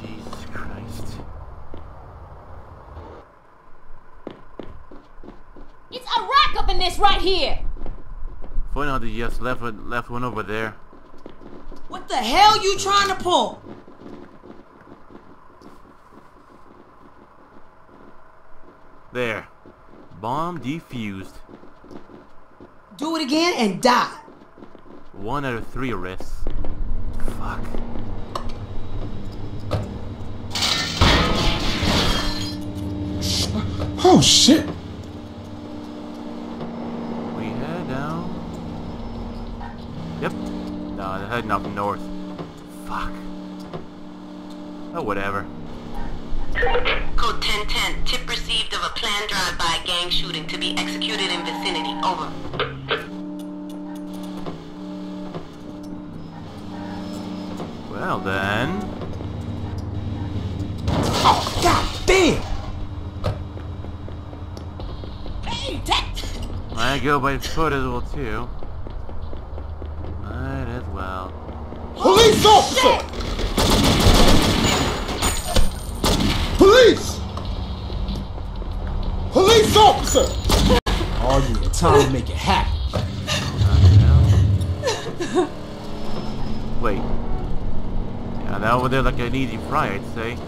Jesus Christ. It's a rack up in this right here. Funny how they just left one, left one over there. What the hell you trying to pull? There. Bomb defused. Do it again and die. One out of three arrests. Fuck. Oh, shit! We head down. Yep. No, they're heading up north. Fuck. Oh, whatever. Code 1010. Tip received of a planned drive-by gang shooting to be executed in vicinity. Over. Well then. Oh, god damn! I go by foot as well too. Might as well. Police officer! Police! Police officer! Oh yeah, time to make it happen. [laughs] Wait. Yeah, that over there like an easy fry, I'd say.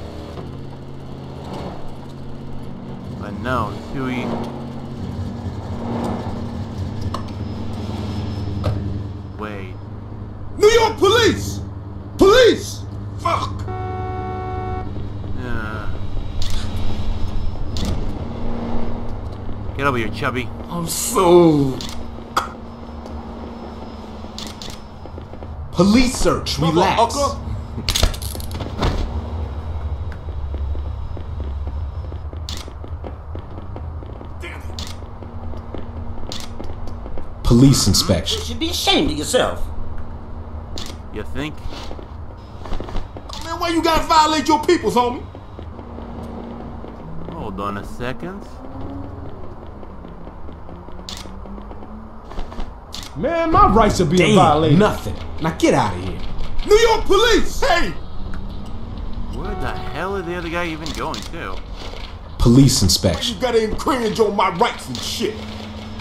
But no, Suey. Wait. New York police! Police! Fuck! Uh. Get over here, chubby. I'm so. Police search. Relax. Uncle. Police inspection. You should be ashamed of yourself. You think? Why you gotta violate your peoples, homie? Hold on a second. Man, my rights are being Damn, violated. nothing. Now get out of here. New York police! Hey! Where the hell is the other guy even going to? Police inspection. You gotta infringe on my rights and shit.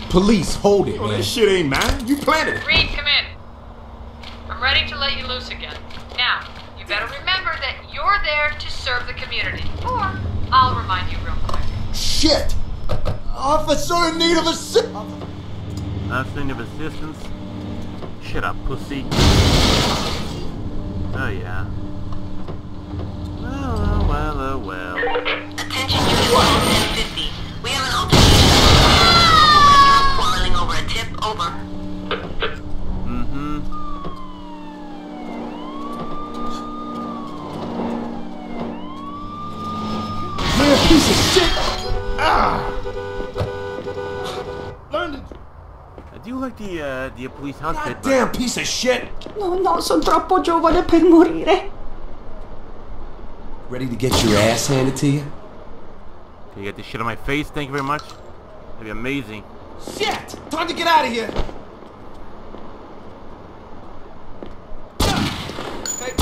Police, hold it, Oh, man. that shit ain't mine. You planted it. Reed, come in. I'm ready to let you loose again. Now, you better remember that you're there to serve the community. Or I'll remind you real quick. Shit! Officer in need of assistance. Nothing of assistance. Shut up, pussy. Oh yeah. Well, oh, well, oh, well. Attention Unit like the uh, the police outfit. but- Damn piece of shit! No, no, sono troppo giovane per morire. Ready to get your ass handed to you? Can you get this shit on my face? Thank you very much. That'd be amazing. Shit! Time to get out of here!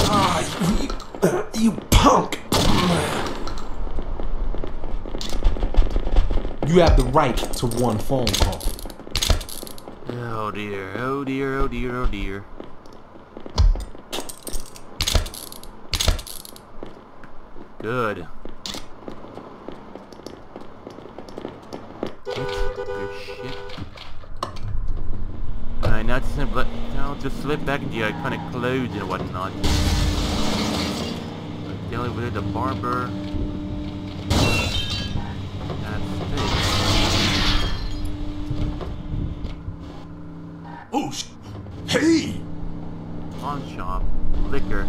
Ah, you, uh, you punk! You have the right to one phone call. Oh dear, oh dear, oh dear, oh dear. Good. What? Good shit. Alright, now just, let, now just slip back into your of clothes and whatnot. Dealing with the barber. That's it. Oh, sh- hey! Pawn shop. Liquor.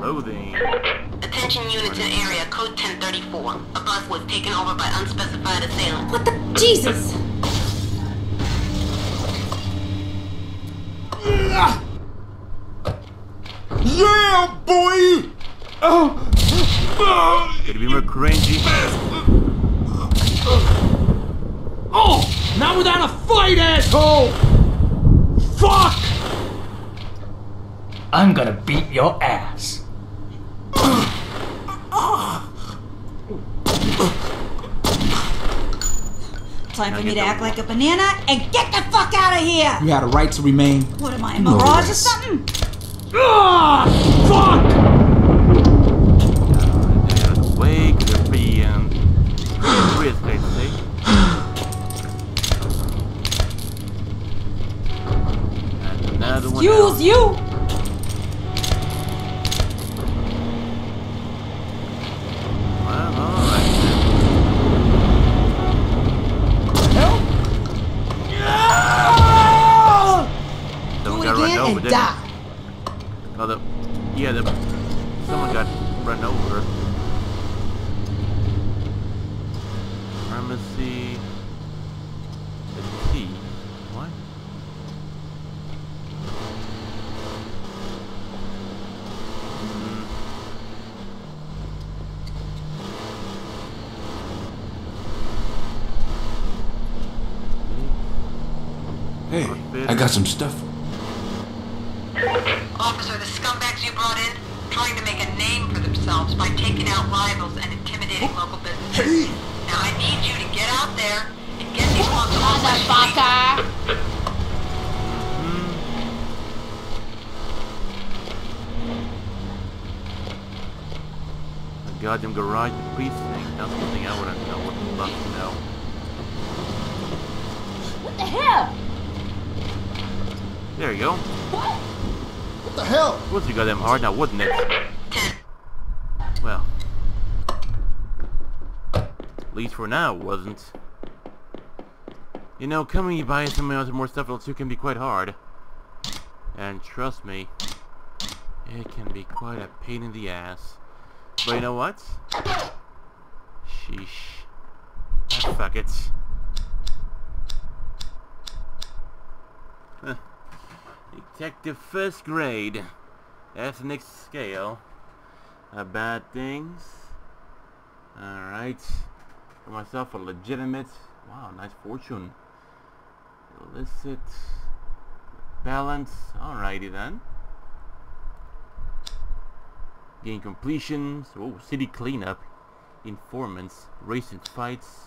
Clothing. Attention units in area. Code 1034. A bus was taken over by unspecified assailants. What the? Jesus! Yeah, boy! Oh! Oh! Could be more cringy? [laughs] Uh, uh, uh, Oh! Not without a fight, asshole! Fuck! I'm gonna beat your ass. Time for me to act like a banana and get the fuck out of here! You had a right to remain. What am I, a No mirage or something? Ah! Fuck! Way could be um, risk, I'd say. And another one Excuse out. you! Well, alright. Someone Do it got run again over, and didn't die. he? Oh, the, yeah, the, someone got run over. Pharmacy. The T. What? Hey, I got some stuff. Officer, the scumbags you brought in, trying to make a name for themselves by taking out rivals and intimidating local businesses. Now I need you to get out there and get these ones off my street. The goddamn garage precinct. That's one thing I wouldn't know what the fuck to know. What the hell? There you go. What the hell? Was you goddamn hard now, wouldn't it? Well. At least for now, it wasn't. You know, coming by some more stuff too can be quite hard. And trust me, it can be quite a pain in the ass. But you know what? Sheesh. Ah, fuck it. Detective first grade. The scale. Uh, bad things. Alright. For myself a legitimate. Wow, nice fortune. Illicit. Balance. Alrighty then. Gain completions. Oh, city cleanup. Informants. Recent fights.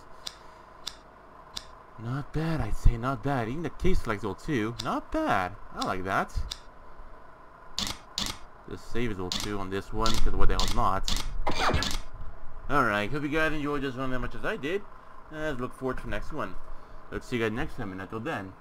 Not bad, I'd say. Not bad. Even the case flexible too. Not bad. I like that. The save all too on this one, because what the hell not. Alright, hope you guys enjoyed this one as much as I did. Let's look forward to the next one. Let's see you guys next time, and until then.